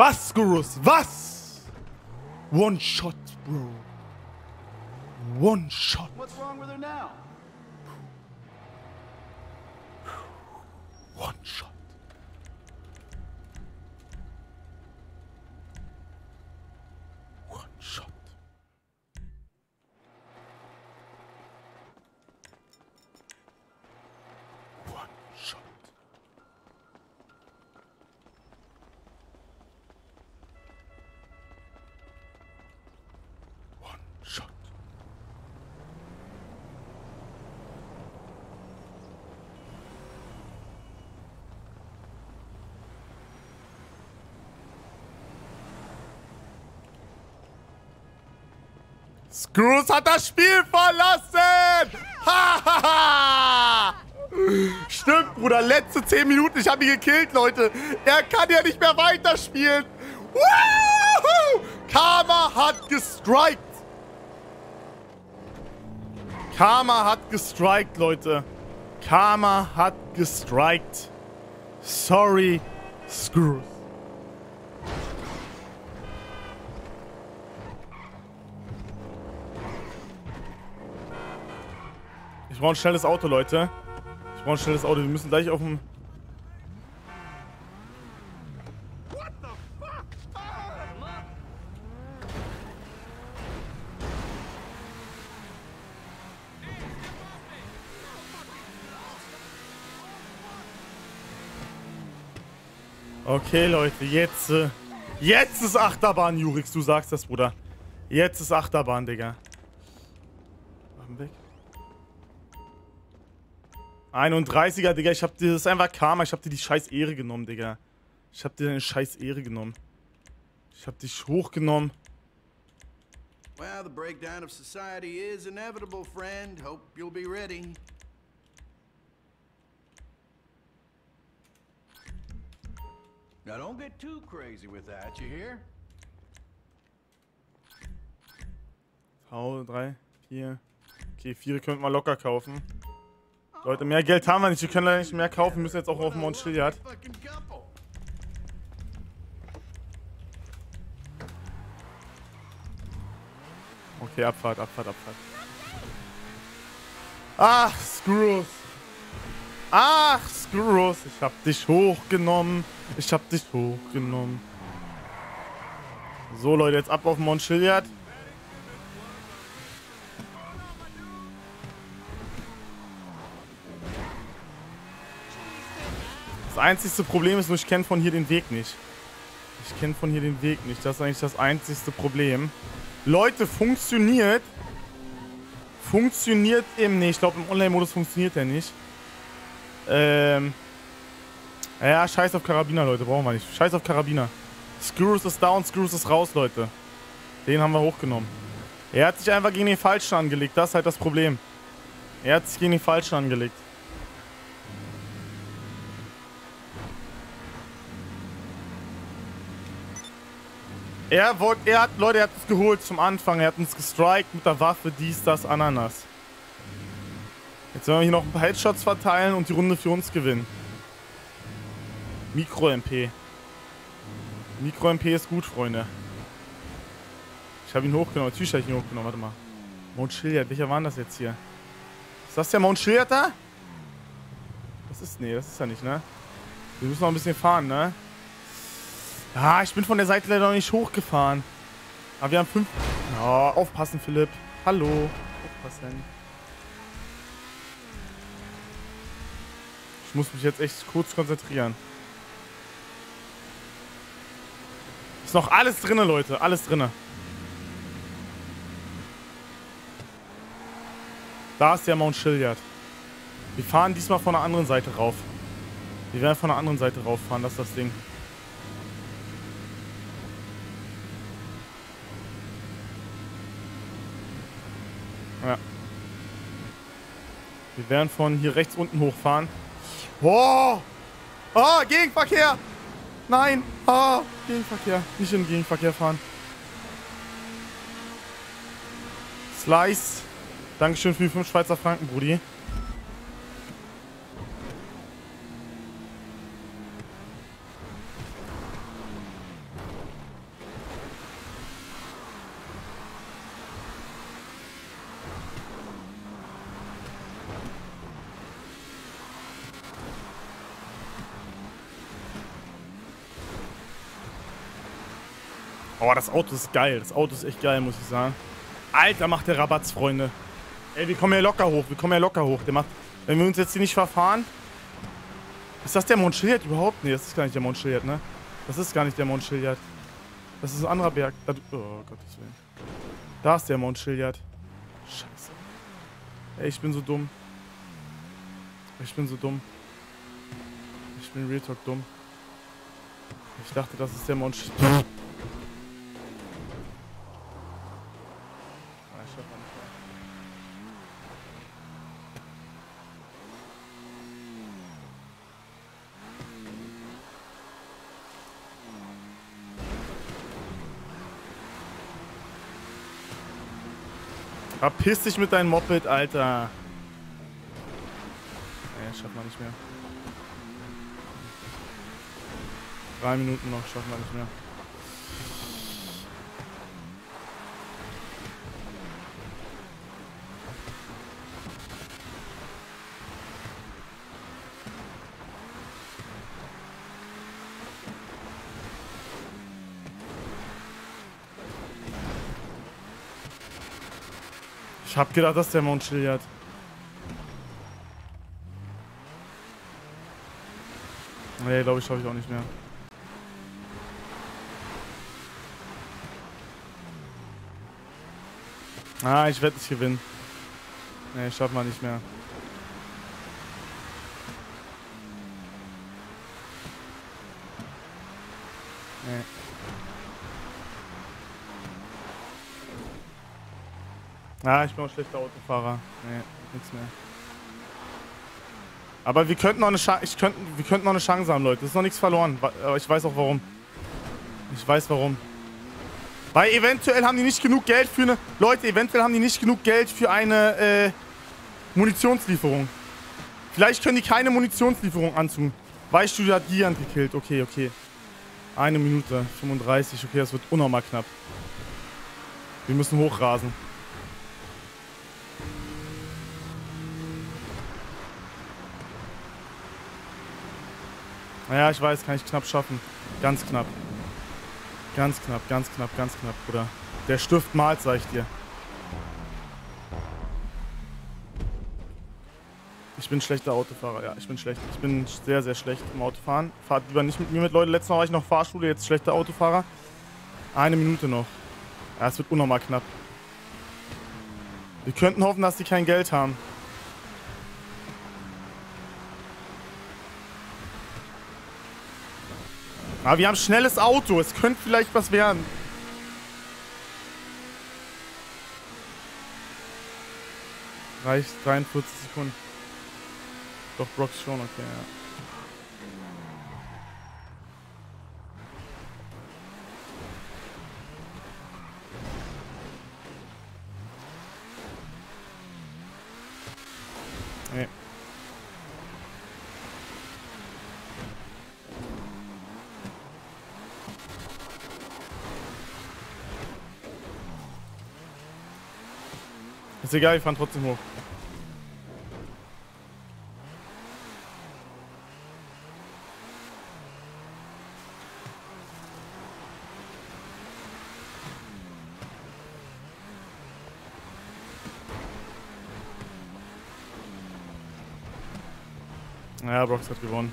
Was, Skurrus? Was? One shot, bro. One shot. What's wrong with her now? One shot. One shot. One shot. One shot. Screws hat das Spiel verlassen! Stimmt, Bruder, letzte 10 Minuten, ich habe ihn gekillt, Leute. Er kann ja nicht mehr weiterspielen. Woohoo! Karma hat gestrikt. Karma hat gestrikt, Leute. Karma hat gestrikt. Sorry, Screws. Ich brauche ein schnelles Auto, Leute. Ich brauche ein schnelles Auto. Wir müssen gleich auf dem... Okay, Leute, jetzt... äh, Jetzt ist Achterbahn, Jurix. Du sagst das, Bruder. Jetzt ist Achterbahn, Digga. 31er, Digga. Ich hab dir... Das ist einfach Karma. Ich hab dir die scheiß Ehre genommen, Digga. Ich hab dir deine scheiß Ehre genommen. Ich hab dich hochgenommen. Well, the breakdown of society is inevitable, friend. Hope you'll be ready. Now don't get too crazy with that, you hear? Hau, drei, vier. Okay, vier könnten wir locker kaufen. Leute, mehr Geld haben wir nicht. Wir können leider nicht mehr kaufen. Wir müssen jetzt auch auf Mount Chiliad. Okay, Abfahrt, Abfahrt, Abfahrt. Ach, Screws. Ach, Screws. Ich hab dich hochgenommen. Ich hab dich hochgenommen. So, Leute, jetzt ab auf Mount Chiliad. Das einzigste Problem ist nur, ich kenne von hier den Weg nicht. Ich kenne von hier den Weg nicht. Das ist eigentlich das einzigste Problem. Leute, funktioniert. Funktioniert eben nicht. Ich glaube, im Online-Modus funktioniert der nicht. Ähm. Ja, scheiß auf Karabiner, Leute. Brauchen wir nicht. Scheiß auf Karabiner. Screws ist down, Screws ist raus, Leute. Den haben wir hochgenommen. Er hat sich einfach gegen den Falschen angelegt. Das ist halt das Problem. Er hat sich gegen den Falschen angelegt. Er wollte, er hat, Leute, er hat es geholt zum Anfang. Er hat uns gestrikt mit der Waffe, dies, das, Ananas. Jetzt werden wir hier noch ein paar Headshots verteilen und die Runde für uns gewinnen. Mikro-MP. Mikro-MP ist gut, Freunde. Ich habe ihn hochgenommen. Natürlich habe ich ihn hochgenommen. Warte mal. Mount Chiliad. Welcher war das jetzt hier? Ist das der Mount Chiliad da? Das ist... Nee, das ist ja nicht, ne? Wir müssen noch ein bisschen fahren, ne? Ah, ich bin von der Seite leider noch nicht hochgefahren. Aber wir haben fünf... Oh, aufpassen, Philipp. Hallo. Aufpassen. Ich muss mich jetzt echt kurz konzentrieren. Ist noch alles drinne, Leute. Alles drinne. Da ist der Mount Chiliad. Wir fahren diesmal von der anderen Seite rauf. Wir werden von der anderen Seite rauffahren, das ist das Ding. Ja. Wir werden von hier rechts unten hochfahren. Oh! Ah, Gegenverkehr! Nein! Ah, Gegenverkehr. Nicht im Gegenverkehr fahren. Slice. Dankeschön für die 5 Schweizer Franken, Brudi. Oh, das Auto ist geil. Das Auto ist echt geil, muss ich sagen. Alter, macht der Rabatz, Freunde. Ey, wir kommen ja locker hoch. Wir kommen ja locker hoch. Der macht, wenn wir uns jetzt hier nicht verfahren. Ist das der Mount überhaupt? Nee, das ist gar nicht der Mount ne? Das ist gar nicht der Mount. Das ist ein anderer Berg. Da, oh, Gottes Willen. Da ist der Mount. Scheiße. Ey, ich bin so dumm. Ich bin so dumm. Ich bin Real Talk dumm. Ich dachte, das ist der Mount. Ah, ich schaff mal nicht mehr. Verpiss dich mit deinem Moped, Alter. Nee, schaffen wir nicht mehr. Drei Minuten noch, schaffen wir nicht mehr. Ich hab gedacht, das ist der Mount Chiliad. Nee, glaube ich, schaffe ich auch nicht mehr. Ah, ich werde nicht gewinnen. Nee, schaffen wir nicht mehr. Ah, ich bin auch schlechter Autofahrer. Nee, nichts mehr. Aber wir könnten noch eine Chance, ich könnten, wir könnten noch eine Chance haben, Leute. Es ist noch nichts verloren. Aber ich weiß auch warum. Ich weiß warum. Weil eventuell haben die nicht genug Geld für eine. Leute, eventuell haben die nicht genug Geld für eine äh, Munitionslieferung. Vielleicht können die keine Munitionslieferung anzug. Weichstudio hat Gigant gekillt. Okay, okay. Eine Minute, 35. Okay, das wird unnormal knapp. Wir müssen hochrasen. Naja, ich weiß, kann ich knapp schaffen. Ganz knapp. Ganz knapp, ganz knapp, ganz knapp, Bruder. Der Stift malt, sag ich dir. Ich bin schlechter Autofahrer, ja, ich bin schlecht. Ich bin sehr, sehr schlecht im Autofahren. Fahrt lieber nicht mit mir mit, Leute. Letztes Mal war ich noch Fahrschule, jetzt schlechter Autofahrer. Eine Minute noch. Ja, es wird unnormal knapp. Wir könnten hoffen, dass die kein Geld haben. Aber wir haben schnelles Auto. Es könnte vielleicht was werden. Reicht 43 Sekunden. Doch, Brox schon, okay, ja. Nee. Ist egal, ich fahren trotzdem hoch. Ja, Brox hat gewonnen.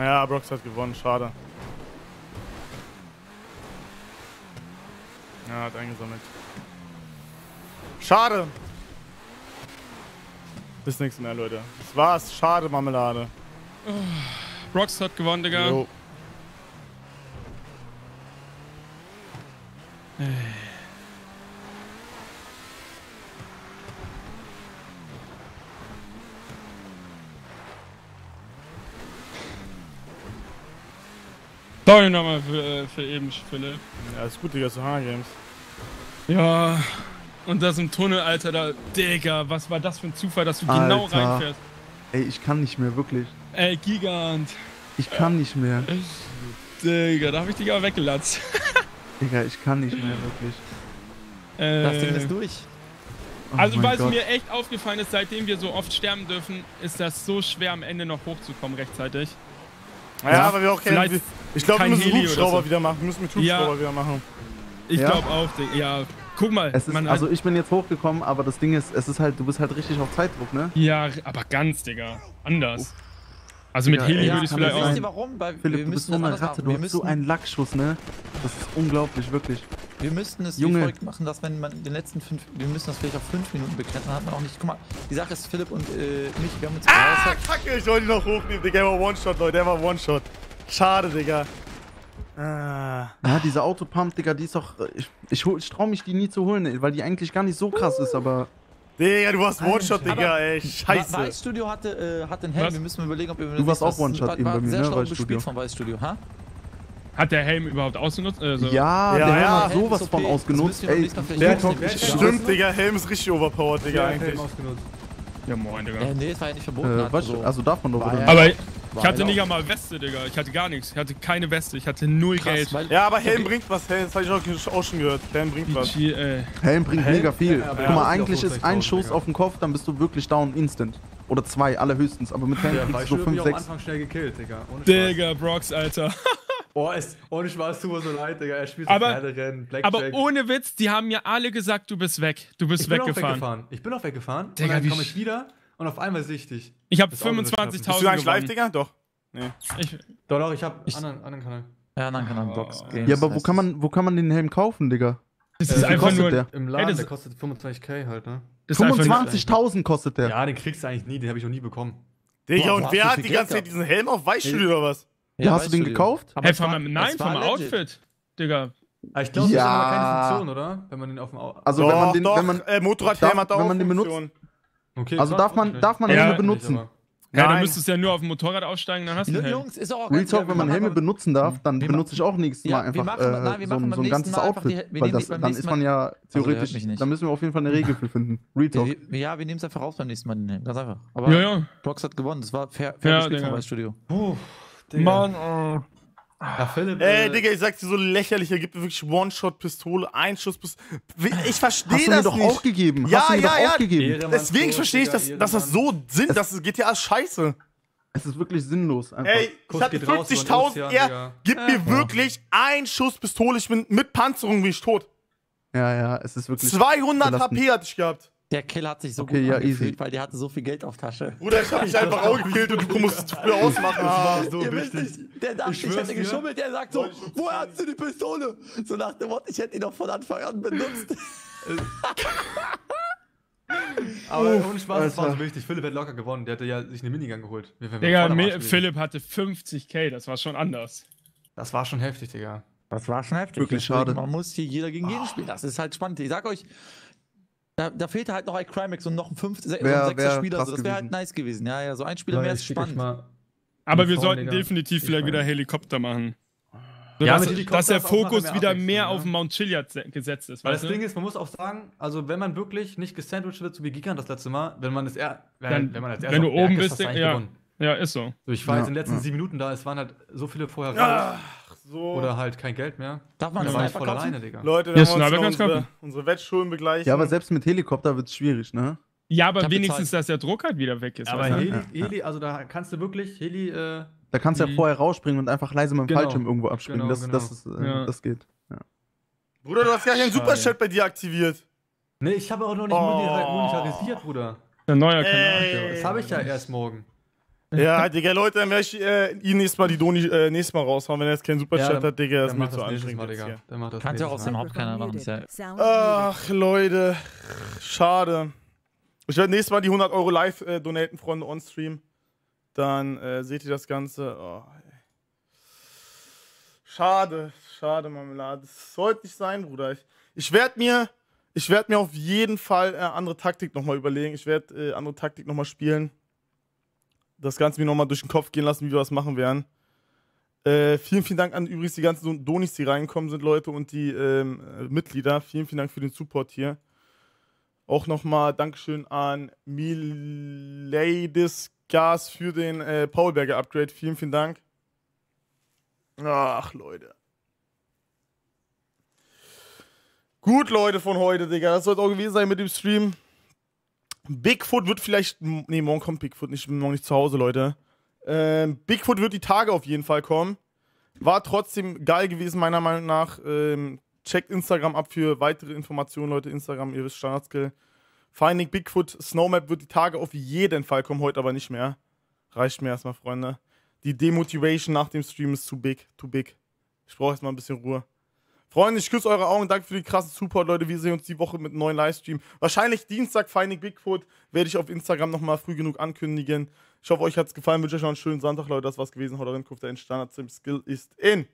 Ja, Brox hat gewonnen, schade. Ja, hat eingesammelt. Schade! Bis nächstes Mal, Leute. Das war's. Schade, Marmelade. Brox hat gewonnen, Digga. Jo. Sorry nochmal für, äh, für eben, Philipp. Ja, ist gut, Digga, so Hunger Games. Ja. Und das im Tunnel, Alter, da. Digga, was war das für ein Zufall, dass du genau Alter. reinfährst? Ey, ich kann nicht mehr, wirklich. Ey, Gigant. Ich kann nicht mehr. Digga, da hab ich dich aber weggelatzt. Digga, ich kann nicht mehr, wirklich. Äh, Das Ding ist durch. Also, mein weil es mir echt aufgefallen ist, seitdem wir so oft sterben dürfen, ist das so schwer, am Ende noch hochzukommen rechtzeitig. Ja, aber wir auch keinen. Ich glaube, wir müssen Heli Hubschrauber so. wieder machen. Wir müssen mit Ja. Hubschrauber wieder machen. Ich Ja? glaube auch, Digga. ja. Guck mal, Es ist, also ich bin jetzt hochgekommen, aber das Ding ist, es ist halt, du bist halt richtig auf Zeitdruck, ne? ja, aber ganz, Digga. Anders. Also mit Digga, Heli ey, würde ich vielleicht auch. Wisst ihr warum? Weil Philipp, wir du bist müssen so eine Ratte, du Wir hast so einen Lackschuss, ne? Das ist unglaublich, wirklich. wir müssten es Junge. wie folgt machen, dass wenn man den letzten fünf, wir müssen das vielleicht auf fünf Minuten begrenzen, dann hat man auch nicht, guck mal, die Sache ist, Philipp und äh, mich, wir haben uns Ah, kacke, ich wollte ihn noch hochnehmen, Digga. Er war One-Shot, Leute. Er war One-Shot. Schade, Digga. Ah. Ja, diese Autopump, Digga, die ist doch. Ich, ich, ich trau mich die nie zu holen, weil die eigentlich gar nicht so krass ist, aber. Digga, du warst One-Shot, Aber- Digga, ey. Scheiße. Weißstudio hatte, äh, hatte einen Helm, Was? wir müssen überlegen, ob wir... Du warst auch das- One-Shot eben bei mir, sehr ne, Weißstudio. gespielt von Weißstudio, ha? Hat der Helm überhaupt ausgenutzt? Also, Ja, Ja, der Helm ja. hat sowas Helm ist von okay. ausgenutzt, Das ey. Der. Top- Stimmt, Digga. Helm ist richtig overpowered, Digga, Ja, Helm eigentlich. ausgenutzt. Ja, moin, Digga. Äh, nee, es war ja nicht verboten. Äh, also davon doch, War oder? ja- Ich hatte nicht einmal Weste, Digga. Ich hatte gar nichts. Ich hatte keine Weste. Ich hatte null Krass, Geld. weil- Ja, aber Helm bringt was. Helm, das hab ich auch, schon gehört. Helm bringt was. Ey. Helm bringt Helm? mega viel. Ja, Guck mal, auch eigentlich ist ein 50.000, Schuss auf den Kopf, dann bist du wirklich down instant. Oder zwei, allerhöchstens. Aber mit Helm Ja, kriegst du so hab ich 5, auch am 6. Anfang schnell gekillt, Digga. Ohne Spaß. Digga, Brox, Alter. Oh, es, ohne Spaß, tut mir so leid, Digga. Er spielt so Aber- Pferderennen, Blackjack. Aber ohne Witz, die haben mir alle gesagt, du bist weg. Du bist ich bin auch weggefahren. weggefahren. Ich bin auch weggefahren. Digga, und dann komme ich wieder und auf einmal sehe ich dich. Ich habe Ist auch so eine 25.000 Bist du eigentlich live. Digga? Doch. Nee. Ich, Doch, doch, ich habe Ich- anderen, anderen Kanal. Ja, dann kann er Box Games. Ja, aber wo kann man, wo kann man den Helm kaufen, Digga? das ist einfach kostet nur. der? Im Laden, Ey, das- der kostet 25k halt, ne? Das ist einfach nur- 25.000 kostet der. Ja, den kriegst du eigentlich nie, den habe ich noch nie bekommen. Digga, Boah, und wer hat die ganze Zeit diesen Helm auf Weißstudio oder was? Ja, hast du den gekauft? Hey, vom, war- nein, vom. Outfit. Digga. Aber ich glaube, das ist Ja. aber keine Funktion, oder? Wenn man den auf dem Au Also doch, wenn man den, doch, wenn man, äh, Motorradhelm hat auch wenn man den benutzt- Funktion. Okay, also darf man, darf man Ja, Helme ich benutzen? nicht, Ja, dann müsstest du ja nur auf dem Motorrad aussteigen, dann hast du Helm. Jungs, ist auch Real Talk, wenn man Helme machen- benutzen darf, dann benutze ich auch nächstes Ja, Mal wir einfach machen- äh, nein, wir so, machen ein- so ein ganzes Outfit. die- weil das, dann ist man ja hört theoretisch, nicht. da müssen wir auf jeden Fall eine Regel für finden. Real Talk. Ja, wir nehmen es einfach raus beim nächsten Mal. den Helm, Ganz einfach. Aber Ja, ja. Box hat gewonnen. Das war fair, fair Ja, gespielt Digga. vom Weißstudio. Puh. Mann, oh. Ja, Philipp, Ey, äh, Digga, ich sag dir so lächerlich, er gibt mir wirklich One-Shot-Pistole, Einschuss-Pistole. Ich verstehe Hast du mir das doch nicht. auch gegeben. Ja, Hast du mir ja, doch ja. auch gegeben. Deswegen verstehe ich, dass, dass das so Sinn, das GTA ist scheiße. Es ist wirklich sinnlos. Einfach. Ey, ich Kuss hatte geht raus über den 50.000, Ozean, er gibt mir wirklich ein Schuss Pistole, ich bin mit Panzerung bin ich tot. Ja, ja, es ist wirklich. 200 belastend. HP hatte ich gehabt. Der Kill hat sich so Okay, gut ja, angefühlt, easy. weil der hatte so viel Geld auf Tasche. Bruder, ich hab mich einfach auch gekillt und du musst es früher ausmachen. Ah. so Ihr wisst wichtig. nicht, der dachte, ich, schwör's hätte geschummelt. Der sagt so, woher hast du die Pistole? So nach dem Wort, ich hätte ihn doch von Anfang an benutzt. Aber ohne Spaß, das war so wichtig. Philipp hat locker gewonnen. Der hätte ja sich eine Minigun geholt. Digga. Philipp hatte 50k, das war schon anders. Das war schon heftig, Digga. Das war schon heftig. Wirklich schade. Man muss hier jeder gegen jeden spielen. Das ist halt spannend. Ich sag euch, da, da fehlte halt noch ein Crimex und noch ein fünfter, so ein Wär- sechster wär Spieler. krass So. Das wäre halt nice gewesen. Ja, ja, so ein Spieler Leute, mehr ist spannend. mal Aber wir Frauen, sollten Digga. definitiv Ich vielleicht meine- wieder Helikopter machen. So, Ja, dass, Helikopter dass der ist Fokus mehr wieder mehr ne? auf Mount Chiliad se- gesetzt ist. Weil das du? Ding ist, man muss auch sagen, also wenn man wirklich nicht gesandwiched wird, so wie Gigant das letzte Mal, wenn man das eher, wenn, Dann, wenn man als wenn du oben ist, bist, eigentlich ja, gewonnen. ja, ist so. So, ich war Ja, jetzt in den letzten ja. sieben Minuten da, es waren halt so viele vorher raus. So. Oder halt kein Geld mehr. Darf man Da das war ich einfach voll kaufen? alleine, Digga. Leute, Ja, dann Sniper haben wir uns unsere, unsere Wettschulden begleichen. Ja, aber selbst mit Helikopter wird es schwierig, ne? Ja, aber wenigstens, bezahlt. dass der Druck halt wieder weg ist. Aber weißt du? Heli, Ja, ja. Heli, also da kannst du wirklich, Heli, äh, Da kannst du ja vorher rausspringen und einfach leise mit dem Genau. Fallschirm irgendwo abspringen. Genau, das, genau. das, ist, äh, Ja. das geht. Ja. Bruder, du hast ja hier einen Schade. Superchat bei dir aktiviert. Nee, ich habe auch noch nicht Oh. moneta- monetarisiert, Bruder. Der neue Kanal. Ey. Das habe ich ja erst morgen. Ja, Digga, Leute, dann werde ich äh, ihn nächstes Mal die Doni äh, nächstes Mal raushauen, wenn er jetzt keinen Superchat dann- hat, Digga, das ist mir macht zu anstrengend. Mal. Dann macht das Kann ja auch den Hauptkanal machen. Ist ja Ach, Leute. Schade. Ich werde nächstes Mal die 100 Euro live äh, donaten, Freunde, on Stream. Dann äh, seht ihr das Ganze. Oh, schade, schade, Marmelade. Das sollte nicht sein, Bruder. Ich, ich werde mir, ich werd mir auf jeden Fall äh, andere Taktik nochmal überlegen. Ich werde äh, andere Taktik nochmal spielen. Das Ganze mir nochmal durch den Kopf gehen lassen, wie wir das machen werden. Äh, vielen, vielen Dank an übrigens die ganzen Donis, die reingekommen sind, Leute, und die ähm, äh, Mitglieder. Vielen, vielen Dank für den Support hier. Auch nochmal Dankeschön an Miladis Gas für den äh, Paulberger Upgrade. Vielen, vielen Dank. Ach, Leute. Gut, Leute von heute, Digga. Das soll es auch gewesen sein mit dem Stream. Bigfoot wird vielleicht. Nee, morgen kommt Bigfoot nicht, ich bin morgen nicht zu Hause, Leute. Ähm, Bigfoot wird die Tage auf jeden Fall kommen. War trotzdem geil gewesen, meiner Meinung nach. Ähm, checkt Instagram ab für weitere Informationen, Leute. Instagram, ihr wisst, Standardskill. Finding Bigfoot Snowmap wird die Tage auf jeden Fall kommen, heute aber nicht mehr. Reicht mir erstmal, Freunde. Die Demotivation nach dem Stream ist zu big, too big. Ich brauche erstmal ein bisschen Ruhe. Freunde, ich küsse eure Augen. Danke für die krasse Support, Leute. Wir sehen uns die Woche mit einem neuen Livestream. Wahrscheinlich Dienstag Finding Bigfoot werde ich auf Instagram nochmal früh genug ankündigen. Ich hoffe, euch hat es gefallen. Wünsche euch noch einen schönen Sonntag, Leute. Das war's gewesen. Haut rein, Kufter in Standard. Skill ist in.